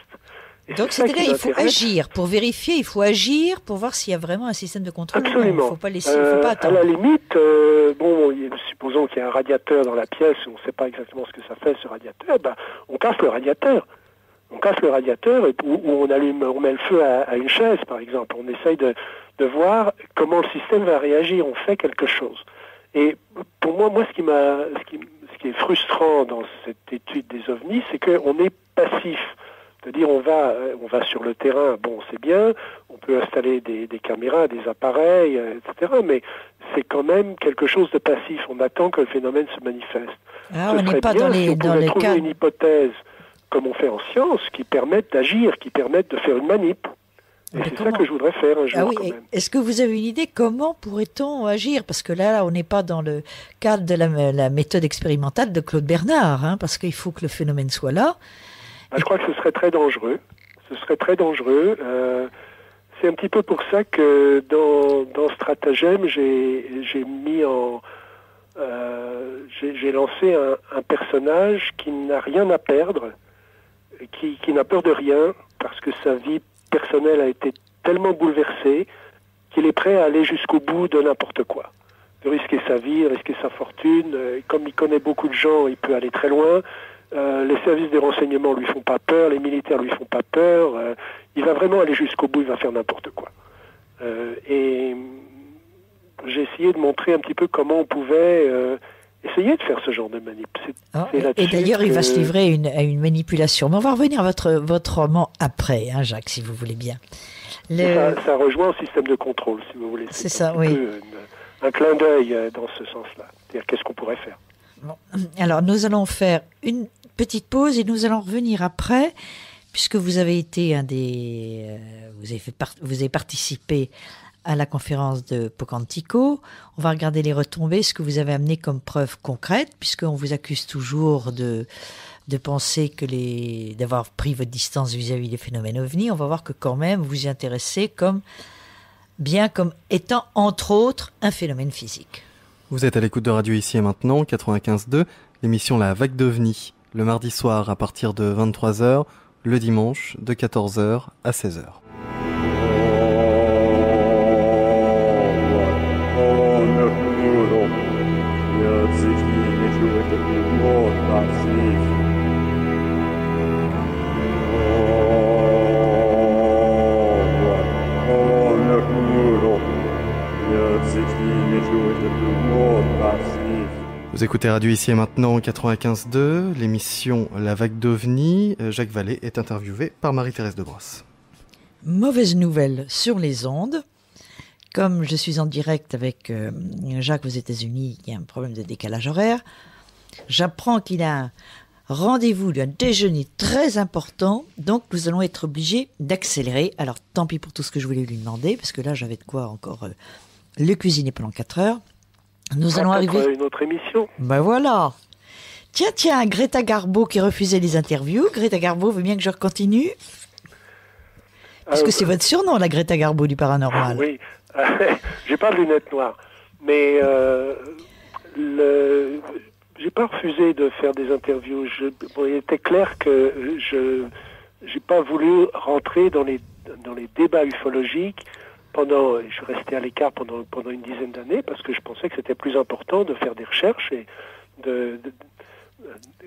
B: Donc c'est-à-dire il faut agir pour vérifier, il faut agir pour voir s'il y a vraiment un système de contrôle.
C: Absolument.
B: Il faut pas laisser, faut pas attendre.
C: Euh, à la limite, euh, bon, supposons qu'il y a un radiateur dans la pièce, on ne sait pas exactement ce que ça fait ce radiateur, ben, on casse le radiateur on casse le radiateur ou, on allume, on met le feu à, une chaise, par exemple. On essaye de, voir comment le système va réagir. On fait quelque chose. Et pour moi, moi, ce qui m'a, ce qui, ce qui est frustrant dans cette étude des ovnis, c'est qu'on est passif. C'est-à-dire, on va, on va sur le terrain. Bon, c'est bien. On peut installer des, caméras, des appareils, euh, etc. Mais c'est quand même quelque chose de passif. On attend que le phénomène se manifeste.
B: Ah, on n'est pas dans les,
C: dans les cas. une hypothèse comme on fait en science, qui permettent d'agir, qui permettent de faire une manip. Et c'est ça que je voudrais faire un jour. Ah
B: Est-ce que vous avez une idée comment pourrait-on agir? Parce que là, on n'est pas dans le cadre de la, méthode expérimentale de Claude Bernard, hein, parce qu'il faut que le phénomène soit là.
C: Bah, je crois que ce serait très dangereux. Ce serait très dangereux. Euh, c'est un petit peu pour ça que dans, dans Stratagème, j'ai mis en... Euh, j'ai lancé un personnage qui n'a rien à perdre, qui, n'a peur de rien parce que sa vie personnelle a été tellement bouleversée qu'il est prêt à aller jusqu'au bout de n'importe quoi. De risquer sa vie, de risquer sa fortune. Euh, comme il connaît beaucoup de gens, il peut aller très loin. Euh, les services de renseignement lui font pas peur, les militaires lui font pas peur. Euh, il va vraiment aller jusqu'au bout, il va faire n'importe quoi. et j'ai essayé de montrer un petit peu comment on pouvait essayer de faire ce genre de manip.
B: Ah, et d'ailleurs, il va se livrer une, à une manipulation. Mais on va revenir à votre, votre roman après, hein, Jacques, si vous voulez bien.
C: Ça, rejoint au système de contrôle, si vous voulez.
B: C'est ça, oui.
C: un clin d'œil euh, dans ce sens-là. C'est-à-dire, qu'est-ce qu'on pourrait faire?
B: Alors, nous allons faire une petite pause et nous allons revenir après, puisque vous avez été un des. Euh, vous, avez fait vous avez participé à la conférence de Pocantico. On va regarder les retombées, ce que vous avez amené comme preuve concrète, puisqu'on vous accuse toujours de, de penser que les, d'avoir pris votre distance vis-à-vis des phénomènes ovnis. On va voir que quand même vous y intéressez comme, bien comme étant entre autres un phénomène physique.
A: Vous êtes à l'écoute de Radio Ici et Maintenant, 95.2, l'émission La Vague d'OVNI, le mardi soir à partir de 23h, le dimanche de 14h à 16h. Vous écoutez Radio Ici et Maintenant 95.2, l'émission La Vague d'OVNI. Euh, Jacques Vallée est interviewé par Marie-Thérèse de Brosse.
B: Mauvaise nouvelle sur les ondes. Comme je suis en direct avec euh, Jacques aux États-Unis, il y a un problème de décalage horaire. J'apprends qu'il a un rendez-vous d'un déjeuner très important, donc nous allons être obligés d'accélérer. Alors tant pis pour tout ce que je voulais lui demander, parce que là j'avais de quoi encore euh, le cuisiner pendant 4 heures. Nous allons arriver.
C: une autre émission.
B: Ben voilà. Tiens, tiens, Greta Garbo qui refusait les interviews. Greta Garbo veut bien que je continue? Parce que euh, c'est votre surnom, la Greta Garbo du paranormal.
C: Oui, j'ai pas de lunettes noires. Mais euh, le... j'ai pas refusé de faire des interviews. Je... il était clair que je j'ai pas voulu rentrer dans les, dans les débats ufologiques pendant, je resté à l'écart pendant, pendant une dizaine d'années parce que je pensais que c'était plus important de faire des recherches et de,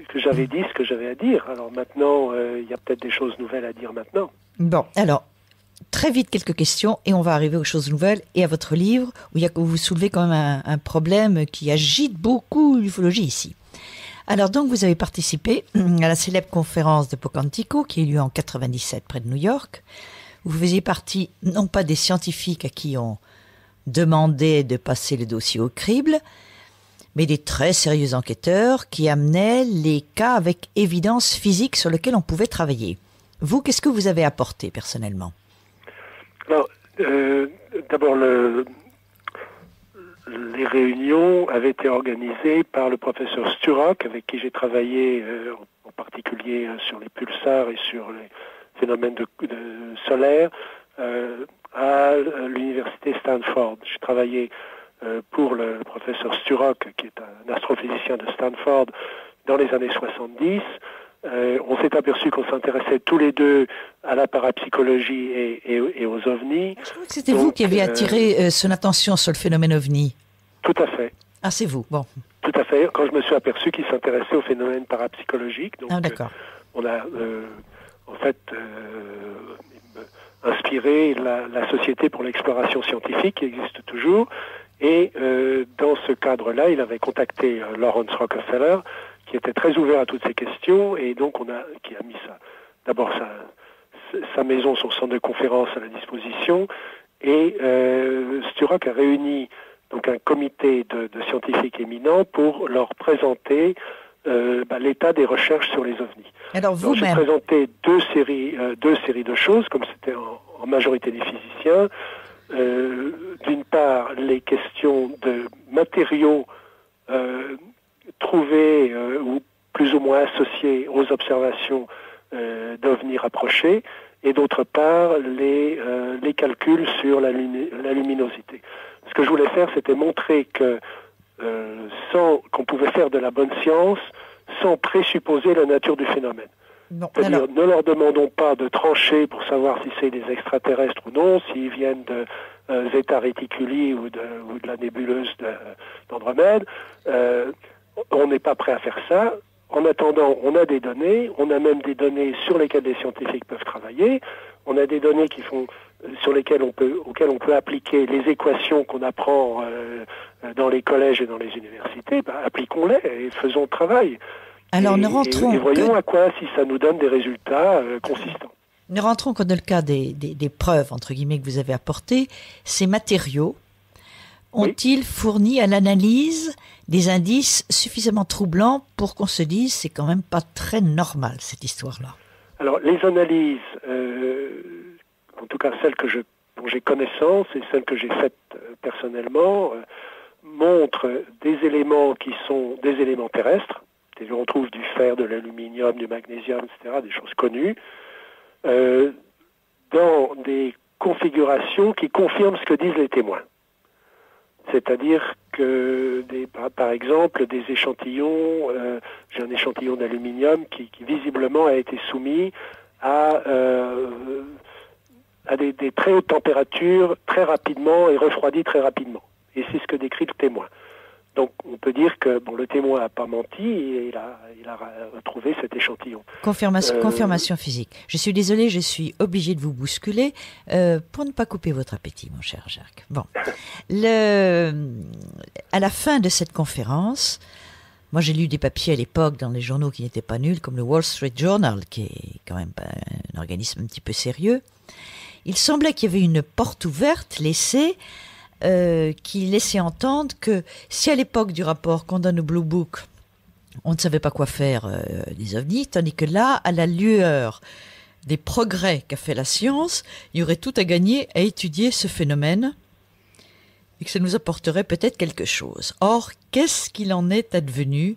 C: que j'avais dit ce que j'avais à dire. Alors maintenant, euh, il y a peut-être des choses nouvelles à dire maintenant.
B: Bon, alors, très vite quelques questions et on va arriver aux choses nouvelles et à votre livre où, il y a, vous soulevez quand même un, problème qui agite beaucoup l'ufologie ici. Alors donc vous avez participé à la célèbre conférence de Pocantico qui a eu lieu en 97 près de New York. Vous faisiez partie non pas des scientifiques à qui on demandait de passer le dossier au crible, mais des très sérieux enquêteurs qui amenaient les cas avec évidence physique sur lesquels on pouvait travailler. Vous, qu'est-ce que vous avez apporté personnellement?
C: Euh, D'abord, le, les réunions avaient été organisées par le professeur Sturrock, avec qui j'ai travaillé euh, en particulier euh, sur les pulsars et sur les, phénomène de, solaire euh, à l'université Stanford. J'ai travaillé euh, pour le, professeur Sturrock, qui est un astrophysicien de Stanford, dans les années 70. Euh, on s'est aperçu qu'on s'intéressait tous les deux à la parapsychologie et, aux ovnis.
B: C'était vous qui avez attiré son attention sur le phénomène ovni.
C: Tout à fait.
B: Ah, c'est vous. Bon.
C: Tout à fait. Quand je me suis aperçu qu'il s'intéressait au phénomène parapsychologique, donc
B: ah, d'accord.
C: on a en fait euh, inspiré la, Société pour l'exploration scientifique qui existe toujours. Et euh, dans ce cadre-là, il avait contacté euh, Lawrence Rockefeller, qui était très ouvert à toutes ces questions, et donc on a, qui a mis ça, d'abord sa, sa maison, son centre de conférence à la disposition, et euh, Sturrock a réuni donc un comité de, de scientifiques éminents pour leur présenter euh, bah, l'état des recherches sur les ovnis.
B: Alors vous
C: J'ai présenté deux séries, euh, deux séries de choses, comme c'était en, majorité des physiciens. Euh, d'une part, les questions de matériaux trouvés ou plus ou moins associés aux observations d'ovnis rapprochés, et d'autre part, les, les calculs sur la, la luminosité. Ce que je voulais faire, c'était montrer que euh, sans qu'on pouvait faire de la bonne science sans présupposer la nature du phénomène. C'est-à-dire, ne leur demandons pas de trancher pour savoir si c'est des extraterrestres ou non, s'ils viennent de euh, Zeta Reticuli ou de, ou de la nébuleuse d'Andromède. Euh, on n'est pas prêt à faire ça. En attendant, on a des données, on a même des données sur lesquelles des scientifiques peuvent travailler, on a des données qui font sur lesquels on peut, auxquels on peut appliquer les équations qu'on apprend dans les collèges et dans les universités, bah, appliquons-les et faisons le travail.
B: Alors ne rentrons
C: et, voyons à quoi si ça nous donne des résultats consistants.
B: Ne rentrons que dans le cas des, des, preuves entre guillemets que vous avez apportées. Ces matériaux ont-ils fourni à l'analyse des indices suffisamment troublants pour qu'on se dise c'est quand même pas très normal cette histoire-là
C: Alors les analyses, euh, en tout cas celles que dont j'ai connaissance et celles que j'ai faites euh, personnellement, euh, montrent des éléments qui sont des éléments terrestres. On trouve du fer, de l'aluminium, du magnésium, etc., des choses connues, dans des configurations qui confirment ce que disent les témoins. C'est-à-dire que, des, par, exemple, des échantillons, euh, j'ai un échantillon d'aluminium qui, visiblement a été soumis à, euh, à des, très hautes températures très rapidement et refroidi très rapidement. Et c'est ce que décrit le témoin. Donc on peut dire que bon, le témoin n'a pas menti et il a, il a retrouvé cet échantillon.
B: Confirmation, euh, confirmation physique. Je suis désolé, je suis obligé de vous bousculer euh, pour ne pas couper votre appétit, mon cher Jacques. Bon, le, à la fin de cette conférence, moi j'ai lu des papiers à l'époque dans les journaux qui n'étaient pas nuls, comme le Wall Street Journal, qui est quand même un organisme un petit peu sérieux. Il semblait qu'il y avait une porte ouverte laissée euh, qui laissait entendre que si à l'époque du rapport Condon Blue Book, on ne savait pas quoi faire euh, des ovnis, tandis que là, à la lueur des progrès qu'a fait la science, il y aurait tout à gagner à étudier ce phénomène et que ça nous apporterait peut-être quelque chose. Or, qu'est-ce qu'il en est advenu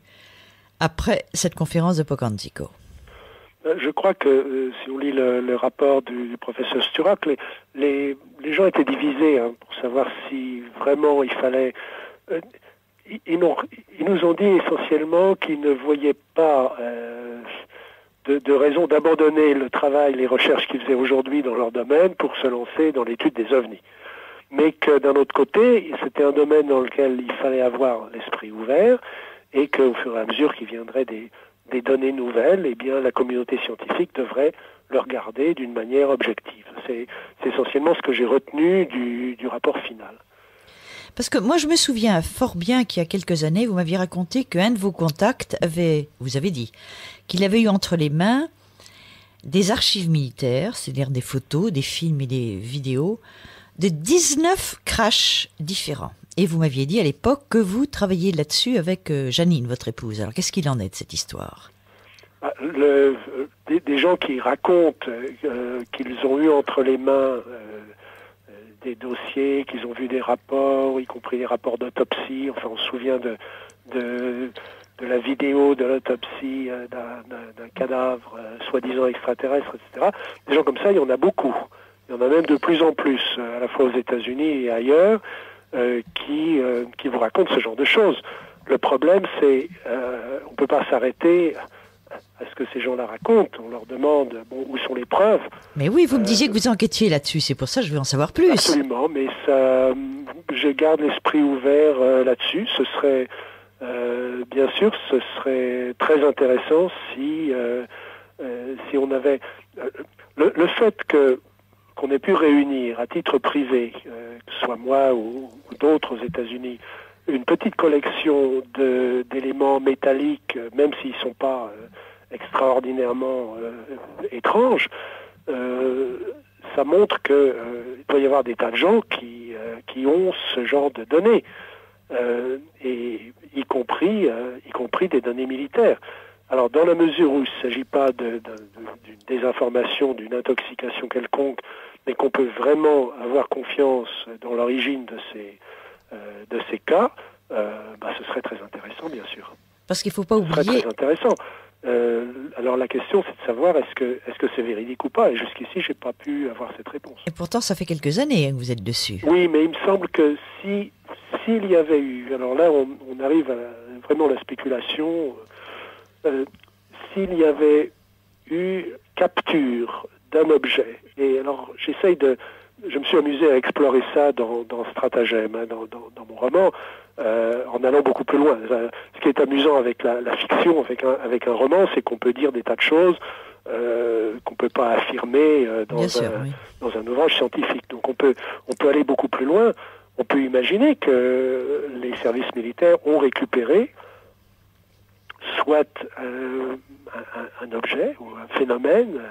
B: après cette conférence de Pocantico?
C: euh, je crois que euh, si on lit le, rapport du, professeur Sturak, les, les, gens étaient divisés hein, pour savoir si vraiment il fallait. Euh, ils, ils, nous ont dit essentiellement qu'ils ne voyaient pas de, de, raison d'abandonner le travail, les recherches qu'ils faisaient aujourd'hui dans leur domaine pour se lancer dans l'étude des ovnis. Mais que d'un autre côté, c'était un domaine dans lequel il fallait avoir l'esprit ouvert et qu'au fur et à mesure qu'il viendrait des, des données nouvelles, eh bien, la communauté scientifique devrait le regarder d'une manière objective. C'est essentiellement ce que j'ai retenu du, rapport final.
B: Parce que moi, je me souviens fort bien qu'il y a quelques années, vous m'aviez raconté qu'un de vos contacts avait, vous avez dit, qu'il avait eu entre les mains des archives militaires, c'est-à-dire des photos, des films et des vidéos, de 19 crashs différents. Et vous m'aviez dit à l'époque que vous travailliez là-dessus avec euh, Janine, votre épouse. Alors qu'est-ce qu'il en est de cette histoire?
C: Ah, le, des, gens qui racontent euh, qu'ils ont eu entre les mains euh, des dossiers, qu'ils ont vu des rapports, y compris des rapports d'autopsie. Enfin, on se souvient de, de la vidéo de l'autopsie d'un cadavre soi-disant extraterrestre, etc. Des gens comme ça, il y en a beaucoup. Il y en a même de plus en plus, à la fois aux États-Unis et ailleurs. Euh, qui, euh, qui vous racontent ce genre de choses. Le problème, c'est euh, on ne peut pas s'arrêter à ce que ces gens-là racontent. On leur demande bon, où sont les preuves?
B: Mais oui, vous me disiez que vous enquêtiez là-dessus, c'est pour ça que je veux en savoir plus.
C: Absolument, mais ça, je garde l'esprit ouvert là-dessus. Ce serait, bien sûr, ce serait très intéressant si, si on avait... Le, le fait que qu'on ait pu réunir à titre privé, euh, que ce soit moi ou, d'autres aux États-Unis, une petite collection d'éléments métalliques, euh, même s'ils ne sont pas euh, extraordinairement étranges, ça montre qu'il peut y avoir des tas de gens qui, ont ce genre de données, y compris, y compris des données militaires. Alors, dans la mesure où il ne s'agit pas d'une désinformation, d'une intoxication quelconque, mais qu'on peut vraiment avoir confiance dans l'origine de ces, euh, de ces cas, euh, bah, ce serait très intéressant, bien sûr.
B: Parce qu'il ne faut pas oublier.
C: Ce serait très intéressant. Euh, alors la question, c'est de savoir est-ce que est-ce que c'est véridique ou pas. Et jusqu'ici, j'ai pas pu avoir cette réponse.
B: Et pourtant, ça fait quelques années que vous êtes dessus.
C: Oui, mais il me semble que si s'il y avait eu, alors là, on, arrive à vraiment la spéculation. Euh, s'il y avait eu capture d'un objet, et alors j'essaye de, je me suis amusé à explorer ça dans, dans Stratagème, hein, dans, dans, dans, mon roman, euh, en allant beaucoup plus loin. Ce qui est amusant avec la, la fiction, avec un, avec un roman, c'est qu'on peut dire des tas de choses euh, qu'on peut pas affirmer euh, dans,
B: sûr,
C: un,
B: oui.
C: dans un ouvrage scientifique. Donc on peut, on peut aller beaucoup plus loin. On peut imaginer que les services militaires ont récupéré soit euh, un, un, objet ou un phénomène,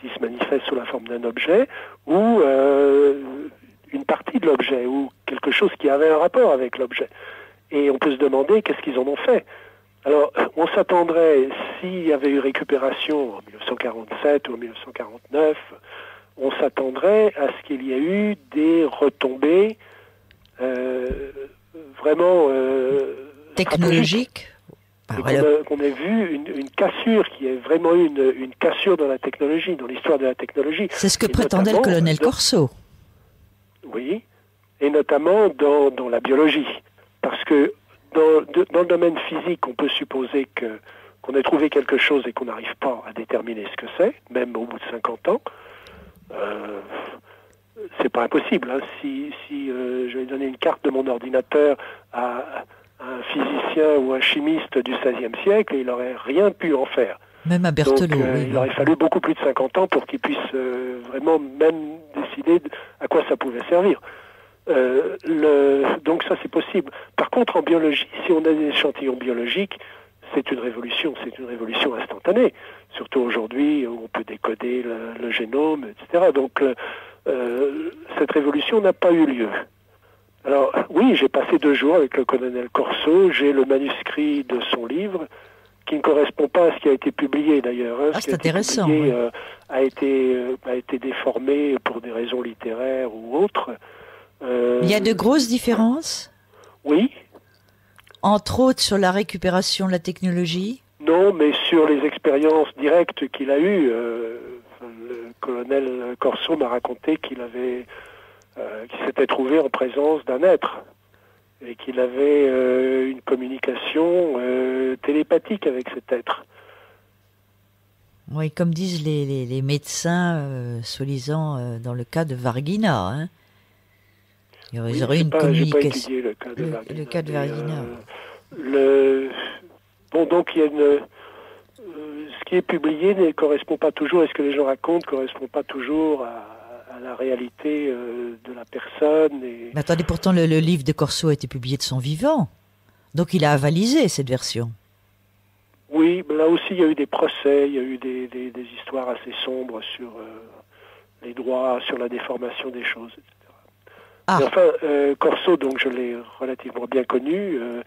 C: s'il se manifeste sous la forme d'un objet, ou euh, une partie de l'objet, ou quelque chose qui avait un rapport avec l'objet. Et on peut se demander qu'est-ce qu'ils en ont fait. Alors, on s'attendrait, s'il y avait eu récupération en 1947 ou en 1949, on s'attendrait à ce qu'il y ait eu des retombées euh, vraiment euh,
B: technologiques?
C: Bah, voilà. Qu'on ait vu une, une, cassure, qui est vraiment une, une, cassure dans la technologie, dans l'histoire de la technologie.
B: C'est ce que et prétendait le colonel Corso.
C: Oui, et notamment dans, dans la biologie. Parce que dans, de, dans, le domaine physique, on peut supposer que qu'on ait trouvé quelque chose et qu'on n'arrive pas à déterminer ce que c'est, même au bout de 50 ans. Euh, c'est pas impossible. Hein. Si, si euh, je vais donner une carte de mon ordinateur à, un physicien ou un chimiste du XVIe siècle, il n'aurait rien pu en faire.
B: Même à Berthelot.
C: Donc, euh,
B: oui,
C: il aurait fallu beaucoup plus de 50 ans pour qu'il puisse euh, vraiment même décider à quoi ça pouvait servir. Euh, le, donc ça c'est possible. Par contre en biologie, si on a des échantillons biologiques, c'est une révolution, c'est une révolution instantanée. Surtout aujourd'hui où on peut décoder le, le génome, etc. Donc euh, cette révolution n'a pas eu lieu. Alors oui, j'ai passé deux jours avec le colonel Corso, j'ai le manuscrit de son livre qui ne correspond pas à ce qui a été publié d'ailleurs. Hein.
B: Ah, c'est intéressant.
C: Publié,
B: oui.
C: euh, a été euh, a été déformé pour des raisons littéraires ou autres.
B: Euh, Il y a de grosses différences?
C: Oui.
B: Entre autres sur la récupération de la technologie?
C: Non, mais sur les expériences directes qu'il a eues. Euh, le colonel Corso m'a raconté qu'il avait, euh, qu'il s'était trouvé en présence d'un être et qu'il avait euh, une communication euh, télépathique avec cet être.
B: Oui, comme disent les, les, les médecins, soi-disant dans le cas de Vargina. Hein. Il y aurait,
C: oui,
B: aurait une
C: pas,
B: communication.
C: le cas de
B: le,
C: Vargina.
B: le cas de Vargina.
C: Le... Bon, donc il y a une. Ce qui est publié ne correspond pas toujours, et ce que les gens racontent ne correspond pas toujours à, à la réalité euh, de la personne. Et...
B: Mais attendez, pourtant le, le, livre de Corso a été publié de son vivant. Donc il a avalisé cette version.
C: Oui, là aussi il y a eu des procès, il y a eu des, des, des histoires assez sombres sur les droits, sur la déformation des choses, etc.
B: Ah.
C: Enfin, euh, Corso, donc je l'ai relativement bien connu euh,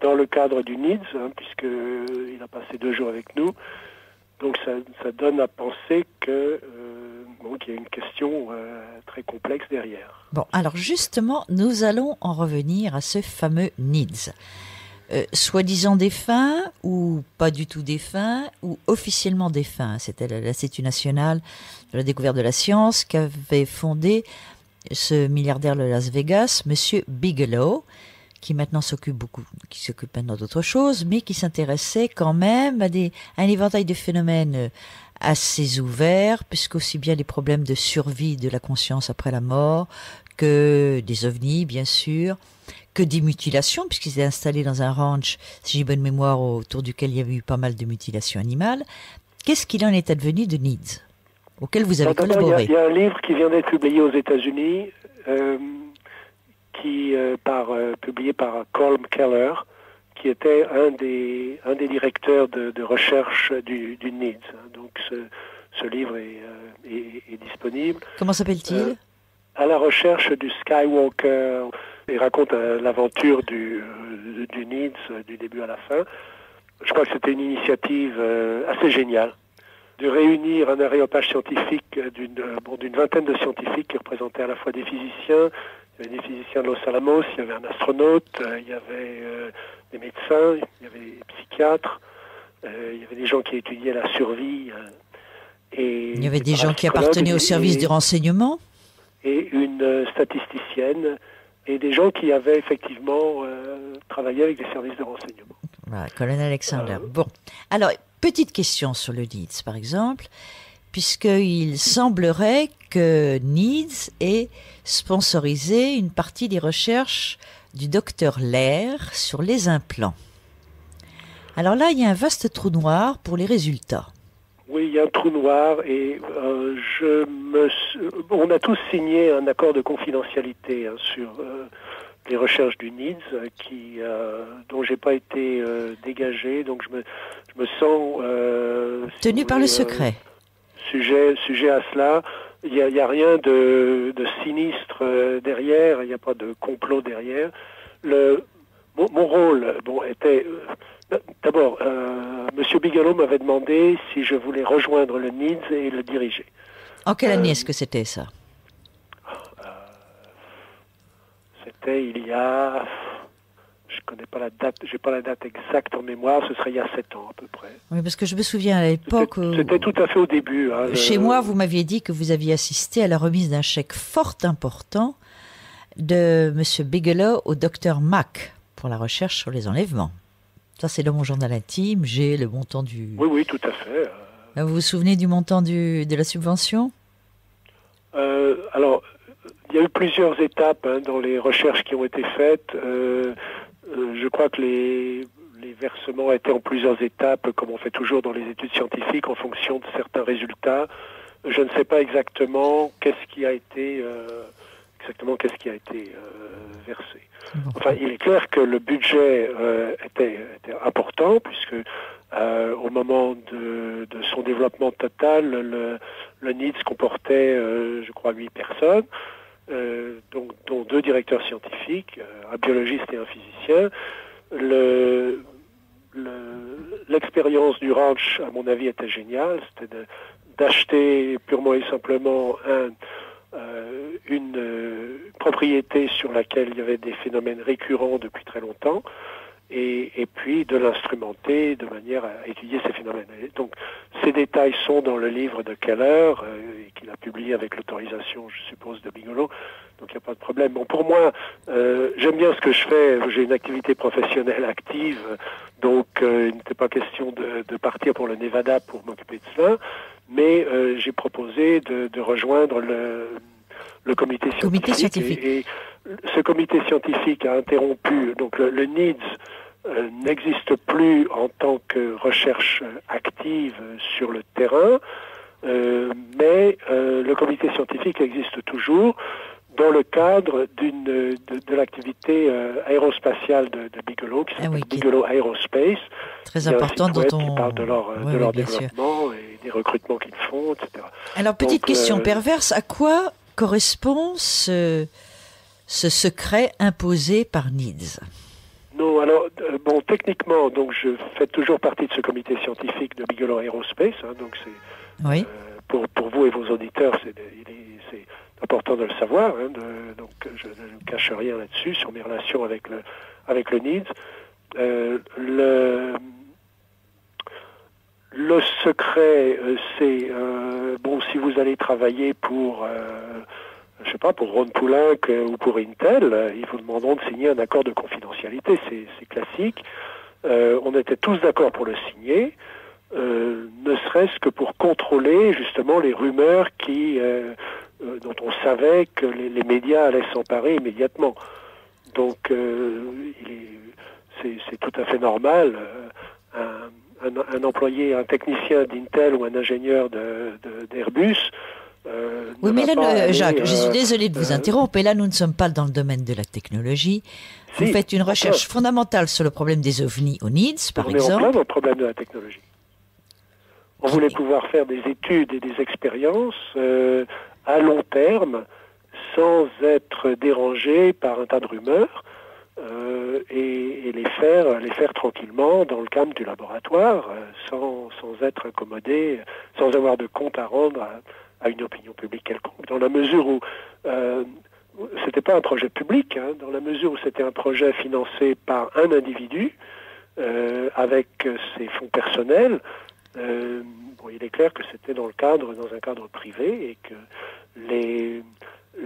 C: dans le cadre du NIDS, hein, puisque euh, il a passé deux jours avec nous. Donc ça, ça donne à penser que bon, qu'il y a une question très complexe derrière.
B: Bon, alors justement, nous allons en revenir à ce fameux NIDS. Euh, soi-disant défunt ou pas du tout défunt ou officiellement défunt? C'était l'Institut national de la découverte de la science qui avait fondé ce milliardaire de Las Vegas, Monsieur Bigelow, qui maintenant s'occupe beaucoup, qui s'occupe maintenant d'autre chose, mais qui s'intéressait quand même à, des, à un éventail de phénomènes assez ouverts, puisqu'aussi bien des problèmes de survie de la conscience après la mort, que des ovnis, bien sûr, que des mutilations, puisqu'il s'est installé dans un ranch, si j'ai bonne mémoire, autour duquel il y avait eu pas mal de mutilations animales. Qu'est-ce qu'il en est advenu de NIDS auquel vous avez
C: Alors,
B: collaboré.
C: Il y, y, a un livre qui vient d'être publié aux États-Unis, euh, qui euh, par euh, publié par Colm Keller, qui était un des un des directeurs de, de recherche du, du NIDS. Donc ce, ce livre est, est, est, disponible.
B: Comment s'appelle-t-il?
C: À la recherche du Skywalker. Il raconte l'aventure du, du NIDS du début à la fin. Je crois que c'était une initiative assez géniale de réunir un aréopage scientifique d'une bon, d'une vingtaine de scientifiques qui représentaient à la fois des physiciens, il y avait des physiciens de Los Alamos, il y avait un astronaute, euh, il y avait euh, des médecins, il y avait des psychiatres, euh, il y avait des gens qui étudiaient la survie. et
B: il y avait des gens qui appartenaient au service
C: et,
B: du renseignement
C: Et une statisticienne, et des gens qui avaient effectivement travaillé avec des services de renseignement.
B: Voilà, colonel Alexander. Bon, alors petite question sur le NIDS, par exemple, puisqu'il semblerait que NIDS ait sponsorisé une partie des recherches du docteur Lair sur les implants. Alors là, il y a un vaste trou noir pour les résultats.
C: Oui, il y a un trou noir et euh, je me, on a tous signé un accord de confidentialité hein, sur euh, les recherches du NIDS qui, euh, dont j'ai pas été euh, dégagé, donc je me, je me sens
B: tenu par le secret.
C: Sujet, sujet à cela. Il n'y a, y a, rien de, de sinistre derrière, il n'y a pas de complot derrière. Le, mon, mon rôle bon, était D'abord, euh, Monsieur Bigelow m'avait demandé si je voulais rejoindre le NIDS et le diriger.
B: En quelle année euh, est-ce que c'était ça?
C: euh, C'était il y a, je connais pas la date, j'ai pas la date exacte en mémoire. Ce serait il y a sept ans à peu près.
B: Oui, parce que je me souviens à l'époque.
C: C'était tout à fait au début. Hein,
B: Chez moi, vous m'aviez dit que vous aviez assisté à la remise d'un chèque fort important de Monsieur Bigelow au docteur Mack pour la recherche sur les enlèvements. Ça, c'est dans mon journal intime. J'ai le montant du.
C: Oui, oui, tout à fait.
B: Euh, vous vous souvenez du montant du, de la subvention?
C: Euh, Alors, il y a eu plusieurs étapes hein, dans les recherches qui ont été faites. Euh, je crois que les, les versements étaient en plusieurs étapes, comme on fait toujours dans les études scientifiques, en fonction de certains résultats. Je ne sais pas exactement qu'est-ce qui a été exactement qu'est-ce qui a été versé. Enfin, il est clair que le budget euh, était, important puisque euh, au moment de, son développement total, le, le comportait, euh, je crois, huit personnes, donc, dont deux directeurs scientifiques, un biologiste et un physicien. l'expérience du ranch, à mon avis, était géniale. C'était d'acheter purement et simplement un euh, une euh, propriété sur laquelle il y avait des phénomènes récurrents depuis très longtemps, et, et puis de l'instrumenter de manière à étudier ces phénomènes. donc ces détails sont dans le livre de Keller, euh, qu'il a publié avec l'autorisation, je suppose, de Bigolo, donc il n'y a pas de problème. Bon, pour moi, euh, j'aime bien ce que je fais, j'ai une activité professionnelle active, donc il n'était pas question de, de, partir pour le Nevada pour m'occuper de cela mais euh, j'ai proposé de, de, rejoindre le, le comité scientifique.
B: Comité scientifique.
C: Et, ce comité scientifique a interrompu, donc le, le NIDS euh, n'existe plus en tant que recherche active sur le terrain, euh, mais euh, le comité scientifique existe toujours dans le cadre d'une de, de l'activité euh, aérospatiale de, de, Bigelow, qui ah s'appelle Bigelow Aerospace.
B: Très important dont on...
C: Qui parle de leur, ouais, de leur développement sûr. et des recrutements qu'ils font, etc.
B: Alors, petite Donc, question euh... perverse, à quoi correspond ce, ce secret imposé par NIDS
C: non, alors, euh, bon, techniquement, donc je fais toujours partie de ce comité scientifique de Bigelow Aerospace, hein, donc c'est...
B: Oui.
C: Euh, pour, pour vous et vos auditeurs, c'est important de le savoir, hein, de, donc je ne cache rien là-dessus sur mes relations avec le, avec le NIDS. Euh, le, le secret, euh, c'est euh, bon si vous allez travailler pour, euh, je sais pas, pour Ron Poulenc ou pour Intel, ils vous demanderont de signer un accord de confidentialité. C'est classique. on était tous d'accord pour le signer. ne serait-ce que pour contrôler justement les rumeurs qui euh, dont on savait que les, médias allaient s'emparer immédiatement. Donc, euh, c'est tout à fait normal. Euh, un, un, employé, un technicien d'Intel ou un ingénieur d'Airbus. De,
B: euh, oui, mais là, le, Jacques, je suis désolé de vous interrompre, et là, nous ne sommes pas dans le domaine de la technologie. Vous si, faites une recherche enfin, fondamentale sur le problème des ovnis au NIDS, par
C: on
B: exemple.
C: On est en plein problème de la technologie. On voulait pouvoir faire des études et des expériences euh, à long terme sans être dérangé par un tas de rumeurs euh, et, et, les faire les faire tranquillement dans le calme du laboratoire euh, sans, sans être incommodé, sans avoir de compte à rendre à, à une opinion publique quelconque. Dans la mesure où euh, c'était pas un projet public, hein, dans la mesure où c'était un projet financé par un individu euh, avec ses fonds personnels, euh, bon, il est clair que c'était dans le cadre, dans un cadre privé et que les,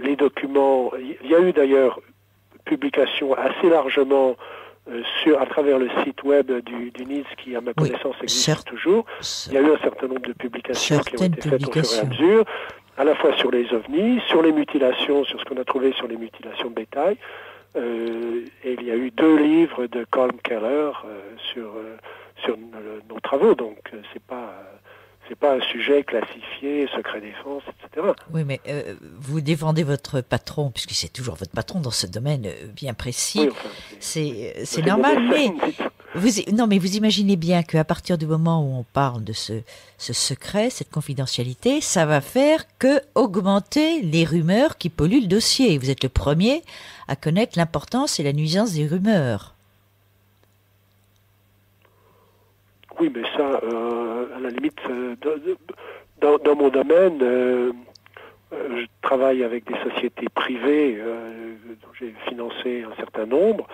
C: les documents, il y a eu d'ailleurs publication assez largement sur, à travers le site web du, du NIS qui, à ma connaissance, existe toujours. Il y a eu un certain nombre de publications qui ont été faites au fur et à mesure, à la fois sur les ovnis, sur les mutilations, sur ce qu'on a trouvé sur les mutilations de bétail. et il y a eu deux livres de Colm Keller sur, sur nos travaux, donc c'est pas c'est pas un sujet classifié, secret défense, etc.
B: Oui, mais euh, vous défendez votre patron, puisque c'est toujours votre patron dans ce domaine euh, bien précis. c'est c'est normal, mais vous, non, mais vous imaginez bien qu'à partir du moment où on parle de ce, ce secret, cette confidentialité, ça va faire que augmenter les rumeurs qui polluent le dossier. Vous êtes le premier à connaître l'importance et la nuisance des rumeurs.
C: Oui, mais ça, euh, à la limite, euh, dans, mon domaine, euh, je travaille avec des sociétés privées dont j'ai financé un certain nombre.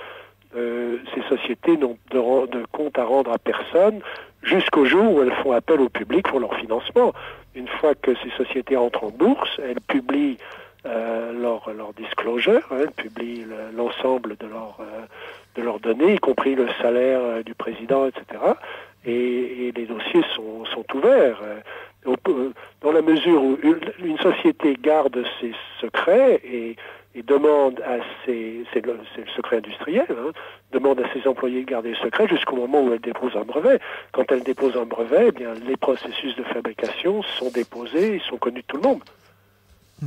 C: ces sociétés n'ont de, compte à rendre à personne jusqu'au jour où elles font appel au public pour leur financement. Une fois que ces sociétés entrent en bourse, elles publient leur, disclosure, hein, elles publient l'ensemble de leurs données, y compris le salaire du président, etc et, les dossiers sont, sont ouverts. dans la mesure où une, société garde ses secrets et, demande à ses, c'est le, secret industriel, hein, demande à ses employés de garder le secret jusqu'au moment où elle dépose un brevet. Quand elle dépose un brevet, eh bien, les processus de fabrication sont déposés, ils sont connus de tout le monde.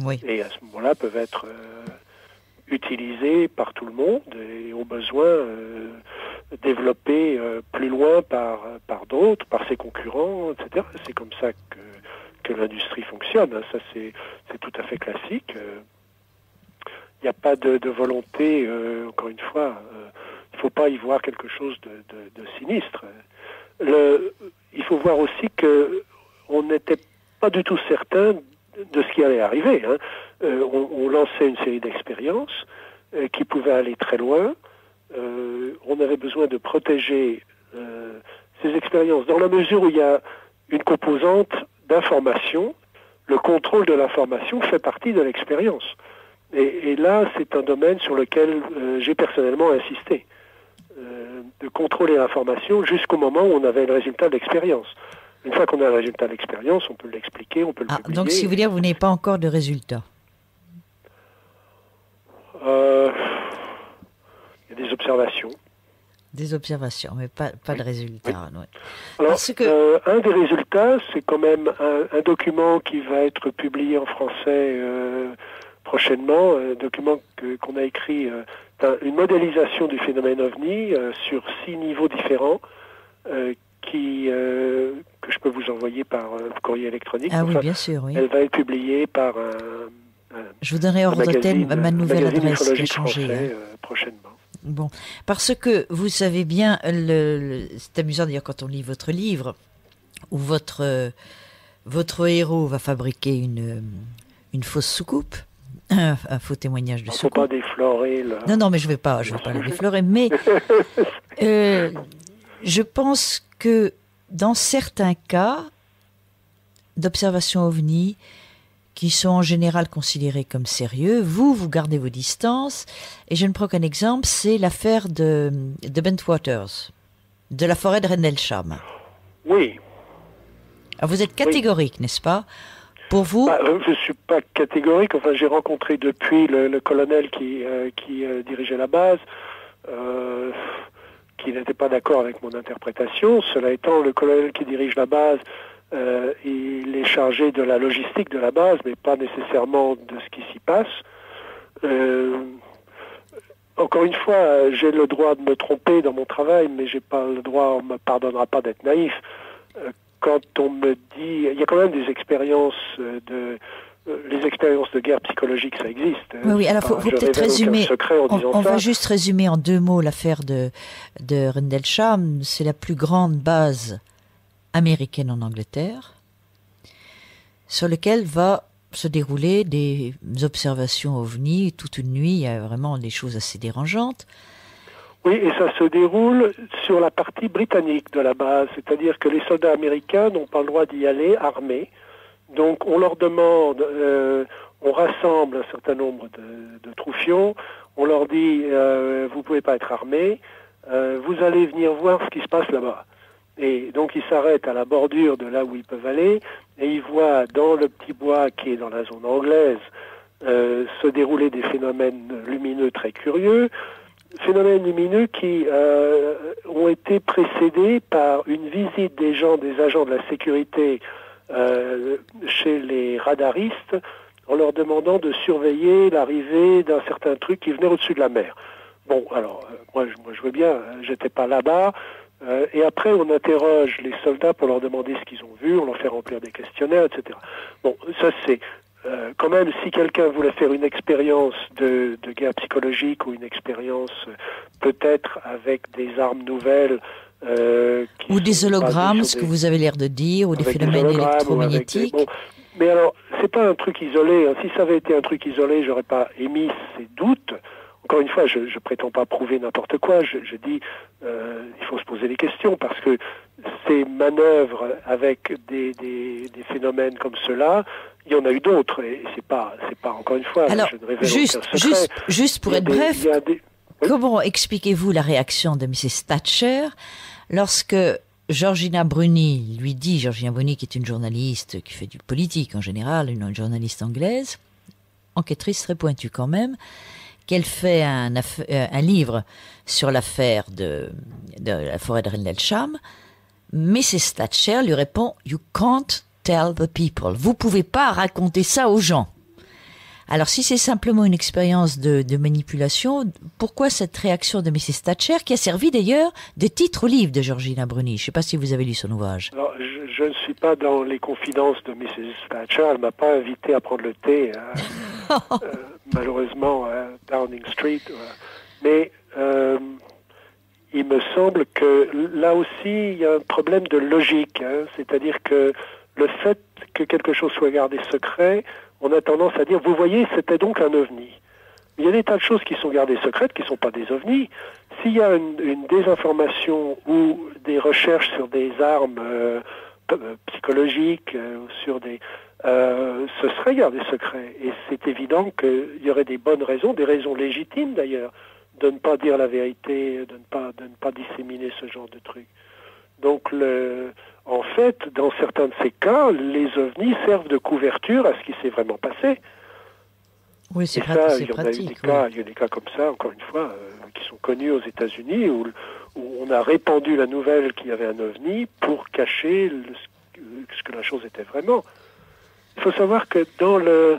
B: Oui.
C: Et à ce moment-là peuvent être euh, utilisés par tout le monde et au besoin euh, développé euh, plus loin par, par d'autres, par ses concurrents, etc. C'est comme ça que, que l'industrie fonctionne. Hein. Ça, c'est, tout à fait classique. Il n'y a pas de, volonté, euh, encore une fois, il ne faut pas y voir quelque chose de, de, sinistre. Il faut voir aussi que on n'était pas du tout certain de ce qui allait arriver. Hein. On, on, lançait une série d'expériences qui pouvaient aller très loin. Euh, on avait besoin de protéger euh, ces expériences dans la mesure où il y a une composante d'information. Le contrôle de l'information fait partie de l'expérience. Et, là, c'est un domaine sur lequel euh, j'ai personnellement insisté, de contrôler l'information jusqu'au moment où on avait le résultat de l'expérience. Une fois qu'on a le résultat de l'expérience, on peut l'expliquer, on peut le
B: ah, Donc, si vous dire, vous n'avez pas encore de résultat
C: des observations.
B: Des observations, mais pas, pas de résultats.
C: Alors, que... Euh, un des résultats, c'est quand même un, document qui va être publié en français euh, prochainement, un document qu'on a écrit, euh, une modélisation du phénomène OVNI sur six niveaux différents, qui, que je peux vous envoyer par courrier électronique.
B: Ah oui, bien sûr, oui.
C: Elle va être publiée par un...
B: je vous donnerai ordre thème ma nouvelle adresse d'échanger. Hein.
C: prochainement.
B: Bon, parce que vous savez bien, le, c'est amusant d'ailleurs quand on lit votre livre, où votre, votre héros va fabriquer une, une fausse soucoupe, un, faux témoignage de soucoupe.
C: ne faut pas déflorer là.
B: Non, non, mais je ne vais pas, je vais pas la déflorer, mais euh, je pense que dans certains cas d'observation ovni, qui sont en général considérés comme sérieux. Vous, vous gardez vos distances. Et je ne prends qu'un exemple, c'est l'affaire de, de Bentwaters, de la forêt de Rendlesham.
C: Oui.
B: vous êtes catégorique, n'est-ce pas? Pour vous
C: bah, euh, Je ne suis pas catégorique. Enfin, j'ai rencontré depuis le, colonel qui, euh, qui euh, dirigeait la base. qui n'était pas d'accord avec mon interprétation. Cela étant, le colonel qui dirige la base euh, il est chargé de la logistique de la base, mais pas nécessairement de ce qui s'y passe. Euh, encore une fois, j'ai le droit de me tromper dans mon travail, mais j'ai pas le droit, on me pardonnera pas d'être naïf. Euh, quand on me dit, il y a quand même des expériences de, les expériences de guerre psychologique, ça existe.
B: Oui, oui. alors faut, faut peut-être résumer. On, va juste résumer en deux mots l'affaire de, de Rendlesham. C'est la plus grande base américaine en Angleterre, sur lequel va se dérouler des observations ovni toute une nuit. Il y a vraiment des choses assez dérangeantes.
C: Oui, et ça se déroule sur la partie britannique de la base, c'est-à-dire que les soldats américains n'ont pas le droit d'y aller armés. Donc on leur demande, euh, on rassemble un certain nombre de, de on leur dit euh, vous pouvez pas être armés, vous allez venir voir ce qui se passe là-bas. Et donc ils s'arrêtent à la bordure de là où ils peuvent aller et ils voient dans le petit bois qui est dans la zone anglaise euh, se dérouler des phénomènes lumineux très curieux, phénomènes lumineux qui euh, ont été précédés par une visite des gens, des agents de la sécurité euh, chez les radaristes en leur demandant de surveiller l'arrivée d'un certain truc qui venait au-dessus de la mer. Bon, alors, moi, moi je veux bien, j'étais pas là-bas, euh, et après, on interroge les soldats pour leur demander ce qu'ils ont vu, on leur fait remplir des questionnaires, etc. Bon, ça c'est euh, quand même, si quelqu'un voulait faire une expérience de, de, guerre psychologique ou une expérience euh, peut-être avec des armes nouvelles.
B: Euh, ou des hologrammes, ce que vous avez l'air de dire, ou des phénomènes électromagnétiques. Bon,
C: mais alors, c'est pas un truc isolé. Hein. Si ça avait été un truc isolé, j'aurais pas émis ces doutes. Encore une fois, je ne prétends pas prouver n'importe quoi, je, je dis euh, il faut se poser des questions parce que ces manœuvres avec des, des, des phénomènes comme cela, il y en a eu d'autres et c'est pas c'est pas encore une fois
B: Alors, je ne révèle juste, juste, juste pour être bref, comment expliquez-vous la réaction de Mrs. Thatcher lorsque Georgina Bruni lui dit, Georgina Bruni qui est une journaliste qui fait du politique en général, une journaliste anglaise, enquêtrice très pointue quand même, qu'elle fait un, euh, un, livre sur l'affaire de, la forêt de Rendlesham, Mrs. Thatcher lui répond You can't tell the people. Vous pouvez pas raconter ça aux gens. Alors si c'est simplement une expérience de, manipulation, pourquoi cette réaction de Mrs. Thatcher, qui a servi d'ailleurs de titre au livre de Georgina Bruni? Je ne sais pas si vous avez lu son ouvrage.
C: Je, ne suis pas dans les confidences de Mrs. Thatcher. Elle m'a pas invité à prendre le thé. Hein. euh, malheureusement à Downing Street. Mais euh, il me semble que là aussi, il y a un problème de logique. Hein. C'est-à-dire que le fait que quelque chose soit gardé secret, on a tendance à dire, vous voyez, c'était donc un ovni. Il y a des tas de choses qui sont gardées secrètes qui ne sont pas des ovnis. S'il y a une, une, désinformation ou des recherches sur des armes euh, psychologiques, euh, sur des euh, ce serait gardé secret. Et c'est évident qu'il y aurait des bonnes raisons, des raisons légitimes d'ailleurs, de ne pas dire la vérité, de ne pas, de ne pas disséminer ce genre de trucs. Donc, le, en fait, dans certains de ces cas, les ovnis servent de couverture à ce qui s'est vraiment passé.
B: Oui, c'est pratique. Il y,
C: a des cas, il y a des cas comme ça, encore une fois, euh, qui sont connus aux États-Unis, où, où, on a répandu la nouvelle qu'il y avait un ovni pour cacher le, ce que la chose était vraiment. Il faut savoir que dans le...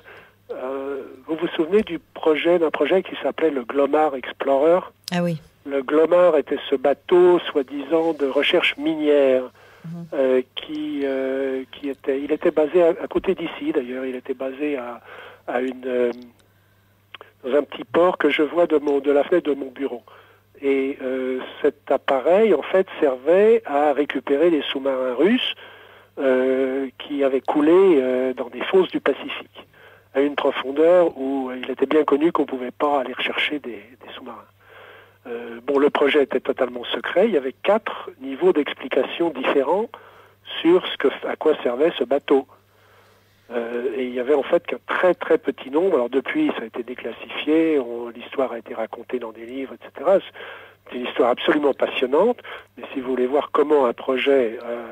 C: Euh, vous vous souvenez du projet, d'un projet qui s'appelait le Glomar Explorer?
B: Ah oui.
C: Le Glomar était ce bateau, soi-disant, de recherche minière. Mhm. Euh, qui, euh, qui était, il était basé à, à côté d'ici d'ailleurs, il était basé à, à une, dans un petit port que je vois de, mon, de la fenêtre de mon bureau. Et euh, cet appareil, en fait, servait à récupérer les sous-marins russes euh, qui avait coulé euh, dans des fosses du Pacifique, à une profondeur où il était bien connu qu'on ne pouvait pas aller rechercher des, sous-marins. Bon, le projet était totalement secret. Il y avait quatre niveaux d'explication différents sur ce à quoi servait ce bateau. Euh, et il y avait en fait qu'un très très petit nombre. Alors depuis, ça a été déclassifié, l'histoire a été racontée dans des livres, etc. C'est une histoire absolument passionnante. Mais si vous voulez voir comment un projet euh,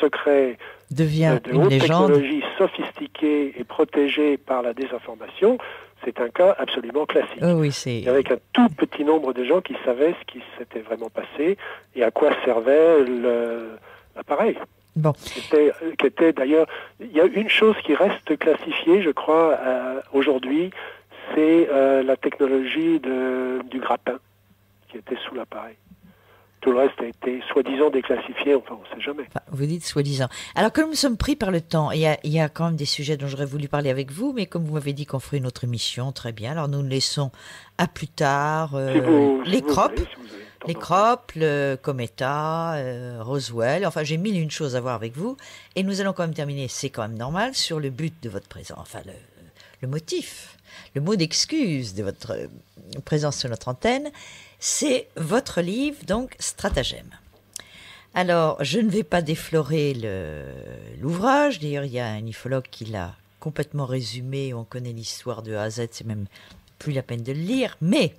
C: secret
B: devient
C: de
B: une
C: haute
B: légende.
C: technologie sophistiquée et protégée par la désinformation, c'est un cas absolument classique.
B: Oh oui.
C: Avec un tout petit nombre de gens qui savaient ce qui s'était vraiment passé et à quoi servait l'appareil.
B: Bon.
C: Qui était, était d'ailleurs, il y a une chose qui reste classifiée, je crois, euh, aujourd'hui, c'est euh, la technologie de, du grappin qui était sous l'appareil. Tout le reste a été soi-disant déclassifié, enfin on ne sait jamais.
B: Enfin, vous dites soi-disant. Alors comme nous sommes pris par le temps, il y, a, il y a quand même des sujets dont j'aurais voulu parler avec vous, mais comme vous m'avez dit qu'on ferait une autre émission, très bien, alors nous le laissons à plus tard. Euh,
C: Si vous- si
B: les
C: vous
B: cropes,
C: voulez, si vous temps
B: les
C: d'en
B: cropes, le Cometa, euh, Roswell, enfin j'ai mille et une choses à voir avec vous. Et nous allons quand même terminer, c'est quand même normal, sur le but de votre présence, enfin le, le motif, le mot d'excuse de votre euh, présence sur notre antenne, c'est votre livre, donc Stratagème. Alors, je ne vais pas déflorer l'ouvrage. D'ailleurs, il y a un ufologue qui l'a complètement résumé. On connaît l'histoire de A à Z. C'est même plus la peine de le lire. Mais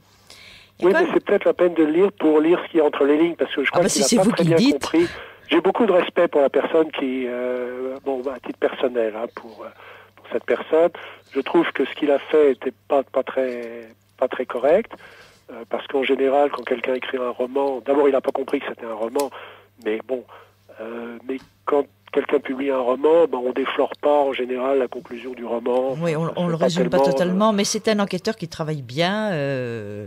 C: Oui, mais c'est peut-être la peine de le lire pour lire ce qui est entre les lignes, parce que je
B: Ah
C: crois
B: bah
C: qu'il
B: si
C: pas très bien
B: dites.
C: compris. J'ai beaucoup de respect pour la personne qui, euh, bon, bah, à titre personnel, hein, pour, euh, pour cette personne. Je trouve que ce qu'il a fait était pas, pas très, pas très correct, euh, parce qu'en général, quand quelqu'un écrit un roman, d'abord il n'a pas compris que c'était un roman, mais bon, euh, mais quand quelqu'un publie un roman, ben, on déflore pas en général la conclusion du roman.
B: Oui, on, on le résume pas
C: tellement, euh,
B: totalement, mais c'est un enquêteur qui travaille bien, euh,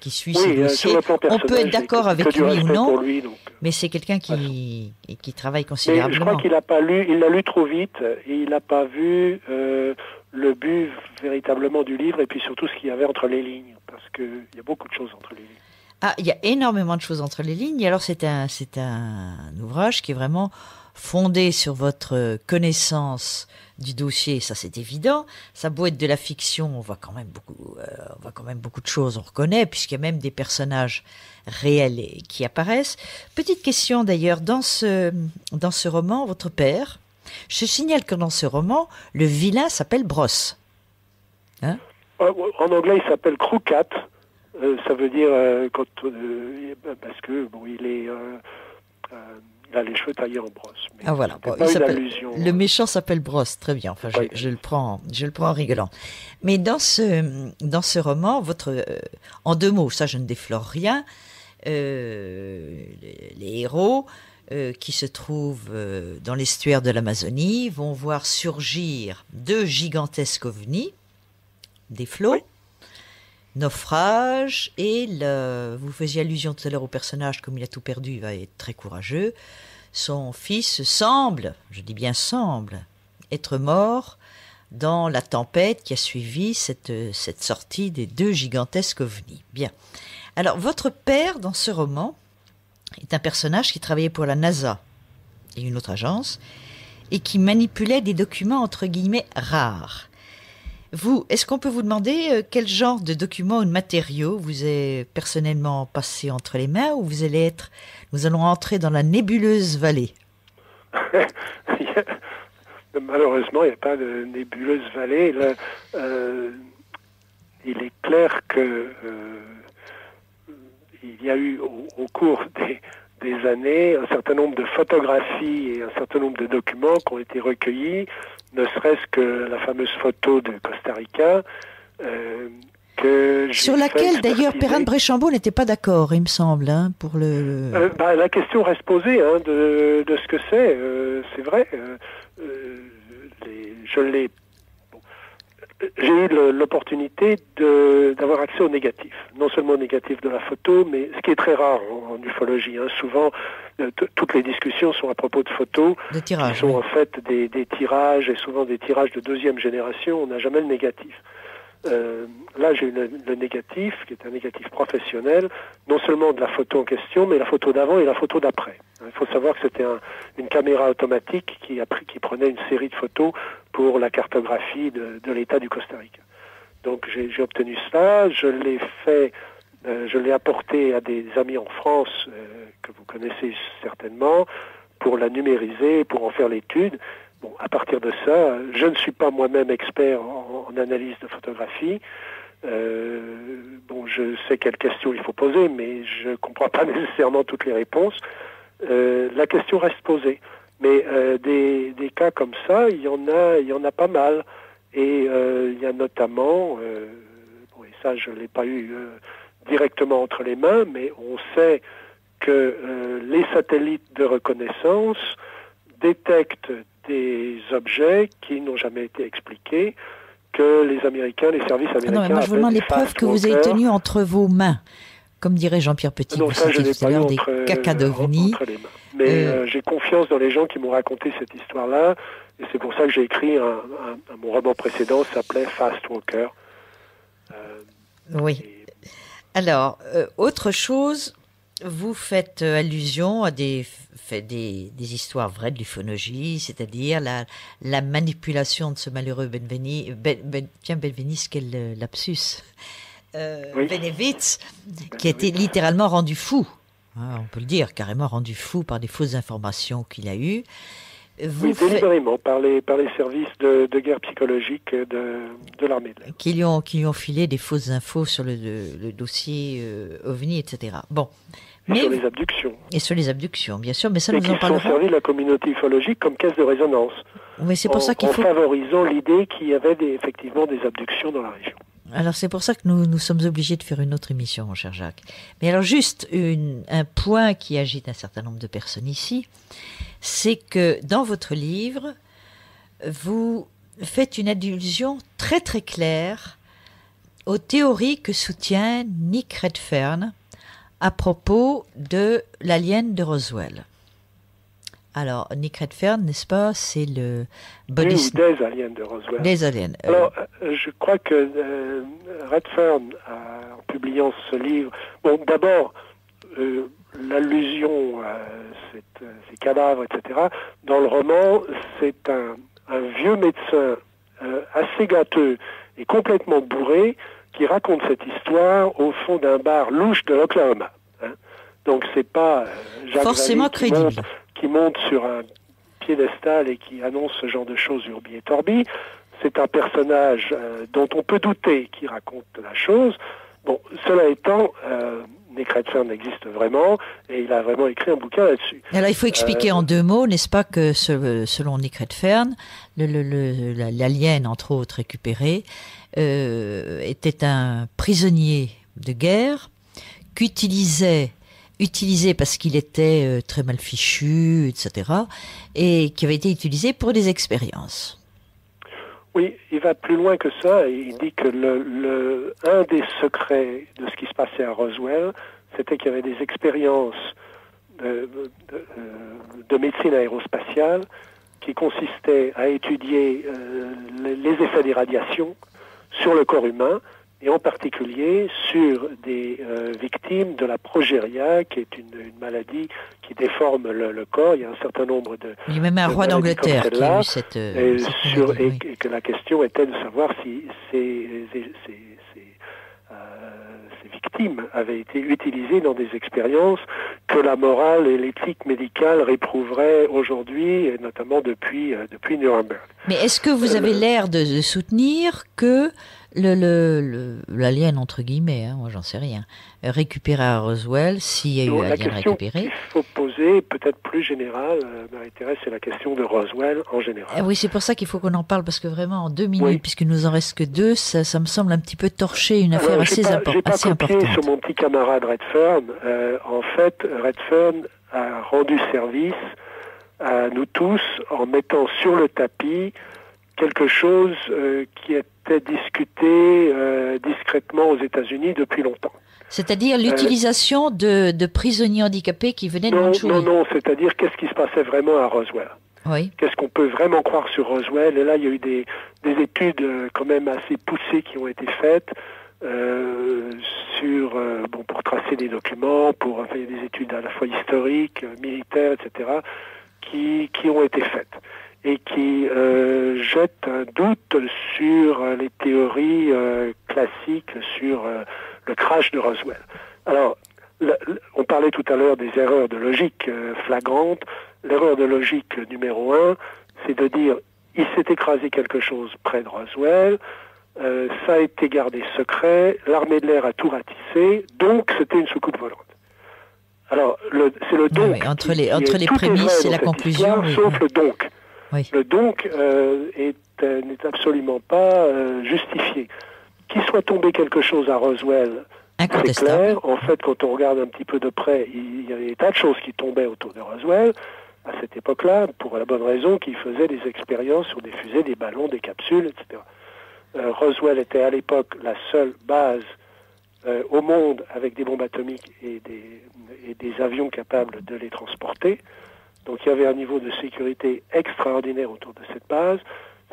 B: qui suit ses
C: Oui, euh,
B: dossiers. On peut être d'accord avec lui ou non,
C: pour lui, donc,
B: mais c'est quelqu'un qui, qui travaille
C: Mais je
B: considérablement.
C: crois qu'il n'a pas lu, il l'a lu trop vite et il n'a pas vu euh, le but véritablement du livre et puis surtout ce qu'il y avait entre les lignes, parce qu'il y a beaucoup de choses entre les lignes.
B: Ah, il y a énormément de choses entre les lignes. Et alors, c'est un, c'est un ouvrage qui est vraiment fondé sur votre connaissance du dossier. Ça, c'est évident. Ça beau être de la fiction, on voit quand même beaucoup, euh, on voit quand même beaucoup de choses. On reconnaît, puisqu'il y a même des personnages réels qui apparaissent. Petite question d'ailleurs, dans ce, dans ce roman, votre père, je signale que dans ce roman, le vilain s'appelle Brosse.
C: Euh, En anglais, il s'appelle Croucat. Euh, ça veut dire quand, parce que bon, il est, il a les cheveux taillés en brosse. Mais
B: Ah voilà, bon,
C: pas une allusion.
B: Le méchant s'appelle Brosse, très bien. Enfin, je,
C: Oui.
B: je le prends, je le prends en rigolant. Mais dans ce, dans ce roman, votre, euh, en deux mots, ça, je ne déflore rien. euh, les, les héros euh, qui se trouvent dans l'estuaire de l'Amazonie vont voir surgir deux gigantesques ovnis, des flots.
C: Oui.
B: Naufrage et vous faisiez allusion tout à l'heure au personnage, comme il a tout perdu, il va être très courageux son fils semble, je dis bien semble, être mort dans la tempête qui a suivi cette, cette sortie des deux gigantesques ovnis. Bien. Alors, votre père, dans ce roman, est un personnage qui travaillait pour la NASA et une autre agence, et qui manipulait des documents entre guillemets rares. Vous, est-ce qu'on peut vous demander euh, quel genre de documents ou de matériaux vous est personnellement passé entre les mains ou vous allez être, nous allons entrer dans la nébuleuse vallée?
C: Malheureusement, il n'y a pas de nébuleuse vallée. Là, euh, il est clair que euh, il y a eu au, au cours des, des années un certain nombre de photographies et un certain nombre de documents qui ont été recueillis, ne serait-ce que la fameuse photo de Costa Rica. euh, que
B: Sur laquelle d'ailleurs. Perrin Bréchambault n'était pas d'accord, il me semble, hein, pour le.
C: Euh, bah, la question reste posée hein, de, de ce que c'est. Euh, c'est vrai. euh, euh, les- je l'ai. J'ai eu l'opportunité de- d'avoir accès au négatif. Non seulement au négatif de la photo, mais ce qui est très rare en, en ufologie. hein. Souvent, euh, toutes les discussions sont à propos de photos
B: de
C: qui
B: tirage.
C: sont
B: oui.
C: en fait des, des tirages et souvent des tirages de deuxième génération. On n'a jamais le négatif. Euh, là, j'ai eu le, négatif, qui est un négatif professionnel, non seulement de la photo en question, mais la photo d'avant et la photo d'après. Il faut savoir que c'était un- une caméra automatique qui, prenait une série de photos pour la cartographie de, l'état du Costa Rica. Donc j'ai j'ai obtenu cela, je l'ai fait, euh, je l'ai apporté à des amis en France euh, que vous connaissez certainement pour la numériser, pour en faire l'étude. Bon, à partir de ça, je ne suis pas moi-même expert en, analyse de photographie. Euh, bon, je sais quelles questions il faut poser, mais je ne comprends pas nécessairement toutes les réponses. Euh, la question reste posée. Mais euh, des, des cas comme ça, il y en a, il y en a pas mal. Et il y a notamment, bon, et ça je ne l'ai pas eu directement entre les mains, mais on sait que les satellites de reconnaissance détectent des objets qui n'ont jamais été expliqués, que les Américains, les services américains.
B: non, mais moi je vous demande les preuves que vous avez tenues entre vos mains. Comme dirait Jean-Pierre Petit,
C: Non,
B: vous
C: ça, je
B: tout à l'heure des caca
C: mains. Mais
B: Euh,
C: euh, j'ai confiance dans les gens qui m'ont raconté cette histoire-là, et c'est pour ça que j'ai écrit un, un- un- mon roman précédent s'appelait Fast Walker. Euh,
B: Oui.
C: et-
B: Alors, euh, autre chose, vous faites euh, allusion à des, des, des histoires vraies de l'ufologie, c'est-à-dire la, la manipulation de ce malheureux Benveni, ben, ben, tiens Benveniste, quel euh, lapsus, euh,
C: Oui.
B: Benevitz, qui a été littéralement rendu fou, hein, on peut le dire, carrément rendu fou par des fausses informations qu'il a eues.
C: oui, délibérément, par les, par les services de, guerre psychologique de, de l'armée de l'air.
B: Qui lui, ont, qui ont filé des fausses infos sur le, le, dossier euh, OVNI, etc. Bon.
C: Mais, sur les abductions.
B: Et sur les abductions, bien sûr, mais ça et nous
C: en
B: parlera.
C: Qui sont servis la communauté ufologique comme caisse de résonance.
B: Mais c'est pour ça qu'il faut.
C: En favorisant l'idée qu'il y avait des, effectivement des abductions dans la région.
B: Alors c'est pour ça que nous, nous sommes obligés de faire une autre émission, mon cher Jacques. Mais alors juste une, un point qui agite un certain nombre de personnes ici, c'est que dans votre livre, vous faites une allusion très très claire aux théories que soutient Nick Redfern propos de l'alien de Roswell. Alors, Nick Redfern, n'est-ce pas C'est le
C: body... des aliens de Roswell.
B: Des aliens.
C: Euh. Alors, euh, je crois que euh, Redfern, en publiant ce livre, bon, d'abord, l'allusion à ces cadavres, etc., dans le roman, c'est un, vieux médecin assez gâteux et complètement bourré qui raconte cette histoire au fond d'un bar louche de l'Oklahoma. Hein. Donc c'est pas
B: Jacques forcément crédible
C: qui monte sur un piédestal et qui annonce ce genre de choses urbi et torbi. C'est un personnage euh, dont on peut douter qui raconte la chose. Bon, cela étant, euh, Nick Redfern existe vraiment et il a vraiment écrit un bouquin là-dessus.
B: Alors il faut expliquer euh, en deux mots, n'est-ce pas, que selon Nick Redfern, l'alien, entre autres récupéré, euh, était un prisonnier de guerre qu'utilisait utilisé parce qu'il était euh, très mal fichu, etc., et qui avait été utilisé pour des expériences.
C: Oui, il va plus loin que ça. Il dit que le, un des secrets de ce qui se passait à Roswell, c'était qu'il y avait des expériences de, de, médecine aérospatiale qui consistaient à étudier euh, les effets des radiations sur le corps humain et en particulier sur des euh, victimes de la progéria, qui est une, maladie qui déforme le, corps. Il y a un certain nombre de.
B: Il y a même un roi d'Angleterre qui a eu cette.
C: Euh, et, sur, et, que la question était de savoir si ces, ces, victimes avaient été utilisées dans des expériences que la morale et l'éthique médicale réprouveraient aujourd'hui, et notamment depuis, depuis Nuremberg.
B: Mais est-ce que vous avez l'air de soutenir que le, l'alien, entre guillemets, hein, moi j'en sais rien, récupéré à Roswell, s'il y a eu alien récupéré.
C: Il faut poser, peut-être plus générale, euh, Marie-Thérèse, c'est la question de Roswell en général.
B: Eh oui, c'est pour ça qu'il faut qu'on en parle, parce que vraiment, en deux minutes, puisqu'il nous en reste que deux, ça, ça, me semble un petit peu torcher une affaire assez, pas, impor pas assez importante.
C: sur mon petit camarade Redfern. Euh, en fait, Redfern a rendu service à nous tous en mettant sur le tapis quelque chose euh, qui était discuté euh, discrètement aux États-Unis depuis longtemps.
B: C'est-à-dire euh, l'utilisation de, prisonniers handicapés qui venaient de
C: non,
B: Mandchourie.
C: Non, non, c'est-à-dire qu'est-ce qui se passait vraiment à Roswell?
B: Oui.
C: Qu'est-ce qu'on peut vraiment croire sur Roswell? Et là, il y a eu des, études quand même assez poussées qui ont été faites sur, bon, pour tracer des documents, pour faire des études à la fois historiques, militaires, etc., qui, qui ont été faites et qui euh, jette un doute sur les théories euh, classiques sur euh, le crash de Roswell. Alors, on parlait tout à l'heure des erreurs de logique flagrantes. L'erreur de logique numéro un, c'est de dire il s'est écrasé quelque chose près de Roswell, ça a été gardé secret, l'armée de l'air a tout ratissé, donc c'était une soucoupe volante. Alors, c'est le donc.
B: entre les, entre les prémices et la conclusion.
C: sauf le donc. Le donc euh, euh, n'est absolument pas euh, justifié. Qu'il soit tombé quelque chose à Roswell, c'est clair. En fait, quand on regarde un petit peu de près, il y avait des tas de choses qui tombaient autour de Roswell à cette époque-là, pour la bonne raison qu'il faisait des expériences sur des fusées, des ballons, des capsules, etc. Roswell était à l'époque la seule base au monde avec des bombes atomiques et des, et des avions capables de les transporter. Donc il y avait un niveau de sécurité extraordinaire autour de cette base.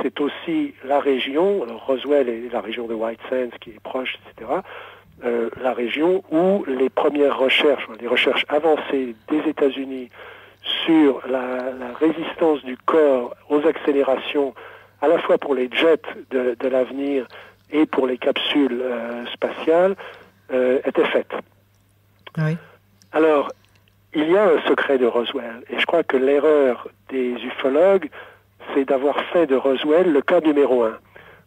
C: C'est aussi la région, alors Roswell est la région de White Sands qui est proche, etc., euh, la région où les premières recherches, les recherches avancées des États-Unis sur la, résistance du corps aux accélérations, à la fois pour les jets de, l'avenir et pour les capsules euh, spatiales, euh, étaient faites.
B: Oui.
C: Alors, il y a un secret de Roswell. Et je crois que l'erreur des ufologues, c'est d'avoir fait de Roswell le cas numéro un.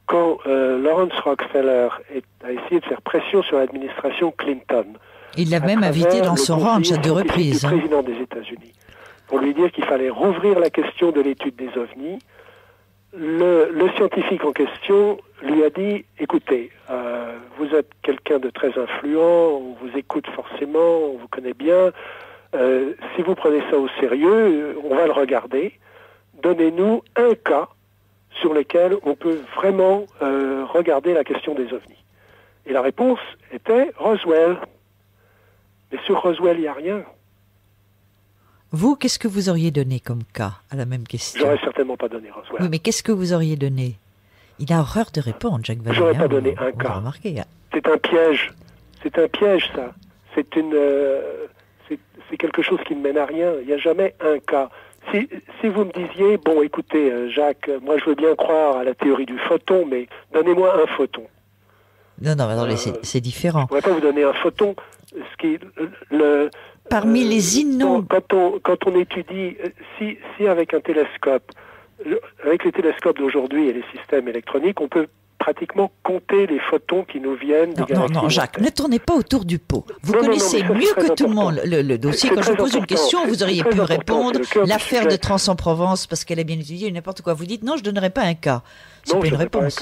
C: Quand euh, Lawrence Rockefeller a essayé de faire pression sur l'administration Clinton,
B: il l'a même invité dans son ranch à deux reprises.
C: Le hein. président des États-Unis, pour lui dire qu'il fallait rouvrir la question de l'étude des ovnis. Le, le, scientifique en question lui a dit écoutez, euh, vous êtes quelqu'un de très influent, on vous écoute forcément, on vous connaît bien. Euh, si vous prenez ça au sérieux, on va le regarder. Donnez-nous un cas sur lequel on peut vraiment euh, regarder la question des ovnis. Et la réponse était Roswell. Mais sur Roswell, il n'y a rien.
B: Vous, qu'est-ce que vous auriez donné comme cas à la même question?
C: J'aurais certainement pas donné Roswell.
B: Oui, mais qu'est-ce que vous auriez donné? Il a horreur de répondre, Jacques Vallée.
C: J'aurais pas donné un cas. Hein. C'est un piège. C'est un piège, ça. C'est une. Euh, c'est quelque chose qui ne mène à rien. Il n'y a jamais un cas. Si, si, vous me disiez, bon, écoutez, euh, Jacques, moi je veux bien croire à la théorie du photon, mais donnez-moi un photon.
B: Non, non, non, euh, c'est différent.
C: Je ne pourrais pas vous donner un photon. Ce qui, le,
B: Parmi euh, les innombrables.
C: Quand on, quand on étudie, euh, si, si avec un télescope, avec les télescopes d'aujourd'hui et les systèmes électroniques, on peut pratiquement compter les photons qui nous viennent
B: non, Non, non, Jacques, ne tournez pas autour du pot. Vous connaissez mieux que tout le monde le, dossier. Quand je vous pose une question, vous auriez pu répondre l'affaire de Trans-en-Provence parce qu'elle est bien étudiée, n'importe quoi. Vous dites non, je ne donnerai pas un cas. C'est pas une réponse.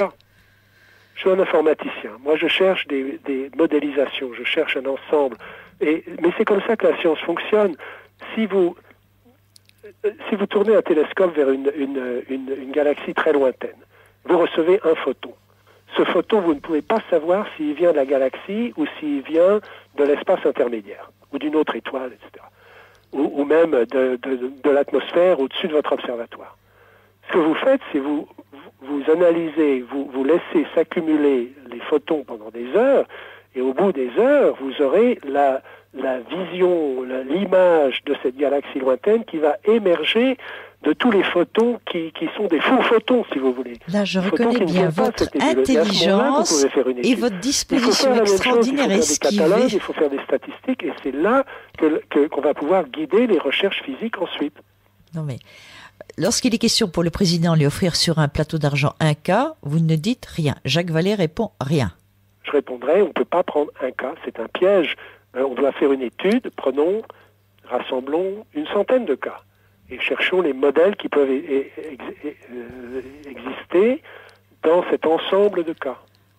C: Je suis un informaticien. Moi, je cherche des, modélisations, je cherche un ensemble. Et, mais c'est comme ça que la science fonctionne. Si vous, si vous tournez un télescope vers une, une, galaxie très lointaine, vous recevez un photon. Ce photon, vous ne pouvez pas savoir s'il vient de la galaxie ou s'il vient de l'espace intermédiaire, ou d'une autre étoile, etc. Ou, même de, l'atmosphère au-dessus de votre observatoire. Ce que vous faites, c'est vous, vous analysez, vous, laissez s'accumuler les photons pendant des heures, et au bout des heures, vous aurez la vision, l'image de cette galaxie lointaine qui va émerger de tous les photons qui, qui sont des faux photons, si vous voulez.
B: Là, je reconnais bien votre intelligence et, votre disposition extraordinaire
C: il faut faire des catalogues, il faut faire des statistiques, et c'est là qu'on que, qu'on va pouvoir guider les recherches physiques ensuite.
B: Non mais Lorsqu'il est question pour le président de lui offrir sur un plateau d'argent un cas, vous ne dites rien. Jacques Vallée répond rien.
C: Je répondrai, on ne peut pas prendre un cas, c'est un piège. Euh, on doit faire une étude, prenons, rassemblons une centaine de cas et cherchons les modèles qui peuvent e-, e-, e-, exister dans cet ensemble de cas.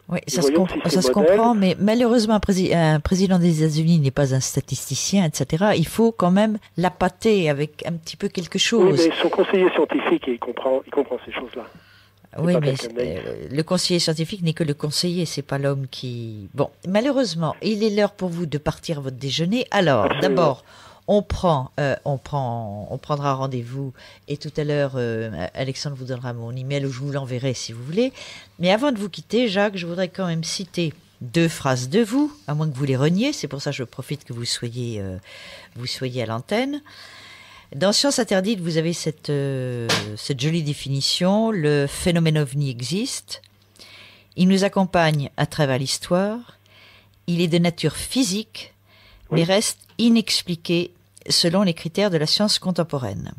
B: Oui, ça, se, ça se, comprend, mais malheureusement, un, président des États-Unis n'est pas un statisticien, etc. Il faut quand même l'appâter avec un petit peu quelque chose.
C: Oui, mais son conseiller scientifique, il comprend, il comprend ces choses-là.
B: Oui, mais euh, le conseiller scientifique n'est que le conseiller, c'est pas l'homme qui. Bon, malheureusement, il est l'heure pour vous de partir à votre déjeuner. Alors, d'abord, on prend, euh, on prend, on prendra rendez-vous et tout à l'heure, euh, Alexandre vous donnera mon email ou je vous l'enverrai si vous voulez. Mais avant de vous quitter, Jacques, je voudrais quand même citer deux phrases de vous, à moins que vous les reniez. C'est pour ça que je profite que vous soyez, euh, vous soyez à l'antenne. Dans Science interdite, vous avez cette, cette jolie définition. Le phénomène ovni existe. Il nous accompagne à travers l'histoire. Il est de nature physique, mais reste inexpliqué selon les critères de la science contemporaine.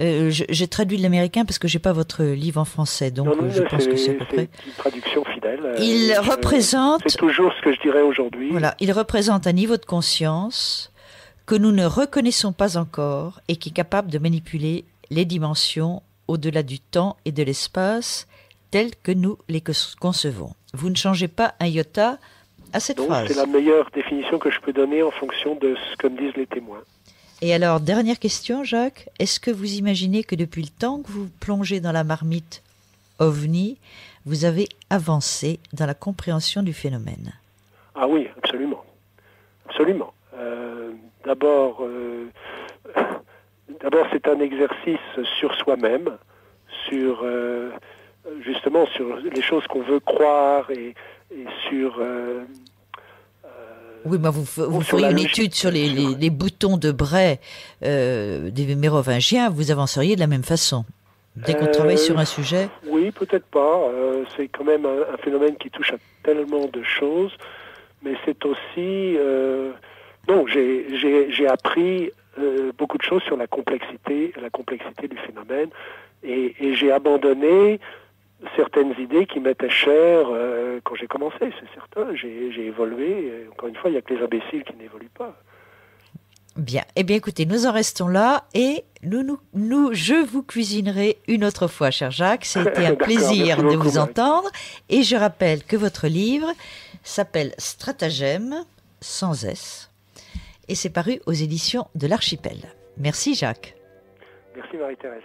B: Euh, je, traduis de l'américain parce que j'ai pas votre livre en français, donc je pense que c'est à peu près.
C: une traduction fidèle. Euh,
B: il représente.
C: C'est toujours ce que je dirais aujourd'hui.
B: Voilà, il représente un niveau de conscience que nous ne reconnaissons pas encore et qui est capable de manipuler les dimensions au-delà du temps et de l'espace tels que nous les concevons. Vous ne changez pas un iota à cette
C: phrase. C'est la meilleure définition que je peux donner en fonction de ce que me disent les témoins.
B: Et alors, dernière question, Jacques. Est-ce que vous imaginez que depuis le temps que vous plongez dans la marmite ovni, vous avez avancé dans la compréhension du phénomène?
C: Ah oui, absolument. Absolument. Euh, d'abord, euh, d'abord, c'est un exercice sur soi-même, sur euh, justement sur les choses qu'on veut croire et, sur
B: oui, mais vous, vous feriez une étude sur les, les, boutons de Bray euh, des mérovingiens, vous avanceriez de la même façon. Dès qu'on travaille sur un euh, sujet
C: Oui, peut-être pas. Euh, c'est quand même un, phénomène qui touche à tellement de choses, mais c'est aussi non, j'ai appris euh, beaucoup de choses sur la complexité, la complexité du phénomène, et, j'ai abandonné certaines idées qui m'étaient chères euh, quand j'ai commencé, c'est certain. J'ai évolué. encore une fois, il n'y a que les imbéciles qui n'évoluent pas.
B: Bien. Eh bien, écoutez, nous en restons là et nous, nous, nous je vous cuisinerai une autre fois, cher Jacques. C'était un plaisir de vous entendre. Et je rappelle que votre livre s'appelle Stratagème, sans S, et c'est paru aux éditions de l'Archipel. Merci, Jacques.
C: Merci, Marie-Thérèse.